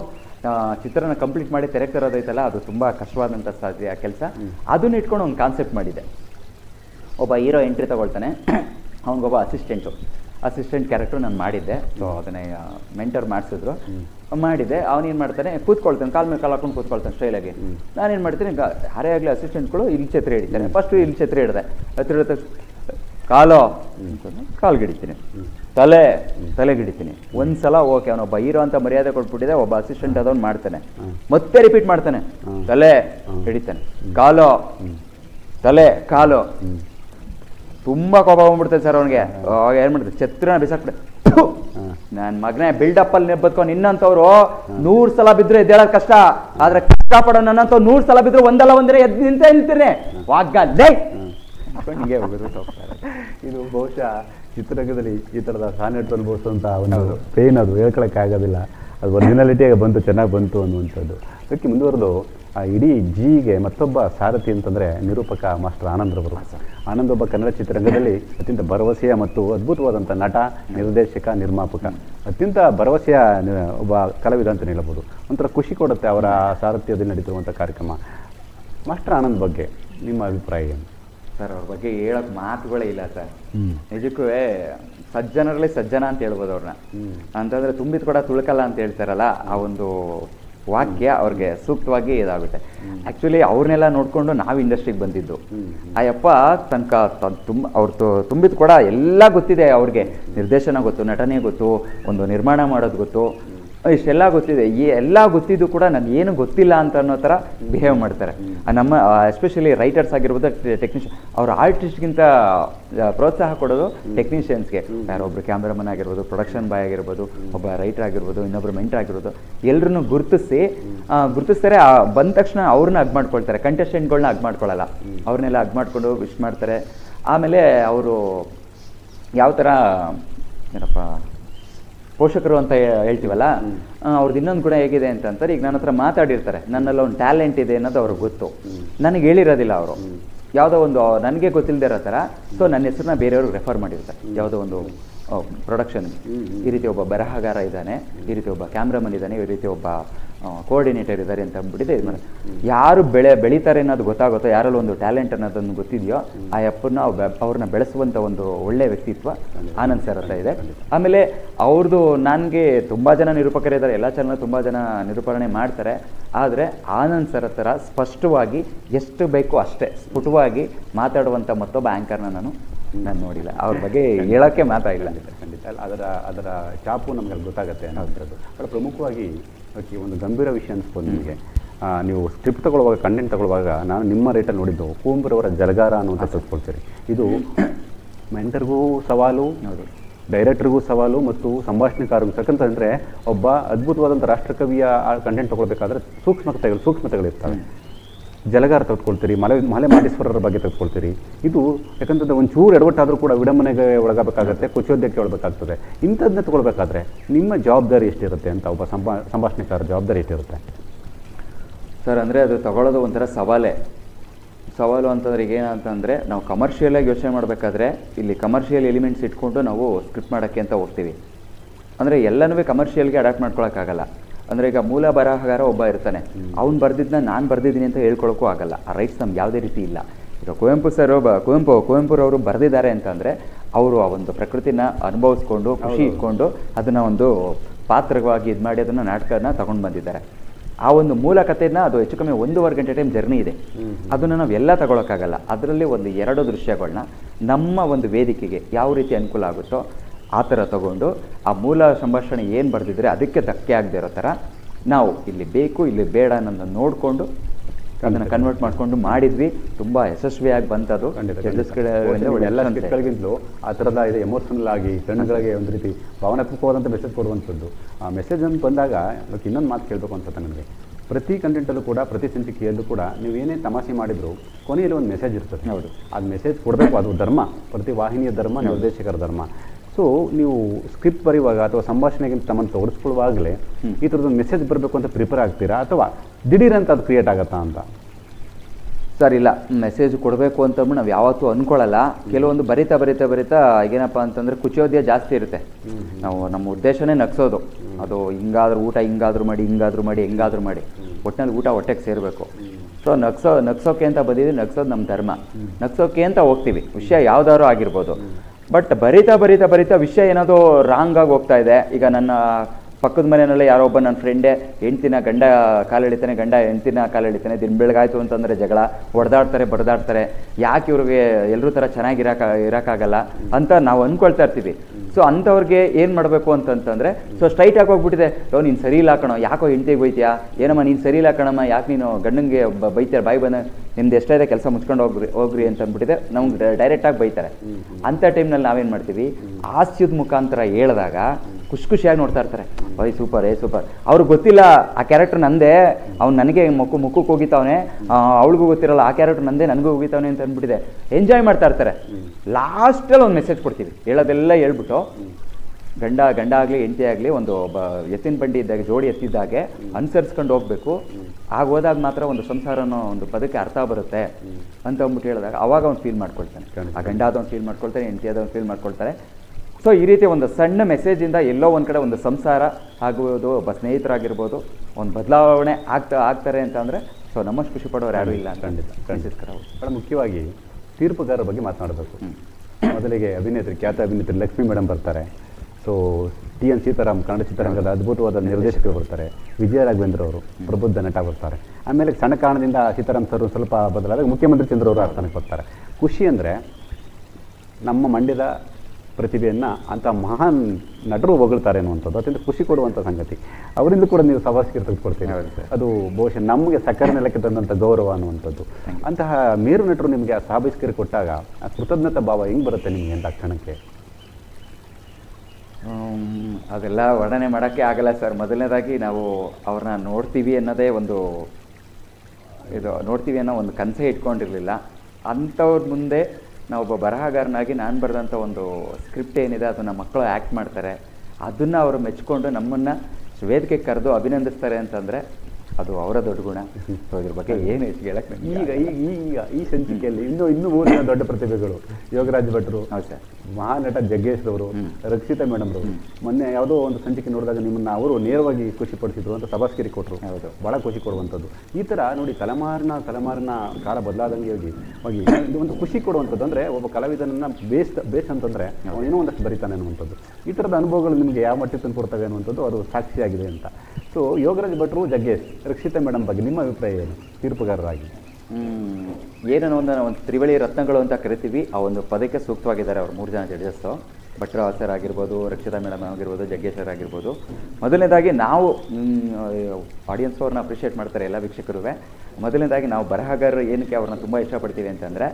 ಚಿತ್ರನ ಕಂಪ್ಲೀಟ್ ಮಾಡಿ ತೆರೆ ತರೋದೈತಲ್ಲ ಅದು ತುಂಬ ಕಷ್ಟವಾದಂಥ ಸಾಧ್ಯ ಆ ಕೆಲಸ ಅದನ್ನ ಇಟ್ಕೊಂಡು ಒಂದು ಕಾನ್ಸೆಪ್ಟ್ ಮಾಡಿದೆ. ಒಬ್ಬ ಹೀರೋ ಎಂಟ್ರಿ ತೊಗೊಳ್ತಾನೆ. ಅವನಿಗೊಬ್ಬ ಅಸಿಸ್ಟೆಂಟು. ಅಸಿಸ್ಟೆಂಟ್ ಕ್ಯಾರೆಕ್ಟ್ರು ನಾನು ಮಾಡಿದ್ದೆ. ಸೊ ಅದನ್ನೇ ಮೆಂಟರ್ ಮಾಡಿಸಿದ್ರು. ಮಾಡಿದ್ದೆ ಅವನೇನು ಮಾಡ್ತಾನೆ ಕೂತ್ಕೊಳ್ತಾನೆ ಕಾಲ್ ಮೇಲೆ ಕಾಲು ಹಾಕೊಂಡು ಕೂತ್ಕೊಳ್ತಾನೆ ಸ್ಟೈಲಾಗಿ ನಾನೇನು ಮಾಡ್ತೀನಿ ಗ- ಯಾರೇ ಆಗಲಿ ಅಸಿಸ್ಟೆಂಟ್ಗಳು ಇಲ್ಲಿ ಛತ್ರಿ ಹಿಡಿತಾನೆ ಫಸ್ಟು ಇಲ್ಲಿ ಛತ್ರಿ ಹಿಡ್ದೆ. ಹತ್ರ ಹಿಡಿದ ಕಾಲೋ ಕಾಲು ಗಿಡಿತೀನಿ ತಲೆ ತಲೆ ಗಿಡಿತೀನಿ ಒಂದ್ಸಲ ಓಕೆ ಅವನೊಬ್ಬ ಹೀರೋ ಅಂತ ಮರ್ಯಾದೆ ಕೊಟ್ಬಿಟ್ಟಿದೆ ಒಬ್ಬ ಅಸಿಸ್ಟೆಂಟ್ ಅದವ್ನು ಮಾಡ್ತಾನೆ. ಮತ್ತೆ ರಿಪೀಟ್ ಮಾಡ್ತಾನೆ. ತಲೆ ಹಿಡಿತಾನೆ. ಕಾಲೋ ತಲೆ ಕಾಲು. ತುಂಬ ಕೋಪ ಬಂದ್ಬಿಡ್ತಾನೆ ಸರ್ ಅವನಿಗೆ. ಏನು ಮಾಡ್ತಾರೆ ಛತ್ರನ ಬಿಸಾಕ್ಬಿಡೆ ನನ್ನ ಮಗನೇ ಬಿಲ್ಡಪ್ ಅಲ್ಲಿ ಬದ್ಕೊಂಡು ಇನ್ನಂತವ್ರು ನೂರ್ ಸಲ ಬಿದ್ರೆ ಎದ್ದೇಳೋದ್ ಕಷ್ಟ. ಆದ್ರೆ ಕಷ್ಟಪಡೋ ನನ್ನಂತ ನೂರ್ ಸಲ ಬಿದ್ರೆ ಒಂದಲ್ಲ ಒಂದ್ರೆ ಎದ್ದು ನಿಂತ ನಿಲ್ತೀನಿ ವಾಗ್ಗಲ್ಲೇ ಹೀಗೆ ಇದು ಬಹುಶಃ ಚಿತ್ರರಂಗದಲ್ಲಿ ಈ ತರದ ಸಾನೆಟ್ ಅನುಭವಿಸುವಂಥ ಒಂದು ಪೇನ್ ಅದು. ಹೇಳ್ಕೊಳಕ್ ಆಗೋದಿಲ್ಲ ಅದು ಒರಿಜಿನಾಲಿಟಿಯಾಗಿ ಬಂತು ಚೆನ್ನಾಗಿ ಬಂತು ಅನ್ನುವಂಥದ್ದು. ಅದಕ್ಕೆ ಮುಂದುವರೆದು ಆ ಇಡೀ ಜಿಗೆ ಮತ್ತೊಬ್ಬ ಸಾರಥಿ ಅಂತಂದರೆ ನಿರೂಪಕ ಮಾಸ್ಟರ್ ಆನಂದ್ರವರು ಆನಂದ್ ಒಬ್ಬ ಕನ್ನಡ ಚಿತ್ರರಂಗದಲ್ಲಿ ಅತ್ಯಂತ ಭರವಸೆಯ ಮತ್ತು ಅದ್ಭುತವಾದಂಥ ನಟ ನಿರ್ದೇಶಕ ನಿರ್ಮಾಪಕ. ಅತ್ಯಂತ ಭರವಸೆಯ ಒಬ್ಬ ಕಲಾವಿದ ಅಂತ ಹೇಳ್ಬೋದು ಒಂಥರ ಖುಷಿ ಕೊಡುತ್ತೆ ಅವರ ಸಾರಥ್ಯದಲ್ಲಿ ನಡೀತಿರುವಂಥ ಕಾರ್ಯಕ್ರಮ. ಮಾಸ್ಟರ್ ಆನಂದ್ ಬಗ್ಗೆ ನಿಮ್ಮ ಅಭಿಪ್ರಾಯ ಏನು? ಸರ್ ಅವ್ರ ಬಗ್ಗೆ ಹೇಳೋಕ್ಕೆ ಮಾತುಗಳೇ ಇಲ್ಲ ಸರ್. ನಿಜಕ್ಕೂ ಸಜ್ಜನರಲ್ಲಿ ಸಜ್ಜನ ಅಂತ ಹೇಳ್ಬೋದು ಅವ್ರನ್ನ. ಅಂತಂದ್ರೆ ತುಂಬಿದ ಕೂಡ ತುಳುಕಲ್ಲ ಅಂತ ಹೇಳ್ತಾರಲ್ಲ ಆ ಒಂದು ವಾಕ್ಯ ಅವ್ರಿಗೆ ಸೂಕ್ತವಾಗಿ ಇದಾಗುತ್ತೆ ಆ್ಯಕ್ಚುಲಿ ಅವ್ರನ್ನೆಲ್ಲ ನೋಡಿಕೊಂಡು ನಾವು ಇಂಡಸ್ಟ್ರಿಗೆ ಬಂದಿದ್ದು. ಆಯಪ್ಪ ಯಪ್ಪ ತನಕ ತುಂಬ ಅವ್ರ ತುಂಬಿದ ಕೂಡ ಎಲ್ಲ ಗೊತ್ತಿದೆ ಅವ್ರಿಗೆ. ನಿರ್ದೇಶನ ಗೊತ್ತು ನಟನೆ ಗೊತ್ತು ಒಂದು ನಿರ್ಮಾಣ ಮಾಡೋದು ಗೊತ್ತು. ಇಷ್ಟೆಲ್ಲ ಗೊತ್ತಿದೆ. ಈ ಎಲ್ಲ ಗೊತ್ತಿದ್ದು ಕೂಡ ನನಗೆ ಏನು ಗೊತ್ತಿಲ್ಲ ಅಂತ ಅನ್ನೋ ಥರ ಬಿಹೇವ್ ಮಾಡ್ತಾರೆ. ನಮ್ಮ ಎಸ್ಪೆಷಲಿ ರೈಟರ್ಸ್ ಆಗಿರ್ಬೋದು ಟೆಕ್ನಿಷಿಯನ್ ಅವ್ರ ಆರ್ಟಿಸ್ಟ್ಗಿಂತ ಪ್ರೋತ್ಸಾಹ ಕೊಡೋದು ಟೆಕ್ನಿಷಿಯನ್ಸ್ಗೆ ಯಾರೊಬ್ಬರು ಕ್ಯಾಮ್ರಾಮನ್ ಆಗಿರ್ಬೋದು ಪ್ರೊಡಕ್ಷನ್ ಬಾಯ್ ಆಗಿರ್ಬೋದು, ಒಬ್ಬ ರೈಟರ್ ಆಗಿರ್ಬೋದು, ಇನ್ನೊಬ್ರು ಮೆಂಟರ್ ಆಗಿರ್ಬೋದು ಎಲ್ಲರನ್ನು ಗುರುತಿಸಿ ಗುರುತಿಸ್ತಾರೆ. ಬಂದ ತಕ್ಷಣ ಅವ್ರನ್ನ ಅಗ್ ಮಾಡ್ಕೊಳ್ತಾರೆ. ಕಂಟೆಸ್ಟೆಂಟ್ಗಳನ್ನ ಅಗ್ ಮಾಡ್ಕೊಳ್ಳಲ್ಲ ಅವ್ರನ್ನೆಲ್ಲ ಅಗ್ ಮಾಡಿಕೊಂಡು ವಿಶ್ ಮಾಡ್ತಾರೆ. ಆಮೇಲೆ ಅವರು ಯಾವ ಥರ ಏನಪ್ಪ ಪೋಷಕರು ಅಂತ ಹೇಳ್ತೀವಲ್ಲ ಅವ್ರದ್ದು ಇನ್ನೊಂದು ಗುಣ ಹೇಗಿದೆ ಅಂತಂತಾರೆ ಈಗ ನನ್ನ ಹತ್ರ ಮಾತಾಡಿರ್ತಾರೆ ನನ್ನಲ್ಲಿ ಒಂದು ಟ್ಯಾಲೆಂಟ್ ಇದೆ ಅನ್ನೋದು ಅವ್ರಿಗೆ ಗೊತ್ತು. ನನಗೆ ಹೇಳಿರೋದಿಲ್ಲ ಅವರು. ಯಾವುದೋ ಒಂದು ನನಗೆ ಗೊತ್ತಿಲ್ಲದೆ ಇರೋ ಥರ ಸೊ ನನ್ನ ಹೆಸರನ್ನ ಬೇರೆಯವ್ರಿಗೆ ರೆಫರ್ ಮಾಡಿರ್ತಾರೆ. ಯಾವುದೋ ಒಂದು ಪ್ರೊಡಕ್ಷನ್ ಈ ರೀತಿ ಒಬ್ಬ ಬರಹಗಾರ ಇದ್ದಾನೆ ಈ ರೀತಿ ಒಬ್ಬ ಕ್ಯಾಮ್ರಾಮನ್ ಇದ್ದಾನೆ ಈ ರೀತಿ ಒಬ್ಬ ಕೋಆರ್ಡಿನೇಟರ್ ಇದ್ದಾರೆ ಅಂತ ಅಂದ್ಬಿಟ್ಟಿದೆ. ಇದು ಯಾರು ಬೆಳೆ ಬೆಳೀತಾರೆ ಅನ್ನೋದು ಗೊತ್ತಾಗುತ್ತೋ, ಯಾರಲ್ಲಿ ಒಂದು ಟ್ಯಾಲೆಂಟ್ ಅನ್ನೋದನ್ನು ಗೊತ್ತಿದೆಯೋ, ಆ ಅಪ್ಪನ ಅವ್ರನ್ನ ಬೆಳೆಸುವಂಥ ಒಂದು ಒಳ್ಳೆಯ ವ್ಯಕ್ತಿತ್ವ ಆನಂದ್ ಸರ್ ಹತ್ರ ಇದೆ. ಆಮೇಲೆ ಅವ್ರದ್ದು ನನಗೆ ತುಂಬ ಜನ ನಿರೂಪಕರಿದ್ದಾರೆ ಎಲ್ಲ ಚಾನಲ್ ತುಂಬ ಜನ ನಿರೂಪಣೆ ಮಾಡ್ತಾರೆ. ಆದರೆ ಆನಂದ್ ಸರ್ ಹತ್ರ ಸ್ಪಷ್ಟವಾಗಿ ಎಷ್ಟು ಬೇಕೋ ಅಷ್ಟೇ ಸ್ಫುಟವಾಗಿ ಮಾತಾಡುವಂಥ ಮತ್ತೊಬ್ಬ ಆ್ಯಂಕರ್ನ ನಾನು ನಾನು ನೋಡಿಲ್ಲ. ಅವ್ರ ಬಗ್ಗೆ ಹೇಳೋಕ್ಕೆ ಮಾತಾಡಿಲ್ಲ. ಖಂಡಿತ ಅದರ ಅದರ ಚಾಪು ನಮಗೆ ಗೊತ್ತಾಗುತ್ತೆ ಅನ್ನೋದ್ರದ್ದು. ಅದರ ಪ್ರಮುಖವಾಗಿ ಓಕೆ ಒಂದು ಗಂಭೀರ ವಿಷಯ ಅನಿಸ್ಬೋದು ನಿಮಗೆ. ನೀವು ಸ್ಕ್ರಿಪ್ಟ್ ತಗೊಳ್ಳುವಾಗ ಕಂಟೆಂಟ್ ತಗೊಳ್ಳುವಾಗ ನಾನು ನಿಮ್ಮ ರೇಟಲ್ಲಿ ನೋಡಿದ್ದು ಕುವೆಂಪುರವರ ಜಲಗಾರ ಅನ್ನುವಂಥ ತೆಗೆದುಕೊಳ್ತೀರಿ ಇದು ಮೆಂಟರ್ಗೂ ಸವಾಲು ಡೈರೆಕ್ಟರ್ಗೂ ಸವಾಲು ಮತ್ತು ಸಂಭಾಷಣೆಕಾರರಿಗೂ ಯಾಕಂತಂದರೆ ಒಬ್ಬ ಅದ್ಭುತವಾದಂಥ ರಾಷ್ಟ್ರಕವಿಯ ಕಂಟೆಂಟ್ ತಗೊಳ್ಬೇಕಾದ್ರೆ ಸೂಕ್ಷ್ಮತೆಗಳು ಸೂಕ್ಷ್ಮತೆಗಳಿರ್ತವೆ. ಜಲಗಾರ ತೆಗೆದುಕೊಳ್ತೀರಿ, ಮಲೆ ಮಲೆ ಮಾಟೇಶ್ವರರ ಬಗ್ಗೆ ತೆಗೆದುಕೊಳ್ತೀರಿ. ಇದು ಯಾಕಂತಂದ್ರೆ ಒಂಚೂರು ಎಡವಟ್ಟಾದರೂ ಕೂಡ ವಿಡಂಬನೆಗೆ ಒಳಗಾಗಬೇಕಾಗತ್ತೆ, ಕುಚೋದ್ಯಕ್ಕೆ ಒಳಬೇಕಾಗ್ತದೆ ಇಂಥದ್ದನ್ನ ತಗೊಳ್ಬೇಕಾದ್ರೆ ನಿಮ್ಮ ಜವಾಬ್ದಾರಿ ಎಷ್ಟಿರುತ್ತೆ ಅಂತ ಒಬ್ಬ ಸಂಭಾ, ಸಂಭಾಷಣೆಕಾರ ಜವಾಬ್ದಾರಿ ಎಷ್ಟಿರುತ್ತೆ? ಸರ್, ಅಂದರೆ ಅದು ತಗೊಳ್ಳೋದು ಒಂಥರ ಸವಾಲೇ. ಸವಾಲು ಅಂತಂದ್ರೆ ಈಗ ಏನಂತಂದರೆ ನಾವು ಕಮರ್ಷಿಯಲಾಗಿ ಯೋಚನೆ ಮಾಡಬೇಕಾದ್ರೆ ಇಲ್ಲಿ ಕಮರ್ಷಿಯಲ್ ಎಲಿಮೆಂಟ್ಸ್ ಇಟ್ಕೊಂಡು ನಾವು ಸ್ಕ್ರಿಪ್ಟ್ ಮಾಡೋಕ್ಕೆ ಅಂತ ಹೋಗ್ತೀವಿ. ಅಂದರೆ ಎಲ್ಲನೂ ಕಮರ್ಷಿಯಲ್ಗೆ ಅಡಾಪ್ಟ್ ಮಾಡ್ಕೊಳಕ್ಕಾಗಲ್ಲ. ಅಂದರೆ ಈಗ ಮೂಲ ಬರಹಗಾರ ಒಬ್ಬ ಇರ್ತಾನೆ. ಅವ್ನು ಬರೆದಿದ್ದನ್ನ ನಾನು ಬರ್ದಿದ್ದೀನಿ ಅಂತ ಹೇಳ್ಕೊಳಕ್ಕೂ ಆಗಲ್ಲ. ಆ ರೈಟ್ಸ್ ನಮ್ಗೆ ಯಾವುದೇ ರೀತಿ ಇಲ್ಲ. ಈಗ ಕುವೆಂಪು ಸರ್ ಒಬ್ಬ ಕುವೆಂಪು ಕುವೆಂಪುರವರು ಬರೆದಿದ್ದಾರೆ ಅಂತಂದರೆ ಅವರು ಆ ಒಂದು ಪ್ರಕೃತಿನ ಅನುಭವಿಸ್ಕೊಂಡು ಖುಷಿ ಇಟ್ಕೊಂಡು ಅದನ್ನು ಒಂದು ಪಾತ್ರವಾಗಿ ಇದು ಮಾಡಿ ಅದನ್ನು ನಾಟಕನ ತಗೊಂಡು ಬಂದಿದ್ದಾರೆ. ಆ ಒಂದು ಮೂಲ ಕಥೆನ ಅದು ಹೆಚ್ಚು ಕಮ್ಮಿ ಒಂದೂವರೆ ಗಂಟೆ ಟೈಮ್ ಜರ್ನಿ ಇದೆ. ಅದನ್ನು ನಾವು ಎಲ್ಲ ತಗೊಳಕ್ಕಾಗಲ್ಲ. ಅದರಲ್ಲಿ ಒಂದು ಎರಡು ದೃಶ್ಯಗಳನ್ನ ನಮ್ಮ ಒಂದು ವೇದಿಕೆಗೆ ಯಾವ ರೀತಿ ಅನುಕೂಲ ಆಗುತ್ತೋ ಆ ಥರ ತಗೊಂಡು ಆ ಮೂಲ ಸಂಭಾಷಣೆ ಏನು ಬರೆದಿದ್ರೆ ಅದಕ್ಕೆ ಧಕ್ಕೆ ಆಗದೆ ಇರೋ ಥರ ನಾವು ಇಲ್ಲಿ ಬೇಕು ಇಲ್ಲಿ ಬೇಡ ಅನ್ನೋದನ್ನು ನೋಡಿಕೊಂಡು ಅದನ್ನು ಕನ್ವರ್ಟ್ ಮಾಡಿಕೊಂಡು ಮಾಡಿದ್ವಿ. ತುಂಬ ಯಶಸ್ವಿಯಾಗಿ ಬಂತದು. ಸ್ಕಿಟ್ಗಳಿಗಿಂತಲೂ ಆ ಥರದ ಇದೆ ಎಮೋಷನಲ್ ಆಗಿ ಕಣ್ಣುಗಳಿಗೆ ಒಂದು ರೀತಿ ಭಾವನಾತ್ಮಕವಾದಂಥ ಮೆಸೇಜ್ ಕೊಡುವಂಥದ್ದು. ಆ ಮೆಸೇಜ್ ಅಂತ ಬಂದಾಗ ಇನ್ನೊಂದು ಮಾತು ಕೇಳಬೇಕು ಅನ್ಸುತ್ತೆ ನನಗೆ. ಪ್ರತಿ ಕಂಟೆಂಟಲ್ಲೂ ಕೂಡ ಪ್ರತಿ ಸಂಚಿಕೆಯಲ್ಲೂ ಕೂಡ ನೀವು ಏನೇ ತಮಾಷೆ ಮಾಡಿದ್ರು ಕೊನೆಯಲ್ಲಿ ಒಂದು ಮೆಸೇಜ್ ಇರ್ತದೆ. ಹೌದು. ಅದು ಮೆಸೇಜ್ ಕೊಡಬೇಕು ಅದು ಧರ್ಮ. ಪ್ರತಿ ವಾಹಿನಿಯ ಧರ್ಮ ನಿರ್ದೇಶಕರ ಧರ್ಮ. ಸೊ ನೀವು ಸ್ಕ್ರಿಪ್ಟ್ ಬರೆಯುವಾಗ ಅಥವಾ ಸಂಭಾಷಣೆಗೆ ತಮ್ಮನ್ನು ತೋರಿಸ್ಕೊಳ್ಳುವಾಗಲೇ ಈ ಥರದ್ದು ಮೆಸೇಜ್ ಬರಬೇಕು ಅಂತ ಪ್ರಿಪೇರ್ ಆಗ್ತೀರಾ? ಅಥವಾ ದಿಢೀರಂತ ಅಂತ ಅದು ಕ್ರಿಯೇಟ್ ಆಗತ್ತಾ ಅಂತ? ಸರ್ ಇಲ್ಲ. ಮೆಸೇಜ್ ಕೊಡಬೇಕು ಅಂತಂದ್ಬಿಟ್ಟು ನಾವು ಯಾವತ್ತೂ ಅಂದ್ಕೊಳ್ಳಲ್ಲ ಕೆಲವೊಂದು ಬರಿತಾ ಬರಿತಾ ಬರಿತಾ ಏನಪ್ಪ ಅಂತಂದರೆ ಕುಚಿಯೋದ್ಯ ಜಾಸ್ತಿ ಇರುತ್ತೆ. ನಾವು ನಮ್ಮ ಉದ್ದೇಶನೇ ನಗ್ಸೋದು. ಅದು ಹಿಂಗಾದ್ರೂ ಊಟ ಹಿಂಗಾದ್ರೂ ಮಾಡಿ ಹಿಂಗಾದ್ರೂ ಮಾಡಿ ಹೆಂಗಾದ್ರೂ ಮಾಡಿ. ಒಟ್ಟಿನಲ್ಲಿ ಊಟ ಹೊಟ್ಟೆಗೆ ಸೇರಬೇಕು. ಸೊ ನಗ್ಸೋ ನಗ್ಸೋಕೆ ಅಂತ ಬಂದಿದ್ದೀವಿ ನಗ್ಸೋದು ನಮ್ಮ ಧರ್ಮ. ನಗ್ಸೋಕೆ ಅಂತ ಹೋಗ್ತೀವಿ. ವಿಷಯ ಯಾವ್ದಾದ್ರು ಆಗಿರ್ಬೋದು. ಬಟ್ ಬರಿತಾ ಬರಿತಾ ಬರಿತಾ ವಿಷಯ ಏನಾದರೂ ರಾಂಗ್ ಆಗಿ ಹೋಗ್ತಾ ಇದೆ. ಈಗ ನನ್ನ ಪಕ್ಕದ ಮನೆಯಲ್ಲೇ ಯಾರೋ ಒಬ್ಬ ನನ್ನ ಫ್ರೆಂಡೇ ಹೆಂಡ್ತಿನ ಗಂಡ ಕಾಲೆಳಿತಾನೆ ಗಂಡ ಹೆಂಡ್ತಿನ ಕಾಲೆಳಿತಾನೆ ದಿನ ಬೆಳಗಾಯಿತು ಅಂತಂದರೆ ಜಗಳ ಹೊಡೆದಾಡ್ತಾರೆ ಬಡ್ದಾಡ್ತಾರೆ. ಯಾಕೆ ಇವ್ರಿಗೆ ಎಲ್ಲರೂ ಥರ ಚೆನ್ನಾಗಿರಕ ಇರೋಕ್ಕಾಗಲ್ಲ ಅಂತ ನಾವು ಅಂದ್ಕೊಳ್ತಾ ಇರ್ತೀವಿ. ಸೊ ಅಂಥವ್ರಿಗೆ ಏನು ಮಾಡಬೇಕು ಅಂತಂತಂದರೆ ಸೊ ಸ್ಟ್ರೈಟ್ ಆಗಿ ಹೋಗ್ಬಿಟ್ಟಿದೆ. ಯೋ ನೀನು ಸರಿ ಇಲ್ಲ ಕಣೋ ಯಾಕೋ ಹೆಂಡ್ತಿಗೆ ಬೈತೀಯಾ? ಏನಮ್ಮ ನೀನು ಸರಿ ಇಲ್ಲ ಕಣಮ್ಮ ಯಾಕೆ ನೀನು ಗಂಡಂಗೆ ಒಬ್ಬ ಬೈತೀಯ? ಬಾಯಿ ಬಂದ ನಿಮ್ದು ಎಷ್ಟಿದೆ ಕೆಲಸ ಮುಚ್ಕೊಂಡು ಹೋಗ್ರಿ ಹೋಗ್ರಿ ಅಂತ ಅಂದ್ಬಿಟ್ಟಿದೆ. ನಮ್ಗೆ ಡೈರೆಕ್ಟಾಗಿ ಬೈತಾರೆ. ಅಂಥ ಟೈಮ್ನಲ್ಲಿ ನಾವೇನು ಮಾಡ್ತೀವಿ? ಹಾಸ್ಯದ ಮುಖಾಂತರ ಹೇಳಿದಾಗ ಖುಷಿ ಖುಷಿಯಾಗಿ ನೋಡ್ತಾ ಇರ್ತಾರೆ. ಓಯ್ ಸೂಪರ್ ಏ ಸೂಪರ್ ಅವ್ರಿಗೆ ಗೊತ್ತಿಲ್ಲ ಆ ಕ್ಯಾರೆಕ್ಟರ್ ನಂದೇ. ಅವ್ನು ನನಗೆ ಮುಕ್ಕು ಮುಖಕ್ಕೆ ಹೋಗಿತಾವನೆ ಅವಳಿಗೂ ಗೊತ್ತಿರಲ್ಲ ಆ ಕ್ಯಾರೆಕ್ಟರ್ ನಂದೇ ನನಗೂ ಹೋಗಿತಾವನೆ ಅಂತ ಅಂದ್ಬಿಟ್ಟಿದೆ. ಎಂಜಾಯ್ ಮಾಡ್ತಾ ಇರ್ತಾರೆ. ಲಾಸ್ಟಲ್ಲಿ ಒಂದು ಮೆಸೇಜ್ ಕೊಡ್ತೀವಿ. ಹೇಳೋದೆಲ್ಲ ಹೇಳ್ಬಿಟ್ಟು ಗಂಡ ಗಂಡ ಆಗಲಿ ಹೆಂಡತಿ ಆಗಲಿ ಒಂದು ಬ ಎತ್ತಿನ ಬಂಡಿ ಇದ್ದಾಗ ಜೋಡಿ ಎತ್ತಿದ್ದಾಗೆ ಅನುಸರಿಸ್ಕೊಂಡು ಹೋಗಬೇಕು. ಆಗ ಹೋದಾಗ ಮಾತ್ರ ಒಂದು ಸಂಸಾರನೋ ಒಂದು ಪದಕ್ಕೆ ಅರ್ಥ ಬರುತ್ತೆ ಅಂತ ಅಂದ್ಬಿಟ್ಟು ಹೇಳಿದಾಗ ಅವಾಗ ಅವ್ನು ಫೀಲ್ ಮಾಡ್ಕೊಳ್ತಾನೆ. ಆ ಗಂಡ ಆದವ್ನು ಫೀಲ್ ಮಾಡ್ಕೊಳ್ತಾನೆ ಹೆಂಡತಿ ಆದವ್ನು ಫೀಲ್ ಮಾಡ್ಕೊಳ್ತಾರೆ. ಸೊ ಈ ರೀತಿ ಒಂದು ಸಣ್ಣ ಮೆಸೇಜಿಂದ ಎಲ್ಲೋ ಒಂದು ಕಡೆ ಒಂದು ಸಂಸಾರ ಆಗುವುದು ಒಬ್ಬ ಸ್ನೇಹಿತರಾಗಿರ್ಬೋದು ಒಂದು ಬದಲಾವಣೆ ಆಗ್ತಾ ಆಗ್ತಾರೆ ಅಂತ ಅಂದರೆ ಸೊ ನಮ್ಮಷ್ಟು ಖುಷಿ ಪಡೋರು ಯಾರೂ ಇಲ್ಲ ಖಂಡಿತ, ಖಂಡಿತ. ಬಹಳ ಮುಖ್ಯವಾಗಿ ತೀರ್ಪುಗಾರರ ಬಗ್ಗೆ ಮಾತನಾಡಬೇಕು. ಮೊದಲಿಗೆ ಅಭಿನೇತ್ರಿ ಖ್ಯಾತ ಅಭಿನೇತ್ರಿ ಲಕ್ಷ್ಮಿ ಮೇಡಮ್ ಬರ್ತಾರೆ. So T N Sitaram Kannada ಚಿತ್ರರಂಗದ ಅದ್ಭುತವಾದ ನಿರ್ದೇಶಕರು ಬರ್ತಾರೆ. ವಿಜಯ ರಾಘವೇಂದ್ರ ಅವರು ಪ್ರಬುದ್ಧ ನಟ ಬರ್ತಾರೆ. ಆಮೇಲೆ ಸಣ್ಣ ಕಾರಣದಿಂದ ಸೀತಾರಾಮ್ ಸರ್ ಸ್ವಲ್ಪ ಬದಲಾದಾಗ ಮುಖ್ಯಮಂತ್ರಿ ಚಂದ್ರ ಅವರು ಆಸ್ಥಾನಕ್ಕೆ ಬರ್ತಾರೆ. ಖುಷಿ ಅಂದರೆ ನಮ್ಮ ಮಂಡ್ಯದ ಪ್ರತಿಭೆಯನ್ನು ಅಂಥ ಮಹಾನ್ ನಟರು ಹೊಗಳ್ತಾರೆ ಅನ್ನುವಂಥದ್ದು. ಅತ್ಯಂತ ಖುಷಿ ಕೊಡುವಂಥ ಸಂಗತಿ. ಅವರಿಂದ ಕೂಡ ನೀವು ಸಭಾಸ್ಕೀರ್ ತೆಗೆದುಕೊಡ್ತೀನಿ ಅದು ಬಹುಶಃ ನಮಗೆ ಸಕ್ಕರೆ ನೆಲಕ್ಕೆ ತಂದಂಥ ಗೌರವ ಅನ್ನುವಂಥದ್ದು. ಅಂತಹ ಮೇರು ನಟರು ನಿಮಗೆ ಆ ಸಾಬೀಸ್ಕರಿ ಕೊಟ್ಟಾಗ ಆ ಕೃತಜ್ಞತಾ ಭಾವ ಹೆಂಗೆ ಬರುತ್ತೆ ನಿಮಗೆ ಅಂತ ಕ್ಷಣಕ್ಕೆ? ಅದೆಲ್ಲ ವರ್ಣನೆ ಮಾಡೋಕ್ಕೆ ಆಗಲ್ಲ ಸರ್. ಮೊದಲನೇದಾಗಿ ನಾವು ಅವ್ರನ್ನ ನೋಡ್ತೀವಿ ಅನ್ನೋದೇ ಒಂದು ಇದು ನೋಡ್ತೀವಿ ಅನ್ನೋ ಒಂದು ಕನಸೇ ಇಟ್ಕೊಂಡಿರಲಿಲ್ಲ. ಅಂಥವ್ರ ಮುಂದೆ ನಾವು ಒಬ್ಬ ಬರಹಗಾರನಾಗಿ ನಾನು ಬರೆದಂಥ ಒಂದು ಸ್ಕ್ರಿಪ್ಟ್ ಏನಿದೆ, ಅದನ್ನು ಮಕ್ಕಳು ಆ್ಯಕ್ಟ್ ಮಾಡ್ತಾರೆ. ಅದನ್ನು ಅವರು ಮೆಚ್ಕೊಂಡು ನಮ್ಮನ್ನು ವೇದಿಕೆಗೆ ಕರೆದು ಅಭಿನಂದಿಸ್ತಾರೆ ಅಂತಂದರೆ ಅದು ಅವರ ದೊಡ್ಡ ಗುಣ. *laughs* ಸೊ ಇದ್ರ ಬಗ್ಗೆ ಏನು ಹೆಚ್ಚಿಗೆ ಹೇಳಕ್ಕೆ ಈಗ ಈಗ ಈಗ ಈ ಸಂಚಿಕೆಯಲ್ಲಿ ಇನ್ನೂ ಇನ್ನೂ ಜನ ದೊಡ್ಡ ಪ್ರತಿಭೆಗಳು. ಯೋಗರಾಜ್ ಭಟ್ರು ಮಹಾನಟ ಜಗ್ಗೇಶ್ ರವರು ರಕ್ಷಿತಾ ಮೇಡಮ್ ರವರು. ಮೊನ್ನೆ ಯಾವುದೋ ಒಂದು ಸಂಚಿಕೆ ನೋಡಿದಾಗ ನಿಮ್ಮನ್ನ ಅವರು ನೇರವಾಗಿ ಖುಷಿ ಪಡಿಸಿದ್ರು ಅಂತ ಸಭಾಸ್ಕಿರಿ ಕೊಟ್ಟರು ಹೌದು. ಬಹಳ ಖುಷಿ ಕೊಡುವಂಥದ್ದು. ಈ ಥರ ನೋಡಿ ತಲೆಮಾರಿನ ತಲೆಮಾರಿನ ಕಾಲ ಬದಲಾದಂಗೆ ಹೋಗಿ ಹೋಗಿ ಇದು ಒಂದು ಖುಷಿ ಕೊಡುವಂಥದ್ದು. ಅಂದರೆ ಒಬ್ಬ ಕಲಾವಿದನನ್ನ ಬೇಸ್ ಬೇಸ್ ಅಂತಂದರೆ ಏನೋ ಒಂದಷ್ಟು ಬರಿತಾನೆ ಅನ್ನುವಂಥದ್ದು. ಈ ಥರದ ಅನುಭವಗಳು ನಿಮಗೆ ಯಾವ ಮಟ್ಟಿಗೆ ತಂದು ಕೊಡ್ತವೆ ಅನ್ನುವಂಥದ್ದು ಅದು ಸಾಕ್ಷಿಯಾಗಿದೆ ಅಂತ. ಸೊ ಯೋಗರಾಜ್ ಭಟ್ರು ಜಗ್ಗೇಶ್, ರಕ್ಷಿತಾ ಮೇಡಮ್ ಬಗ್ಗೆ ನಿಮ್ಮ ಅಭಿಪ್ರಾಯ ಏನು? ತೀರ್ಪುಗಾರರಾಗಿ. ಏನನ್ನೋ ಒಂದು ಒಂದು ತ್ರಿವಳಿ ರತ್ನಗಳು ಅಂತ ಕರಿತೀವಿ, ಆ ಒಂದು ಪದಕ್ಕೆ ಸೂಕ್ತವಾಗಿದ್ದಾರೆ ಅವರು ಮೂರು ಜನ ಜಡ್ಜಸ್ಸು ಭಟ್ರ ಸರ್ ಆಗಿರ್ಬೋದು, ರಕ್ಷಿತಾ ಮೇಡಮ್ ಆಗಿರ್ಬೋದು, ಜಗ್ಗೇಶ್ ಸರ್ ಆಗಿರ್ಬೋದು. ಮೊದಲನೇದಾಗಿ ನಾವು ಆಡಿಯನ್ಸ್ ಅವ್ರನ್ನ ಅಪ್ರಿಷಿಯೇಟ್ ಮಾಡ್ತಾರೆ ಎಲ್ಲ ವೀಕ್ಷಕರು. ಮೊದಲನೇದಾಗಿ ನಾವು ಬರಹಗಾರರು ಏನಕ್ಕೆ ಅವ್ರನ್ನ ತುಂಬ ಇಷ್ಟಪಡ್ತೀವಿ ಅಂತಂದರೆ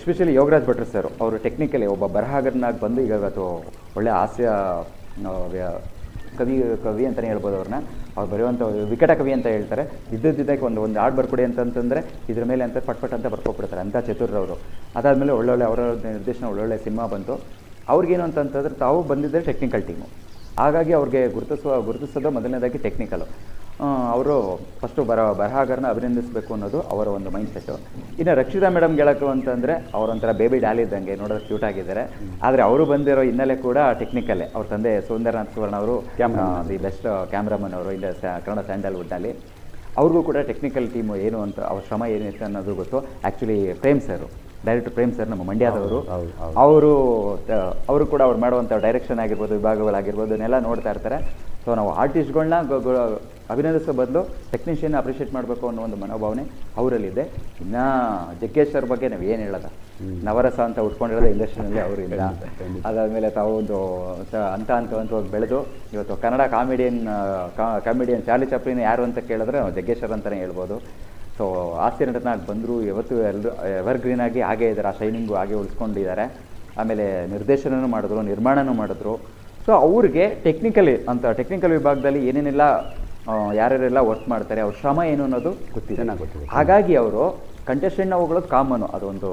ಎಸ್ಪೆಷಲಿ ಯೋಗರಾಜ್ ಭಟ್ರು ಸರ್, ಅವರು ಟೆಕ್ನಿಕಲಿ ಒಬ್ಬ ಬರಹಗಾರನಾಗಿ ಬಂದು ಈಗ ಅದು ಒಳ್ಳೆ ಹಾಸ್ಯ ಕವಿ ಕವಿ ಅಂತಲೇ ಹೇಳ್ಬೋದು ಅವ್ರನ್ನ. ಅವ್ರು ಬರೆಯುವಂಥ ವಿಕಟ ಕವಿ ಅಂತ ಹೇಳ್ತಾರೆ. ಇದ್ದಿದ್ದಕ್ಕೆ ಒಂದು ಒಂದು ಹಾಡು ಬರ್ಕೊಡಿ ಅಂತಂತಂದರೆ ಇದ್ರ ಮೇಲೆ ಅಂತ ಪಟ್ ಪಟ್ ಅಂತ ಬರ್ಕೊಬಿಡ್ತಾರೆ. ಅಂಥ ಚತುರರವರು. ಅದಾದಮೇಲೆ ಒಳ್ಳೊಳ್ಳೆ ಅವರ ನಿರ್ದೇಶನ, ಒಳ್ಳೊಳ್ಳೆ ಸಿನಿಮಾ ಬಂತು. ಅವ್ರಿಗೇನು ಅಂತಂತಂದ್ರೆ ತಾವು ಬಂದಿದ್ದರೆ ಟೆಕ್ನಿಕಲ್ ಟೀಮು ಹಾಗಾಗಿ ಅವ್ರಿಗೆ ಗುರುತಿಸುವ, ಗುರುತಿಸೋದು ಮೊದಲನೇದಾಗಿ ಟೆಕ್ನಿಕಲು ಅವರು ಫಸ್ಟು ಬರ, ಬರಹಗಾರನ ಅಭಿನಂದಿಸಬೇಕು ಅನ್ನೋದು ಅವರ ಒಂದು ಮೈಂಡ್ ಸೆಟ್ಟು ಇನ್ನು ರಕ್ಷಿತಾ ಮೇಡಮ್ ಗೆಳಕು ಅಂತಂದರೆ, ಅವರೊಂಥರ ಬೇಬಿ ಡ್ಯಾಲಿ ಇದ್ದಂಗೆ ನೋಡೋದು ಕ್ಯೂಟ್ ಆಗಿದ್ದಾರೆ. ಆದರೆ ಅವರು ಬಂದಿರೋ ಹಿನ್ನೆಲೆ ಕೂಡ ಟೆಕ್ನಿಕಲ್ಲೇ ಅವ್ರ ತಂದೆ ಸುಂದರನಾಥ್ ಸುವರ್ಣ ಅವರು ದಿ ಬೆಸ್ಟ್ ಕ್ಯಾಮ್ರಾಮನ್ ಅವರು, ಇಲ್ಲ ಕನ್ನಡ ಸ್ಯಾಂಡಲ್ವುಡ್ನಲ್ಲಿ ಅವ್ರಿಗೂ ಕೂಡ ಟೆಕ್ನಿಕಲ್ ಟೀಮು ಏನು ಅಂತ, ಅವ್ರ ಶ್ರಮ ಏನಿತ್ತು ಅನ್ನೋದು ಗೊತ್ತು. Actually Prem sir director Prem sir ನಮ್ಮ ಮಂಡ್ಯದವರು. ಅವರು ಅವರು ಕೂಡ ಅವ್ರು ಮಾಡುವಂಥ ಡೈರೆಕ್ಷನ್ ಆಗಿರ್ಬೋದು ವಿಭಾಗಗಳಾಗಿರ್ಬೋದು ಇದನ್ನೆಲ್ಲ ನೋಡ್ತಾ ಇರ್ತಾರೆ. ಸೊ ನಾವು ಆರ್ಟಿಸ್ಟ್ಗಳನ್ನ ಅಭಿನಂದಿಸೋ ಬದಲು ಟೆಕ್ನಿಷಿಯನ್ ಅಪ್ರಿಷಿಯೇಟ್ ಮಾಡಬೇಕು ಅನ್ನೋ ಒಂದು ಮನೋಭಾವನೆ ಅವರಲ್ಲಿದೆ. ಇನ್ನು ಜಗ್ಗೇಶ್ ಸರ್ ಬಗ್ಗೆ ನಾವು ಏನು ಹೇಳೋದ ನವರಸ ಅಂತ ಉಟ್ಕೊಂಡಿರೋದು ಇಂಡಸ್ಟ್ರಿನಲ್ಲಿ ಅವರು ಇಲ್ಲ ಖಂಡಿತ, ಖಂಡಿತ. ಅದಾದಮೇಲೆ ತಾವು ಒಂದು ಸ- ಅಂತ ಅಂತ ಬೆಳೆದು ಇವತ್ತು Kannada comedian comedian Charlie Chaplin ಯಾರು ಅಂತ ಕೇಳಿದ್ರೆ ನಾವು ಜಗ್ಗೇಶ್ವರ್ ಅಂತಲೇ ಹೇಳ್ಬೋದು. ಸೊ ಹಾಸ್ಯ ನಟನಾಗಿ ಬಂದರು ಯಾವತ್ತು ಎಲ್ಲರೂ ಎವರ್ ಗ್ರೀನ್ ಆಗಿ ಹಾಗೇ ಇದ್ದಾರೆ ಆ ಶೈನಿಂಗು ಹಾಗೆ ಉಳಿಸ್ಕೊಂಡಿದ್ದಾರೆ. ಆಮೇಲೆ ನಿರ್ದೇಶನನೂ ಮಾಡಿದ್ರು ನಿರ್ಮಾಣನೂ ಮಾಡಿದ್ರು. ಸೊ ಅವ್ರಿಗೆ ಟೆಕ್ನಿಕಲಿ ಅಂತ ಟೆಕ್ನಿಕಲ್ ವಿಭಾಗದಲ್ಲಿ ಏನೇನೆಲ್ಲ ಯಾರ್ಯಾರೆಲ್ಲ ವರ್ಕ್ ಮಾಡ್ತಾರೆ ಅವ್ರ ಶ್ರಮ ಏನು ಅನ್ನೋದು ಗೊತ್ತಿದೆ ಗೊತ್ತಿದೆ. ಹಾಗಾಗಿ ಅವರು ಕಂಟೆಸ್ಟೆಂಟ್ನ ಹೋಗೋದು ಕಾಮನು ಅದೊಂದು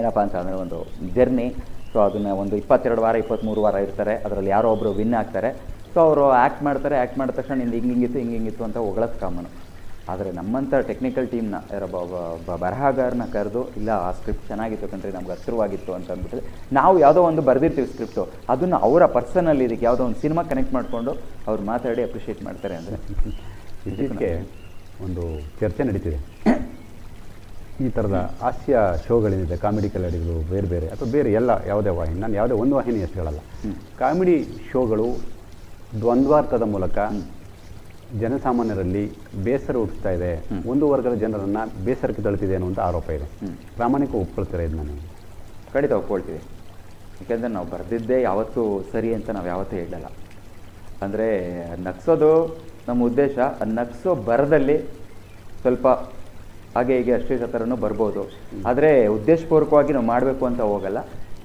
ಏನಪ್ಪ ಅಂತ ಅಂದರೆ ಒಂದು ಜರ್ನಿ ಸೊ ಅದನ್ನು ಒಂದು ಇಪ್ಪತ್ತೆರಡು ವಾರ ಇಪ್ಪತ್ತ್ಮೂರು ವಾರ ಇರ್ತಾರೆ. ಅದರಲ್ಲಿ ಯಾರೋ ಒಬ್ಬರು ವಿನ್ ಆಗ್ತಾರೆ. ಸೊ ಅವರು ಆ್ಯಕ್ಟ್ ಮಾಡ್ತಾರೆ ಆ್ಯಕ್ಟ್ ಮಾಡಿದ ತಕ್ಷಣ ಹಿಂಗೆ ಹಿಂಗಿತ್ತು ಹಿಂಗೆ ಹಿಂಗಿತ್ತು ಅಂತ ಹೊಗಳೋದು ಕಾಮನು ಆದರೆ ನಮ್ಮಂಥ ಟೆಕ್ನಿಕಲ್ ಟೀಮ್ನ ಯಾರ ಬರಹಗಾರನ ಕರೆದು ಇಲ್ಲ ಆ ಸ್ಕ್ರಿಪ್ಟ್ ಚೆನ್ನಾಗಿತ್ತು ಕಣ್ರಿ ನಮ್ಗೆ ಹತ್ರವಾಗಿತ್ತು ಅಂತ ಅಂದ್ಬಿಟ್ಟು ನಾವು ಯಾವುದೋ ಒಂದು ಬರೆದಿರ್ತೀವಿ ಸ್ಕ್ರಿಪ್ಟು ಅದನ್ನು ಅವರ ಪರ್ಸನಲ್ ಇದಕ್ಕೆ ಯಾವುದೋ ಒಂದು ಸಿನಿಮಾ ಕನೆಕ್ಟ್ ಮಾಡಿಕೊಂಡು ಅವ್ರು ಮಾತಾಡಿ ಅಪ್ರಿಷಿಯೇಟ್ ಮಾಡ್ತಾರೆ ಅಂದರೆ. *laughs* ಇದಕ್ಕೆ ಒಂದು ಚರ್ಚೆ ನಡೀತಿದೆ. ಈ ಥರದ ಹಾಸ್ಯ ಶೋಗಳೇನಿದೆ ಕಾಮಿಡಿ ಕಲಾಡಿಗಳು ಬೇರೆ ಬೇರೆ ಅಥವಾ ಬೇರೆ ಎಲ್ಲ ಯಾವುದೇ ವಾಹಿನಿ ನಾನು ಯಾವುದೇ ಒಂದು ವಾಹಿನಿ ಹೇಳಲ್ಲ ಕಾಮಿಡಿ ಶೋಗಳು ದ್ವಂದ್ವಾರ್ಥದ ಮೂಲಕ ಜನಸಾಮಾನ್ಯರಲ್ಲಿ ಬೇಸರ ಹುಟ್ಟಿಸ್ತಾ ಇದೆ. ಒಂದು ವರ್ಗದ ಜನರನ್ನು ಬೇಸರಕ್ಕೆ ತಳ್ತಿದೆ ಅನ್ನುವಂಥ ಆರೋಪ ಇದೆ. ಪ್ರಾಮಾಣಿಕ ಒಪ್ಕೊಳ್ತಾರೆ ಇದು ನಾನು ಖಂಡಿತ ಒಪ್ಕೊಳ್ತೀವಿ ಯಾಕೆಂದರೆ ನಾವು ಬರೆದಿದ್ದೇ ಯಾವತ್ತೂ ಸರಿ ಅಂತ ನಾವು ಯಾವತ್ತೂ ಹೇಳಲ್ಲ. ಅಂದರೆ ನಗ್ಸೋದು ನಮ್ಮ ಉದ್ದೇಶ ನಕ್ಸೋ ನಗ್ಸೋ ಬರದಲ್ಲಿ ಸ್ವಲ್ಪ ಹಾಗೆ ಹೀಗೆ ಅಷ್ಟೇ ಥರನೂ ಬರ್ಬೋದು. ಆದರೆ ಉದ್ದೇಶಪೂರ್ವಕವಾಗಿ ನಾವು ಮಾಡಬೇಕು ಅಂತ ಹೋಗಲ್ಲ.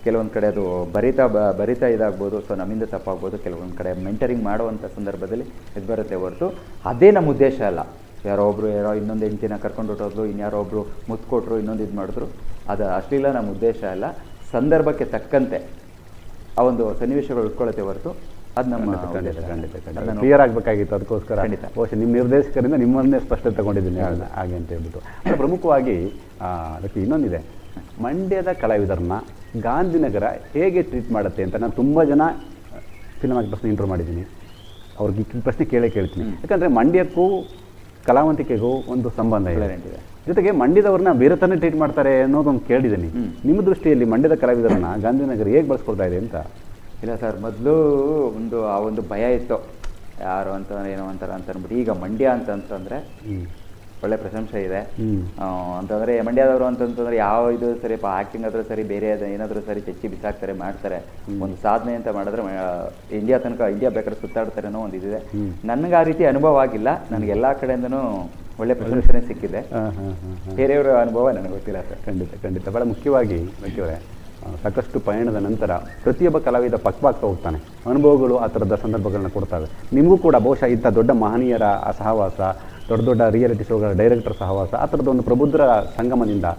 ಕೆಲವೊಂದು ಕಡೆ ಅದು ಬರಿತಾ ಬ ಬರಿತಾ ಇದಾಗ್ಬೋದು ಸೊ ನಮ್ಮಿಂದ ತಪ್ಪಾಗ್ಬೋದು ಕೆಲವೊಂದು ಕಡೆ ಮೆಂಟರಿಂಗ್ ಮಾಡುವಂಥ ಸಂದರ್ಭದಲ್ಲಿ ಇದು ಬರುತ್ತೆ ಹೊರತು ಅದೇ ನಮ್ಮ ಉದ್ದೇಶ ಅಲ್ಲ. ಯಾರೋ ಒಬ್ಬರು ಯಾರೋ ಇನ್ನೊಂದು ಹೆಂಡತಿನ ಕರ್ಕೊಂಡು ಹೊಟ್ಟೋದ್ರು ಇನ್ಯಾರೋ ಒಬ್ಬರು ಮುತ್ಕೊಟ್ರು ಕೊಟ್ಟರು ಇನ್ನೊಂದು ಇದು ಮಾಡಿದ್ರು ಅದು ಅಶ್ಲೀಲ ನಮ್ಮ ಉದ್ದೇಶ ಅಲ್ಲ. ಸಂದರ್ಭಕ್ಕೆ ತಕ್ಕಂತೆ ಆ ಒಂದು ಸನ್ನಿವೇಶಗಳು ಉಟ್ಕೊಳ್ಳುತ್ತೆ ಹೊರತು ಅದು ನಮ್ಮ ಖಂಡಿತ ಖಂಡಿತ ಕ್ಲಿಯರ್ ಆಗಬೇಕಾಗಿತ್ತು ಅದಕ್ಕೋಸ್ಕರ. ಖಂಡಿತ. ಬಹುಶಃ ನಿಮ್ಮ ನಿರ್ದೇಶಕರಿಂದ ನಿಮ್ಮನ್ನೇ ಸ್ಪಷ್ಟತೆ ತಗೊಂಡಿದ್ದೀನಿ ಹಾಗೆ ಅಂತ ಹೇಳ್ಬಿಟ್ಟು. ಪ್ರಮುಖವಾಗಿ ಅದಕ್ಕೆ ಇನ್ನೊಂದಿದೆ. ಮಂಡ್ಯದ ಕಲಾವಿದರನ್ನ ಗಾಂಧಿನಗರ ಹೇಗೆ ಟ್ರೀಟ್ ಮಾಡುತ್ತೆ ಅಂತ ನಾನು ತುಂಬ ಜನ ಫಿಲ್ಮ್ ಪ್ರಶ್ನೆ ಇಂಟ್ರೂ ಮಾಡಿದ್ದೀನಿ. ಅವ್ರಿಗೆ ಈ ಪ್ರಶ್ನೆ ಕೇಳೇ ಕೇಳ್ತೀನಿ. ಯಾಕಂದರೆ ಮಂಡ್ಯಕ್ಕೂ ಕಲಾವಂತಿಕೆಗೂ ಒಂದು ಸಂಬಂಧ ಇದೆ. ಜೊತೆಗೆ ಮಂಡ್ಯದವ್ರನ್ನ ಬೇರೆ ಥರನೇ ಟ್ರೀಟ್ ಮಾಡ್ತಾರೆ ಅನ್ನೋದೊಂದು ಕೇಳಿದ್ದೀನಿ. ನಿಮ್ಮ ದೃಷ್ಟಿಯಲ್ಲಿ ಮಂಡ್ಯದ ಕಲಾವಿದರನ್ನ ಗಾಂಧಿನಗರ ಹೇಗೆ ಬಳಸ್ಕೊಳ್ತಾ ಇದೆ ಅಂತ? ಇಲ್ಲ ಸರ್ ಮೊದಲು ಒಂದು ಆ ಒಂದು ಭಯ ಇತ್ತು. ಯಾರು ಅಂತ ಏನೋ ಅಂತಾರ ಅಂತ ಅಂದ್ಬಿಟ್ಟು. ಈಗ ಮಂಡ್ಯ ಅಂತಂತಂದರೆ. ಒಳ್ಳೆ ಪ್ರಶಂಸೆ ಇದೆ. ಅಂತಂದ್ರೆ ಮಂಡ್ಯದವರು ಅಂತಂತಂದ್ರೆ ಯಾವ ಇದು ಸರಿ ಆ್ಯಕ್ಟಿಂಗ್ ಆದ್ರೂ ಸರಿ ಬೇರೆ ಅದು ಏನಾದರೂ ಸರಿ ಚಚ್ಚಿ ಬಿಸಾಕ್ತಾರೆ ಮಾಡ್ತಾರೆ. ಒಂದು ಸಾಧನೆ ಅಂತ ಮಾಡಿದ್ರೆ ಇಂಡಿಯಾ ತನಕ ಇಂಡಿಯಾ ಬೇಕಾದ್ರೆ ಸುತ್ತಾಡ್ತಾರೆ ಅನ್ನೋ ಒಂದು ಇದಿದೆ. ನನಗೆ ಆ ರೀತಿ ಅನುಭವ ಆಗಿಲ್ಲ. ನನಗೆ ಎಲ್ಲ ಕಡೆಯಿಂದನೂ ಒಳ್ಳೆ ಪ್ರಶಂಸನೆ ಸಿಕ್ಕಿದೆ. ಬೇರೆಯವರ ಅನುಭವ ನನಗೆ ಗೊತ್ತಿಲ್ಲ ಸರ್. ಖಂಡಿತ ಖಂಡಿತ. ಭಾಳ ಮುಖ್ಯವಾಗಿ ಮುಖ್ಯವೇ ಸಾಕಷ್ಟು ಪಯಣದ ನಂತರ ಪ್ರತಿಯೊಬ್ಬ ಕಲಾವಿದ ಪಕ್ವಾಗ್ತಾ ಹೋಗ್ತಾನೆ. ಅನುಭವಗಳು ಆ ಥರದ ಸಂದರ್ಭಗಳನ್ನ ಕೊಡ್ತವೆ. ನಿಮಗೂ ಕೂಡ ಬಹುಶಃ ಇಂಥ ದೊಡ್ಡ ಮಹನೀಯರ ಸಹವಾಸ ದೊಡ್ಡ ದೊಡ್ಡ ರಿಯಾಲಿಟಿ ಶೋಗಳ ಡೈರೆಕ್ಟರ್ ಸಹವಾಸ ಆ ಥರದ ಒಂದು ಪ್ರಬುದ್ಧರ ಸಂಗಮದಿಂದ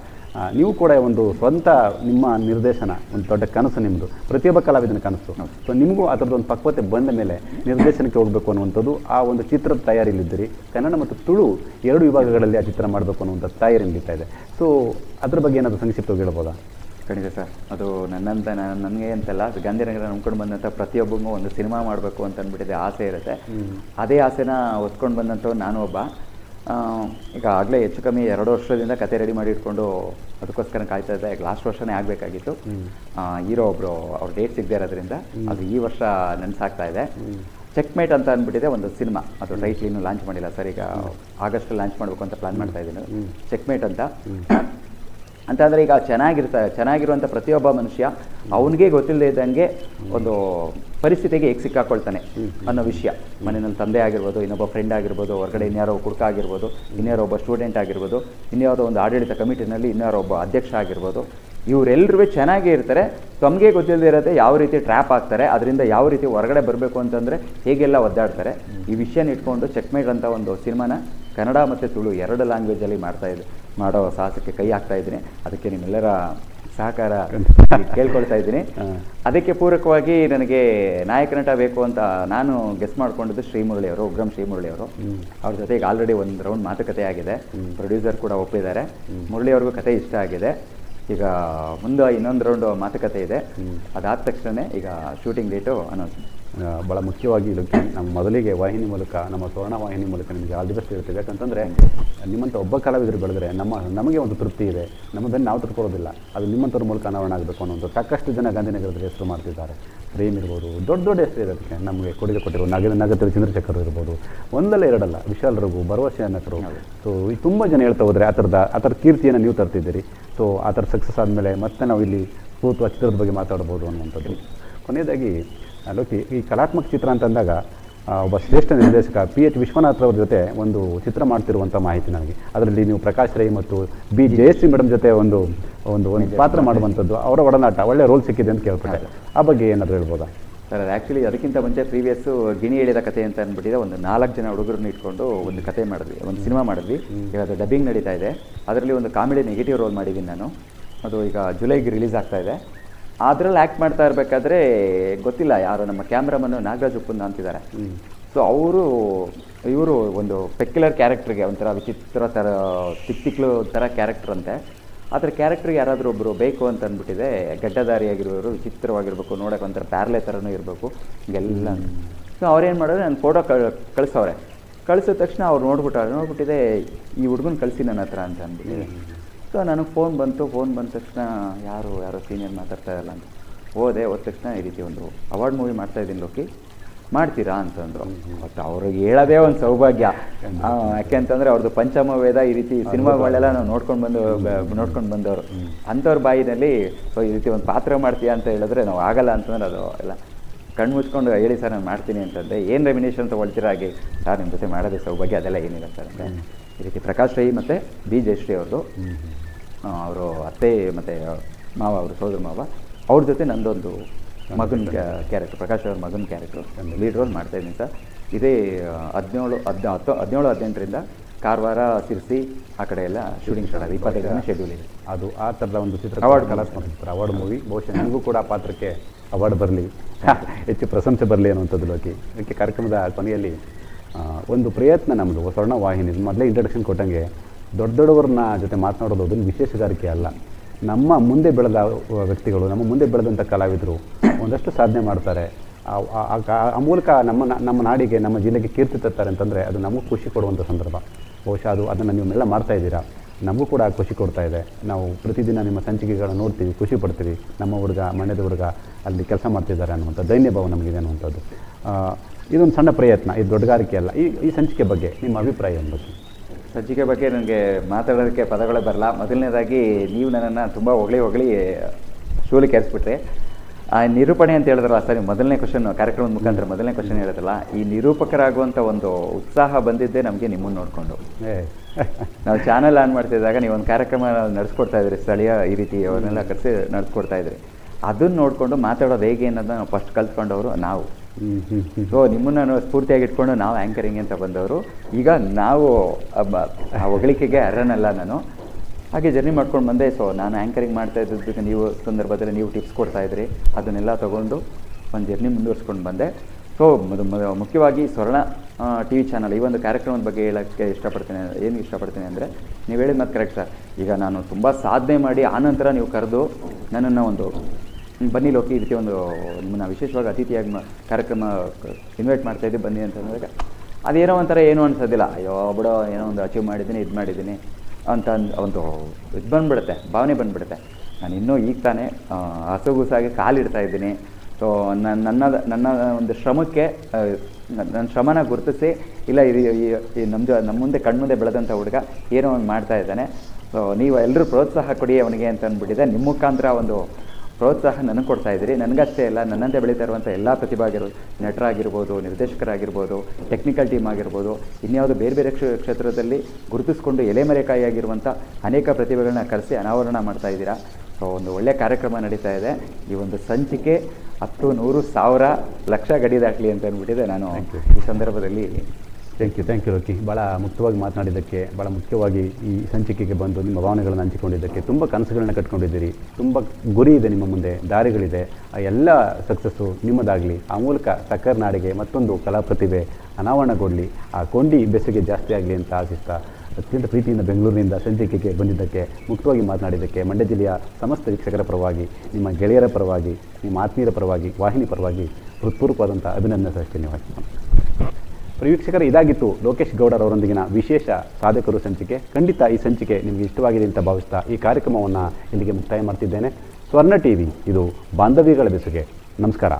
ನೀವು ಕೂಡ ಒಂದು ಸ್ವಂತ ನಿಮ್ಮ ನಿರ್ದೇಶನ, ಒಂದು ದೊಡ್ಡ ಕನಸು ನಿಮ್ಮದು ಪ್ರತಿಯೊಬ್ಬ ಕಲಾವಿದನ ಕನಸು. ಸೊ ನಿಮಗೂ ಆ ಥರದ್ದು ಒಂದು ಪಕ್ವತೆ ಬಂದ ಮೇಲೆ ನಿರ್ದೇಶನಕ್ಕೆ ಹೋಗಬೇಕು ಅನ್ನುವಂಥದ್ದು ಆ ಒಂದು ಚಿತ್ರದ ತಯಾರಿಯಲ್ಲಿದ್ದೀರಿ. ಕನ್ನಡ ಮತ್ತು ತುಳು ಎರಡು ವಿಭಾಗಗಳಲ್ಲಿ ಆ ಚಿತ್ರ ಮಾಡಬೇಕು ಅನ್ನುವಂಥ ತಯಾರಿ ನಡೀತಾ ಇದೆ. ಸೊ ಅದ್ರ ಬಗ್ಗೆ ಏನಾದರೂ ಸಂಕ್ಷಿಪ್ತವಾಗಿ ಹೇಳ್ಬೋದಾ? ಖಂಡಿತ ಸರ್. ಅದು ನನ್ನಂತ ನನಗೆ ಅಂತಲ್ಲ ಗಾಂಧಿನಗರ ನಂಬ್ಕೊಂಡು ಬಂದಂಥ ಪ್ರತಿಯೊಬ್ಬರಿಗೂ ಒಂದು ಸಿನಿಮಾ ಮಾಡಬೇಕು ಅಂತ ಅಂದ್ಬಿಟ್ಟಿದೆ ಆಸೆ ಇರುತ್ತೆ. ಅದೇ ಆಸೆನ ಹೊತ್ಕೊಂಡು ಬಂದಂಥವ್ರು ನಾನು ಒಬ್ಬ. ಈಗ ಆಗಲೇ ಹೆಚ್ಚು ಕಮ್ಮಿ ಎರಡು ವರ್ಷದಿಂದ ಕತೆ ರೆಡಿ ಮಾಡಿ ಇಟ್ಕೊಂಡು ಅದಕ್ಕೋಸ್ಕರ ಕಾಯ್ತಾ ಇದ್ದೆ. ಈಗ ಲಾಸ್ಟ್ ವರ್ಷನೇ ಆಗಬೇಕಾಗಿತ್ತು. ಹೀರೋ ಒಬ್ಬರು ಅವ್ರ ಡೇಟ್ ಸಿಗದೆ ಇರೋದ್ರಿಂದ ಅದು ಈ ವರ್ಷ ನೆನ್ಸಾಗ್ತಾ ಇದೆ. ಚೆಕ್ಮೇಟ್ ಅಂತ ಅಂದ್ಬಿಟ್ಟಿದೆ ಒಂದು ಸಿನಿಮಾ. ಅದು ಟೈಟ್ಲ್ ಇನ್ನೂ ಲಾಂಚ್ ಮಾಡಿಲ್ಲ ಸರ್. ಈಗ ಆಗಸ್ಟ್ ಲಾಂಚ್ ಮಾಡಬೇಕು ಅಂತ ಪ್ಲಾನ್ ಮಾಡ್ತಾ ಇದ್ದೀನಿ. ಚೆಕ್ಮೇಟ್ ಅಂತ. ಅಂತಂದರೆ ಈಗ ಚೆನ್ನಾಗಿರ್ತಾರೆ ಚೆನ್ನಾಗಿರುವಂಥ ಪ್ರತಿಯೊಬ್ಬ ಮನುಷ್ಯ ಅವನಿಗೆ ಗೊತ್ತಿಲ್ಲದೆ ಇದ್ದಂಗೆ ಒಂದು ಪರಿಸ್ಥಿತಿಗೆ ಹೇಗೆ ಸಿಕ್ಕಾಕೊಳ್ತಾನೆ ಅನ್ನೋ ವಿಷಯ. ಮನೆಯಲ್ಲಿ ತಂದೆ ಆಗಿರ್ಬೋದು, ಇನ್ನೊಬ್ಬ ಫ್ರೆಂಡ್ ಆಗಿರ್ಬೋದು, ಹೊರಗಡೆ ಇನ್ಯಾರೋ ಕುಡ್ಕ ಆಗಿರ್ಬೋದು, ಇನ್ಯಾರೋ ಒಬ್ಬ ಸ್ಟೂಡೆಂಟ್ ಆಗಿರ್ಬೋದು, ಇನ್ಯಾವುದೋ ಒಂದು ಆಡಳಿತ ಕಮಿಟಿನಲ್ಲಿ ಇನ್ಯಾರೋ ಒಬ್ಬ ಅಧ್ಯಕ್ಷ ಆಗಿರ್ಬೋದು ಇವರೆಲ್ಲರೂ ಚೆನ್ನಾಗೇ ಇರ್ತಾರೆ. ತಮಗೆ ಗೊತ್ತಿಲ್ಲದೆ ಇರೋದೇ ಯಾವ ರೀತಿ ಟ್ರ್ಯಾಪ್ ಆಗ್ತಾರೆ, ಅದರಿಂದ ಯಾವ ರೀತಿ ಹೊರಗಡೆ ಬರಬೇಕು ಅಂತಂದರೆ ಹೇಗೆಲ್ಲ ಒದ್ದಾಡ್ತಾರೆ. ಈ ವಿಷಯನ ಇಟ್ಕೊಂಡು ಚೆಕ್ಮೇಟ್ ಅಂತ ಒಂದು ಸಿನಿಮಾನ ಕನ್ನಡ ಮತ್ತು ತುಳು ಎರಡು ಲ್ಯಾಂಗ್ವೇಜಲ್ಲಿ ಮಾಡ್ತಾ ಇದ್ದೆ ಮಾಡೋ ಸಾಹಸಕ್ಕೆ ಕೈ ಹಾಕ್ತಾ ಇದ್ದೀನಿ. ಅದಕ್ಕೆ ನಿಮ್ಮೆಲ್ಲರ ಸಹಕಾರ *laughs* ಕೇಳ್ಕೊಳ್ತಾ ಇದ್ದೀನಿ. ಅದಕ್ಕೆ ಪೂರಕವಾಗಿ ನನಗೆ ನಾಯಕ ನಟ ಬೇಕು ಅಂತ ನಾನು ಗೆಸ್ ಮಾಡ್ಕೊಂಡಿದ್ದು ಶ್ರೀಮುರಳಿಯವರು ಉಗ್ರಂ ಶ್ರೀಮುರಳಿಯವರು ಅವ್ರ. ಜೊತೆಗೆ ಆಲ್ರೆಡಿ ಒಂದು ರೌಂಡ್ ಮಾತುಕತೆ ಆಗಿದೆ. ಪ್ರೊಡ್ಯೂಸರ್ ಕೂಡ ಒಪ್ಪಿದ್ದಾರೆ. ಮುರಳಿ ಅವ್ರಿಗೂ ಕತೆ ಇಷ್ಟ ಆಗಿದೆ. ಈಗ ಮುಂದೆ ಇನ್ನೊಂದು ರೌಂಡ್ ಮಾತುಕತೆ ಇದೆ. ಅದಾದ ತಕ್ಷಣ ಈಗ ಶೂಟಿಂಗ್ ಡೇಟು ಅನೌನ್ಸ್ ಭಾಳ ಮುಖ್ಯವಾಗಿ ಇದಕ್ಕೆ ನಮ್ಮ ಮೊದಲಿಗೆ ವಾಹಿನಿ ಮೂಲಕ ನಮ್ಮ ಸುವರ್ಣ ವಾಹಿನಿ ಮೂಲಕ ನಿಮಗೆ ಆಲ್ ದಿ ಬೆಸ್ಟ್ ಇರುತ್ತೆ? ಯಾಕಂತಂದರೆ ನಿಮ್ಮಂಥ ಒಬ್ಬ ಕಲಾವಿದರು ಬೆಳೆದ್ರೆ ನಮ್ಮ ನಮಗೆ ಒಂದು ತೃಪ್ತಿ ಇದೆ. ನಮ್ಮ ಬೆನ್ನು ನಾವು ತಿಳ್ಕೊಳ್ಳೋದಿಲ್ಲ ಅದು ನಿಮ್ಮಂಥವ್ರ ಮೂಲಕ ಅನಾವರಣ ಆಗಬೇಕು ಅನ್ನೋ ಒಂದು ಸಾಕಷ್ಟು ಜನ ಗಾಂಧಿನಗರದಲ್ಲಿ ಹೆಸರು ಮಾಡ್ತಿದ್ದಾರೆ. ಪ್ರೇಮ್ ಇರ್ಬೋದು ದೊಡ್ಡ ದೊಡ್ಡ ಹೆಸರು ಇರೋದಕ್ಕೆ ನಮಗೆ ಕೊಡುಗೆ ಕೊಟ್ಟಿರೋ ನಗದ ನಗರ ಚಂದ್ರಶೇಖರ್ ಇರ್ಬೋದು. ಒಂದಲ್ಲ ಎರಡಲ್ಲ ವಿಶಾಲ್ ರಘು ಭರವಸೆ ಅನ್ನಕರು ಸೊ ಈ ತುಂಬ ಜನ ಹೇಳ್ತಾ ಹೋದರೆ ಆ ಥರದ ಆ ಥರ ಕೀರ್ತಿಯನ್ನು ನೀವು ತರ್ತಿದ್ದೀರಿ. ಸೊ ಆ ಥರ ಸಕ್ಸಸ್ ಆದಮೇಲೆ ಮತ್ತೆ ನಾವು ಇಲ್ಲಿ ಕೂತು ಆ ಚಿತ್ರದ ಬಗ್ಗೆ ಮಾತಾಡ್ಬೋದು ಅನ್ನುವಂಥದ್ದು. ಕೊನೆಯದಾಗಿ ಲೋಕಿ ಈ ಕಲಾತ್ಮಕ ಚಿತ್ರ ಅಂತಂದಾಗ ಒಬ್ಬ ಶ್ರೇಷ್ಠ ನಿರ್ದೇಶಕ ಪಿ ಎಚ್ ವಿಶ್ವನಾಥ್ ಅವ್ರ ಜೊತೆ ಒಂದು ಚಿತ್ರ ಮಾಡ್ತಿರುವಂಥ ಮಾಹಿತಿ ನನಗೆ. ಅದರಲ್ಲಿ ನೀವು ಪ್ರಕಾಶ್ ರೈ ಮತ್ತು ಬಿ ಜಯಶ್ರೀ ಮೇಡಮ್ ಜೊತೆ ಒಂದು ಒಂದು ಒಂದು ಪಾತ್ರ ಮಾಡುವಂಥದ್ದು ಅವರ ಒಡನಾಟ ಒಳ್ಳೆ ರೋಲ್ ಸಿಕ್ಕಿದೆ ಅಂತ ಕೇಳ್ಪಟ್ಟೆ. ಆ ಬಗ್ಗೆ ಏನಾದರೂ ಹೇಳ್ಬೋದಾ? ಸರ್ ಅದು ಆ್ಯಕ್ಚುಲಿ ಅದಕ್ಕಿಂತ ಮುಂಚೆ ಪ್ರೀವಿಯಸ್ಸು ಗಿಣಿ ಹೇಳಿದ ಕತೆ ಅಂತ ಅಂದ್ಬಿಟ್ಟಿದೆ ಒಂದು ನಾಲ್ಕು ಜನ ಹುಡುಗರನ್ನ ಇಟ್ಕೊಂಡು ಒಂದು ಕತೆ ಮಾಡಿದ್ವಿ ಒಂದು ಸಿನಿಮಾ ಮಾಡಿದ್ವಿ. ಇವಾಗ ಡಬ್ಬಿಂಗ್ ನಡೀತಾ ಇದೆ. ಅದರಲ್ಲಿ ಒಂದು ಕಾಮಿಡಿ ನೆಗೆಟಿವ್ ರೋಲ್ ಮಾಡಿದ್ದೀನಿ ನಾನು. ಅದು ಈಗ ಜುಲೈಗೆ ರಿಲೀಸ್ ಆಗ್ತಾ ಇದೆ. ಅದರಲ್ಲಿ ಆ್ಯಕ್ಟ್ ಮಾಡ್ತಾ ಇರಬೇಕಾದ್ರೆ ಗೊತ್ತಿಲ್ಲ ಯಾರು ನಮ್ಮ ಕ್ಯಾಮ್ರಾಮನ್ನು ನಾಗರಾಜ್ ಉಪ್ಪುಂದ ಅಂತಿದ್ದಾರೆ. ಸೊ ಅವರು ಇವರು ಒಂದು ಪೆಕ್ಯುಲರ್ ಕ್ಯಾರೆಕ್ಟರ್ಗೆ ಒಂಥರ ವಿಚಿತ್ರ ಥರ ತಿಕ್ ತಿಕ್ಲು ಥರ ಕ್ಯಾರೆಕ್ಟರ್ ಅಂತೆ. ಆ ಥರ ಕ್ಯಾರೆಕ್ಟರ್ಗೆ ಯಾರಾದರೂ ಒಬ್ಬರು ಬೇಕು ಅಂತ ಅಂದ್ಬಿಟ್ಟಿದೆ ಗಡ್ಡದಾರಿಯಾಗಿರೋರು ವಿಚಿತ್ರವಾಗಿರ್ಬೇಕು ನೋಡೋಕೆ ಒಂಥರ ಪ್ಯಾರ್ಲೆ ಥರನೂ ಇರಬೇಕು ಎಲ್ಲ ಸೊ ಅವ್ರೇನು ಮಾಡೋದು ನಾನು ಫೋಟೋ ಕಳ್ ಕಳಿಸವ್ರೆ. ಕಳಿಸಿದ ತಕ್ಷಣ ಅವ್ರು ನೋಡ್ಬಿಟ್ಟಾರೆ ನೋಡ್ಬಿಟ್ಟಿದೆ ಈ ಹುಡುಗನ ಕಳಿಸಿ ನನ್ನ ಹತ್ರ ಅಂತ ಅಂದ್ಬಿಟ್ಟಿದೆ. ಸೊ ನನಗೆ ಫೋನ್ ಬಂತು ಫೋನ್ ಬಂದ ತಕ್ಷಣ ಯಾರು ಯಾರೋ ಸೀನಿಯರ್ ಮಾತಾಡ್ತಾ ಇರಲ್ಲ ಅಂತ. ಹೋದೆ ಹೋದ ತಕ್ಷಣ ಈ ರೀತಿ ಒಂದು ಅವಾರ್ಡ್ ಮೂವಿ ಮಾಡ್ತಾ ಇದ್ದೀನಿ ಲೋಕಿ. ಮಾಡ್ತೀರಾ ಅಂತಂದರು. ಮತ್ತು ಅವ್ರಿಗೆ ಹೇಳೋದೇ ಒಂದು ಸೌಭಾಗ್ಯ. ಯಾಕೆಂತಂದರೆ ಯಾಕೆ ಅಂತಂದ್ರೆ ಅವ್ರದ್ದು ಪಂಚಮ ವೇದ ಈ ರೀತಿ ಸಿನಿಮಾಗಳೆಲ್ಲ ನಾವು ನೋಡ್ಕೊಂಡು ಬಂದು ನೋಡ್ಕೊಂಡು ಬಂದವರು. ಅಂಥವ್ರ ಬಾಯಿನಲ್ಲಿ ಸೊ ಈ ರೀತಿ ಒಂದು ಪಾತ್ರ ಮಾಡ್ತೀಯಾ ಅಂತ ಹೇಳಿದ್ರೆ ನಾವು ಆಗಲ್ಲ ಅಂತಂದ್ರೆ ಅದು ಎಲ್ಲ ಕಣ್ಣು ಮುಚ್ಕೊಂಡು ಹೇಳಿ ಸರ್ ನಾನು ಮಾಡ್ತೀನಿ ಅಂತಂದರೆ ಏನು ರೆಮಿನೇಷನ್ ತೊಗೊಳ್ತೀರ ಹಾಗೆ? ಸರ್ ನಿಮ್ಮ ಜೊತೆ ಮಾಡೋದೇ ಸೌಭಾಗ್ಯ ಅದೆಲ್ಲ ಏನಿಲ್ಲ ಸರ್ ಅಂತ. ಈ ರೀತಿ ಪ್ರಕಾಶ್ ರೈ ಮತ್ತು ಬಿ ಜಯಶ್ರೀ ಅವ್ರದ್ದು ಅವರು ಅತ್ತೆ ಮತ್ತು ಮಾವ ಅವರು ಸೋದರ ಮಾವ ಅವ್ರ ಜೊತೆ ನಂದೊಂದು ಮಗನ ಕ್ಯಾರೆಕ್ಟರ್ ಪ್ರಕಾಶ್ ಅವ್ರ ಮಗನ ಕ್ಯಾರೆಕ್ಟರ್ ಲೀಡ್ ರೋಲ್ ಮಾಡ್ತಾ ಇದ್ದೀನಿ ಸರ್. ಇದೇ ಹದಿನೇಳು ಹದಿನ ಹತ್ತು ಹದಿನೇಳು ಹದಿನೆಂಟರಿಂದ ಕಾರವಾರ ಸಿರಿಸಿ ಆ ಕಡೆ ಎಲ್ಲ ಶೂಟಿಂಗ್ ಸ್ಟಾರ್ಟ್ ಆಗಿದೆ. ಇಪ್ಪತ್ತೈದು ಜನ ಶೆಡ್ಯೂಲ್ ಇದೆ. ಅದು ಆ ಥರದ ಒಂದು ಚಿತ್ರ ಅವಾರ್ಡ್ ಕಲಾತ್ಮಕ ಚಿತ್ರ ಅವಾರ್ಡ್ ಮೂವಿ ಬಹುಶಃ ನಿಮಗೂ ಕೂಡ ಆ ಪಾತ್ರಕ್ಕೆ ಅವಾರ್ಡ್ ಬರಲಿ. *laughs* ಹೆಚ್ಚು ಪ್ರಶಂಸೆ ಬರಲಿ ಅನ್ನುವಂಥದ್ದು ಲೋಕಿ. ಅದಕ್ಕೆ ಕಾರ್ಯಕ್ರಮದ ಕೊನೆಯಲ್ಲಿ ಒಂದು ಪ್ರಯತ್ನ ನಮ್ಮದು ಸ್ವರ್ಣ ವಾಹಿನಿ. ಮೊದಲೇ ಇಂಟ್ರಡಕ್ಷನ್ ಕೊಟ್ಟಂಗೆ ದೊಡ್ಡ ದೊಡ್ಡವ್ರನ್ನ ಜೊತೆ ಮಾತನಾಡೋದು ಅದೊಂದು ವಿಶೇಷಗಾರಿಕೆ ಅಲ್ಲ. ನಮ್ಮ ಮುಂದೆ ಬೆಳೆದ ವ್ಯಕ್ತಿಗಳು, ನಮ್ಮ ಮುಂದೆ ಬೆಳೆದಂಥ ಕಲಾವಿದರು ಒಂದಷ್ಟು ಸಾಧನೆ ಮಾಡ್ತಾರೆ. ಆ- ಮೂಲಕ ನಮ್ಮ ನಮ್ಮ ನಾಡಿಗೆ, ನಮ್ಮ ಜಿಲ್ಲೆಗೆ ಕೀರ್ತಿ ತರ್ತಾರೆ ಅಂತಂದರೆ ಅದು ನಮಗೂ ಖುಷಿ ಕೊಡುವಂಥ ಸಂದರ್ಭ. ಬಹುಶಃ ಅದು ಅದನ್ನು ನೀವೆಲ್ಲ ಮಾಡ್ತಾ ಇದ್ದೀರಾ? ನಮಗೂ ಕೂಡ ಖುಷಿ ಕೊಡ್ತಾ ಇದೆ. ನಾವು ಪ್ರತಿದಿನ ನಿಮ್ಮ ಸಂಚಿಕೆಗಳನ್ನ ನೋಡ್ತೀವಿ, ಖುಷಿ ಪಡ್ತೀವಿ. ನಮ್ಮ ಹುಡುಗ ಮಣ್ಯದ ಹುಡುಗ ಅಲ್ಲಿ ಕೆಲಸ ಮಾಡ್ತಿದ್ದಾರೆ ಅನ್ನುವಂಥ ದೈನ್ಯ ಭಾವ ನಮಗಿದೆ ಅನ್ನುವಂಥದ್ದು. ಇದೊಂದು ಸಣ್ಣ ಪ್ರಯತ್ನ, ಇದು ದೊಡ್ಡಗಾರಿಕೆ ಅಲ್ಲ. ಈ ಈ ಸಂಚಿಕೆ ಬಗ್ಗೆ ನಿಮ್ಮ ಅಭಿಪ್ರಾಯ ಏನು? ಬಗ್ಗೆ ಸಜ್ಜಿಗೆ ಬಗ್ಗೆ ನನಗೆ ಮಾತಾಡೋದಕ್ಕೆ ಪದಗಳೇ ಬರಲ್ಲ. ಮೊದಲನೇದಾಗಿ ನೀವು ನನ್ನನ್ನು ತುಂಬ ಹೊಗಳಿ ಹೊಗಳಿ ಶೂಲಿ ಕೆರೆಸ್ಬಿಟ್ರೆ. ಆ ನಿರೂಪಣೆ ಅಂತ ಹೇಳಿದ್ರಲ್ಲ ಸರ್ ನೀವು ಮೊದಲನೇ ಕ್ವಶನ್ ಕಾರ್ಯಕ್ರಮದ ಮುಖಾಂತರ ಮೊದಲನೇ ಕ್ವಶನ್ ಹೇಳಿದ್ರಲ್ಲ ಈ ನಿರೂಪಕರಾಗುವಂಥ ಒಂದು ಉತ್ಸಾಹ ಬಂದಿದ್ದೇ ನಮಗೆ ನಿಮ್ಮನ್ನು ನೋಡಿಕೊಂಡು. ನಾವು ಚಾನಲ್ ಆನ್ ಮಾಡ್ತಿದ್ದಾಗ ನೀವು ಒಂದು ಕಾರ್ಯಕ್ರಮ ನಡೆಸ್ಕೊಡ್ತಾ ಇದ್ರಿ ಸ್ಥಳೀಯ ಈ ರೀತಿ ಅವನ್ನೆಲ್ಲ ಕರೆಸಿ ನಡೆಸ್ಕೊಡ್ತಾ ಇದ್ರಿ. ಅದನ್ನು ನೋಡಿಕೊಂಡು ಮಾತಾಡೋದು ಹೇಗೆ ಅನ್ನೋದನ್ನ ನಾವು ಫಸ್ಟ್ ಕಲ್ತ್ಕೊಂಡವರು ನಾವು. ಸೊ ನಿಮ್ಮನ್ನು ಸ್ಫೂರ್ತಿಯಾಗಿ ಇಟ್ಕೊಂಡು ನಾವು ಆ್ಯಂಕರಿಂಗ್ ಅಂತ ಬಂದವರು. ಈಗ ನಾವು ಹೊಗಳಿಕೆಗೆ ಅರ್ಹನಲ್ಲ ನಾನು. ಹಾಗೆ ಜರ್ನಿ ಮಾಡ್ಕೊಂಡು ಬಂದೆ. ಸೊ ನಾನು ಆ್ಯಂಕರಿಂಗ್ ಮಾಡ್ತಾ ಇದ್ದದ್ದಕ್ಕೆ ನೀವು ಸಂದರ್ಭದಲ್ಲಿ ನೀವು ಟಿಪ್ಸ್ ಕೊಡ್ತಾ ಇದ್ರಿ. ಅದನ್ನೆಲ್ಲ ತೊಗೊಂಡು ಒಂದು ಜರ್ನಿ ಮುಂದುವರ್ಸ್ಕೊಂಡು ಬಂದೆ. ಸೊ ಮುಖ್ಯವಾಗಿ ಸ್ವರ್ಣ ಟಿ ವಿ ಚಾನಲ್ ಈ ಒಂದು ಕಾರ್ಯಕ್ರಮದ ಬಗ್ಗೆ ಹೇಳೋಕ್ಕೆ ಇಷ್ಟಪಡ್ತೀನಿ, ಏನು ಇಷ್ಟಪಡ್ತೀನಿ ಅಂದರೆ, ನೀವು ಹೇಳಿದ ಮತ್ತೆ ಕರೆಕ್ಟ್ ಸರ್ ಈಗ ನಾನು ತುಂಬ ಸಾಧನೆ ಮಾಡಿ ಆನಂತರ ನೀವು ಕರೆದು ನನ್ನನ್ನು ಒಂದು ಬನ್ನಿ ಲೋಕಿ, ಈ ರೀತಿ ಒಂದು ನಿಮ್ಮನ್ನು ವಿಶೇಷವಾಗಿ ಅತಿಥಿಯಾಗಿ ಕಾರ್ಯಕ್ರಮ ಇನ್ವೈಟ್ ಮಾಡ್ತಾ ಇದ್ದೀವಿ, ಬನ್ನಿ ಅಂತ ಅಂದಾಗ, ಅದೇನೋ ಒಂಥರ ಏನೂ ಅನ್ಸೋದಿಲ್ಲ. ಅಯ್ಯೋ, ಬಿಡೋ, ಏನೋ ಒಂದು ಅಚೀವ್ ಮಾಡಿದ್ದೀನಿ, ಇದು ಮಾಡಿದ್ದೀನಿ ಅಂತ ಒಂದು ಇದು ಬಂದ್ಬಿಡುತ್ತೆ, ಭಾವನೆ ಬಂದ್ಬಿಡುತ್ತೆ. ನಾನು ಇನ್ನೂ ಈಗ ತಾನೇ ಹಸುಗುಸಾಗಿ ಕಾಲಿಡ್ತಾ ಇದ್ದೀನಿ. ಸೊ ನನ್ನ ನನ್ನ ನನ್ನ ಒಂದು ಶ್ರಮಕ್ಕೆ ನನ್ನ ಶ್ರಮನ ಗುರುತಿಸಿ, ಇಲ್ಲ ಇದು ಈ- ನಮ್ಮದು ನಮ್ಮ ಮುಂದೆ ಕಣ್ಮುಂದೆ ಬೆಳೆದಂಥ ಹುಡುಗ ಏನೋ ಒಂದು ಮಾಡ್ತಾ ಇದ್ದಾನೆ. ಸೊ ನೀವು ಎಲ್ಲರೂ ಪ್ರೋತ್ಸಾಹ ಕೊಡಿ ಅವನಿಗೆ ಅಂತ ಅಂದ್ಬಿಟ್ಟಿದೆ. ನಿಮ್ಮ ಮುಖಾಂತರ ಒಂದು ಪ್ರೋತ್ಸಾಹ ನನಗೆ ಕೊಡ್ತಾ ಇದ್ದೀರಿ. ನನಗಷ್ಟೇ ಅಲ್ಲ ನನ್ನಂತೆ ಬೆಳೀತಾ ಇರುವಂಥ ಎಲ್ಲ ಪ್ರತಿಭಾಗಿರು ನಟರಾಗಿರ್ಬೋದು ನಿರ್ದೇಶಕರಾಗಿರ್ಬೋದು ಟೆಕ್ನಿಕಲ್ ಟೀಮ್ ಆಗಿರ್ಬೋದು ಇನ್ಯಾವುದೋ ಬೇರೆ ಬೇರೆ ಕ್ಷೇ ಕ್ಷೇತ್ರದಲ್ಲಿ ಗುರುತಿಸಿಕೊಂಡು ಎಲೆಮರೆಕಾಯಿಯಾಗಿರುವಂಥ ಅನೇಕ ಪ್ರತಿಭೆಗಳನ್ನ ಕರೆಸಿ ಅನಾವರಣ ಮಾಡ್ತಾ ಇದ್ದೀರಾ. ಸೊ ಒಂದು ಒಳ್ಳೆಯ ಕಾರ್ಯಕ್ರಮ ನಡೀತಾ ಇದೆ. ಈ ಒಂದು ಸಂಚಿಕೆ ಹತ್ತು ನೂರು ಸಾವಿರ ಲಕ್ಷ ಗಡಿ ದಾಟಲಿ ಅಂತ ಅಂದ್ಬಿಟ್ಟಿದೆ ನಾನು ಈ ಸಂದರ್ಭದಲ್ಲಿ. Thank you thank you Rocky ಭಾಳ ಮುಕ್ತವಾಗಿ ಮಾತನಾಡಿದ್ದಕ್ಕೆ ಭಾಳ ಮುಖ್ಯವಾಗಿ ಈ ಸಂಚಿಕೆಗೆ ಬಂದು ನಿಮ್ಮ ಭಾವನೆಗಳನ್ನು ಹಂಚಿಕೊಂಡಿದ್ದಕ್ಕೆ ತುಂಬ ಕನಸುಗಳನ್ನ ಕಟ್ಕೊಂಡಿದ್ದೀರಿ. ತುಂಬ ಗುರಿ ಇದೆ ನಿಮ್ಮ ಮುಂದೆ, ದಾರಿಗಳಿದೆ. ಆ ಎಲ್ಲ ಸಕ್ಸಸ್ಸು ನಿಮ್ಮದಾಗಲಿ. ಆ ಮೂಲಕ ಸಕ್ಕರ್ ನಾಡಿಗೆ ಮತ್ತೊಂದು ಕಲಾ ಪ್ರತಿಭೆ ಅನಾವರಣಗೊಳ್ಳಲಿ ಆ ಕೊಂಡಿ ಬೆಸಿಗೆ ಜಾಸ್ತಿ ಆಗಲಿ ಅಂತ ಆಶಿಸ್ತಾ, ಅತ್ಯಂತ ಪ್ರೀತಿಯಿಂದ ಬೆಂಗಳೂರಿನಿಂದ ಸಂಚಿಕೆಗೆ ಬಂದಿದ್ದಕ್ಕೆ ಮುಕ್ತವಾಗಿ ಮಾತನಾಡಿದ್ದಕ್ಕೆ ಮಂಡ್ಯ ಜಿಲ್ಲೆಯ ಸಮಸ್ತ ವೀಕ್ಷಕರ ಪರವಾಗಿ, ನಿಮ್ಮ ಗೆಳೆಯರ ಪರವಾಗಿ, ನಿಮ್ಮ ಆತ್ಮೀಯರ ಪರವಾಗಿ, ವಾಹಿನಿ ಪರವಾಗಿ ಹೃತ್ಪೂರ್ವಕವಾದಂಥ ಅಭಿನಂದನೆ ಸಹ ಪ್ರಿಯ ವೀಕ್ಷಕರೇ ಇದಾಗಿತ್ತು ಲೋಕೇಶ್ ಗೌಡರ್ ಅವರೊಂದಿಗಿನ ವಿಶೇಷ ಸಾಧಕರು ಸಂಚಿಕೆ. ಖಂಡಿತ ಈ ಸಂಚಿಕೆ ನಿಮಗೆ ಇಷ್ಟವಾಗಿದೆ ಅಂತ ಭಾವಿಸ್ತಾ ಈ ಕಾರ್ಯಕ್ರಮವನ್ನು ಇಲ್ಲಿಗೆ ಮುಕ್ತಾಯ ಮಾಡ್ತಿದ್ದೇನೆ. ಸ್ವರ್ಣ ಟಿ ವಿ ಇದು ಬಾಂಧವ್ಯಗಳ ಬೆಸುಗೆ. ನಮಸ್ಕಾರ.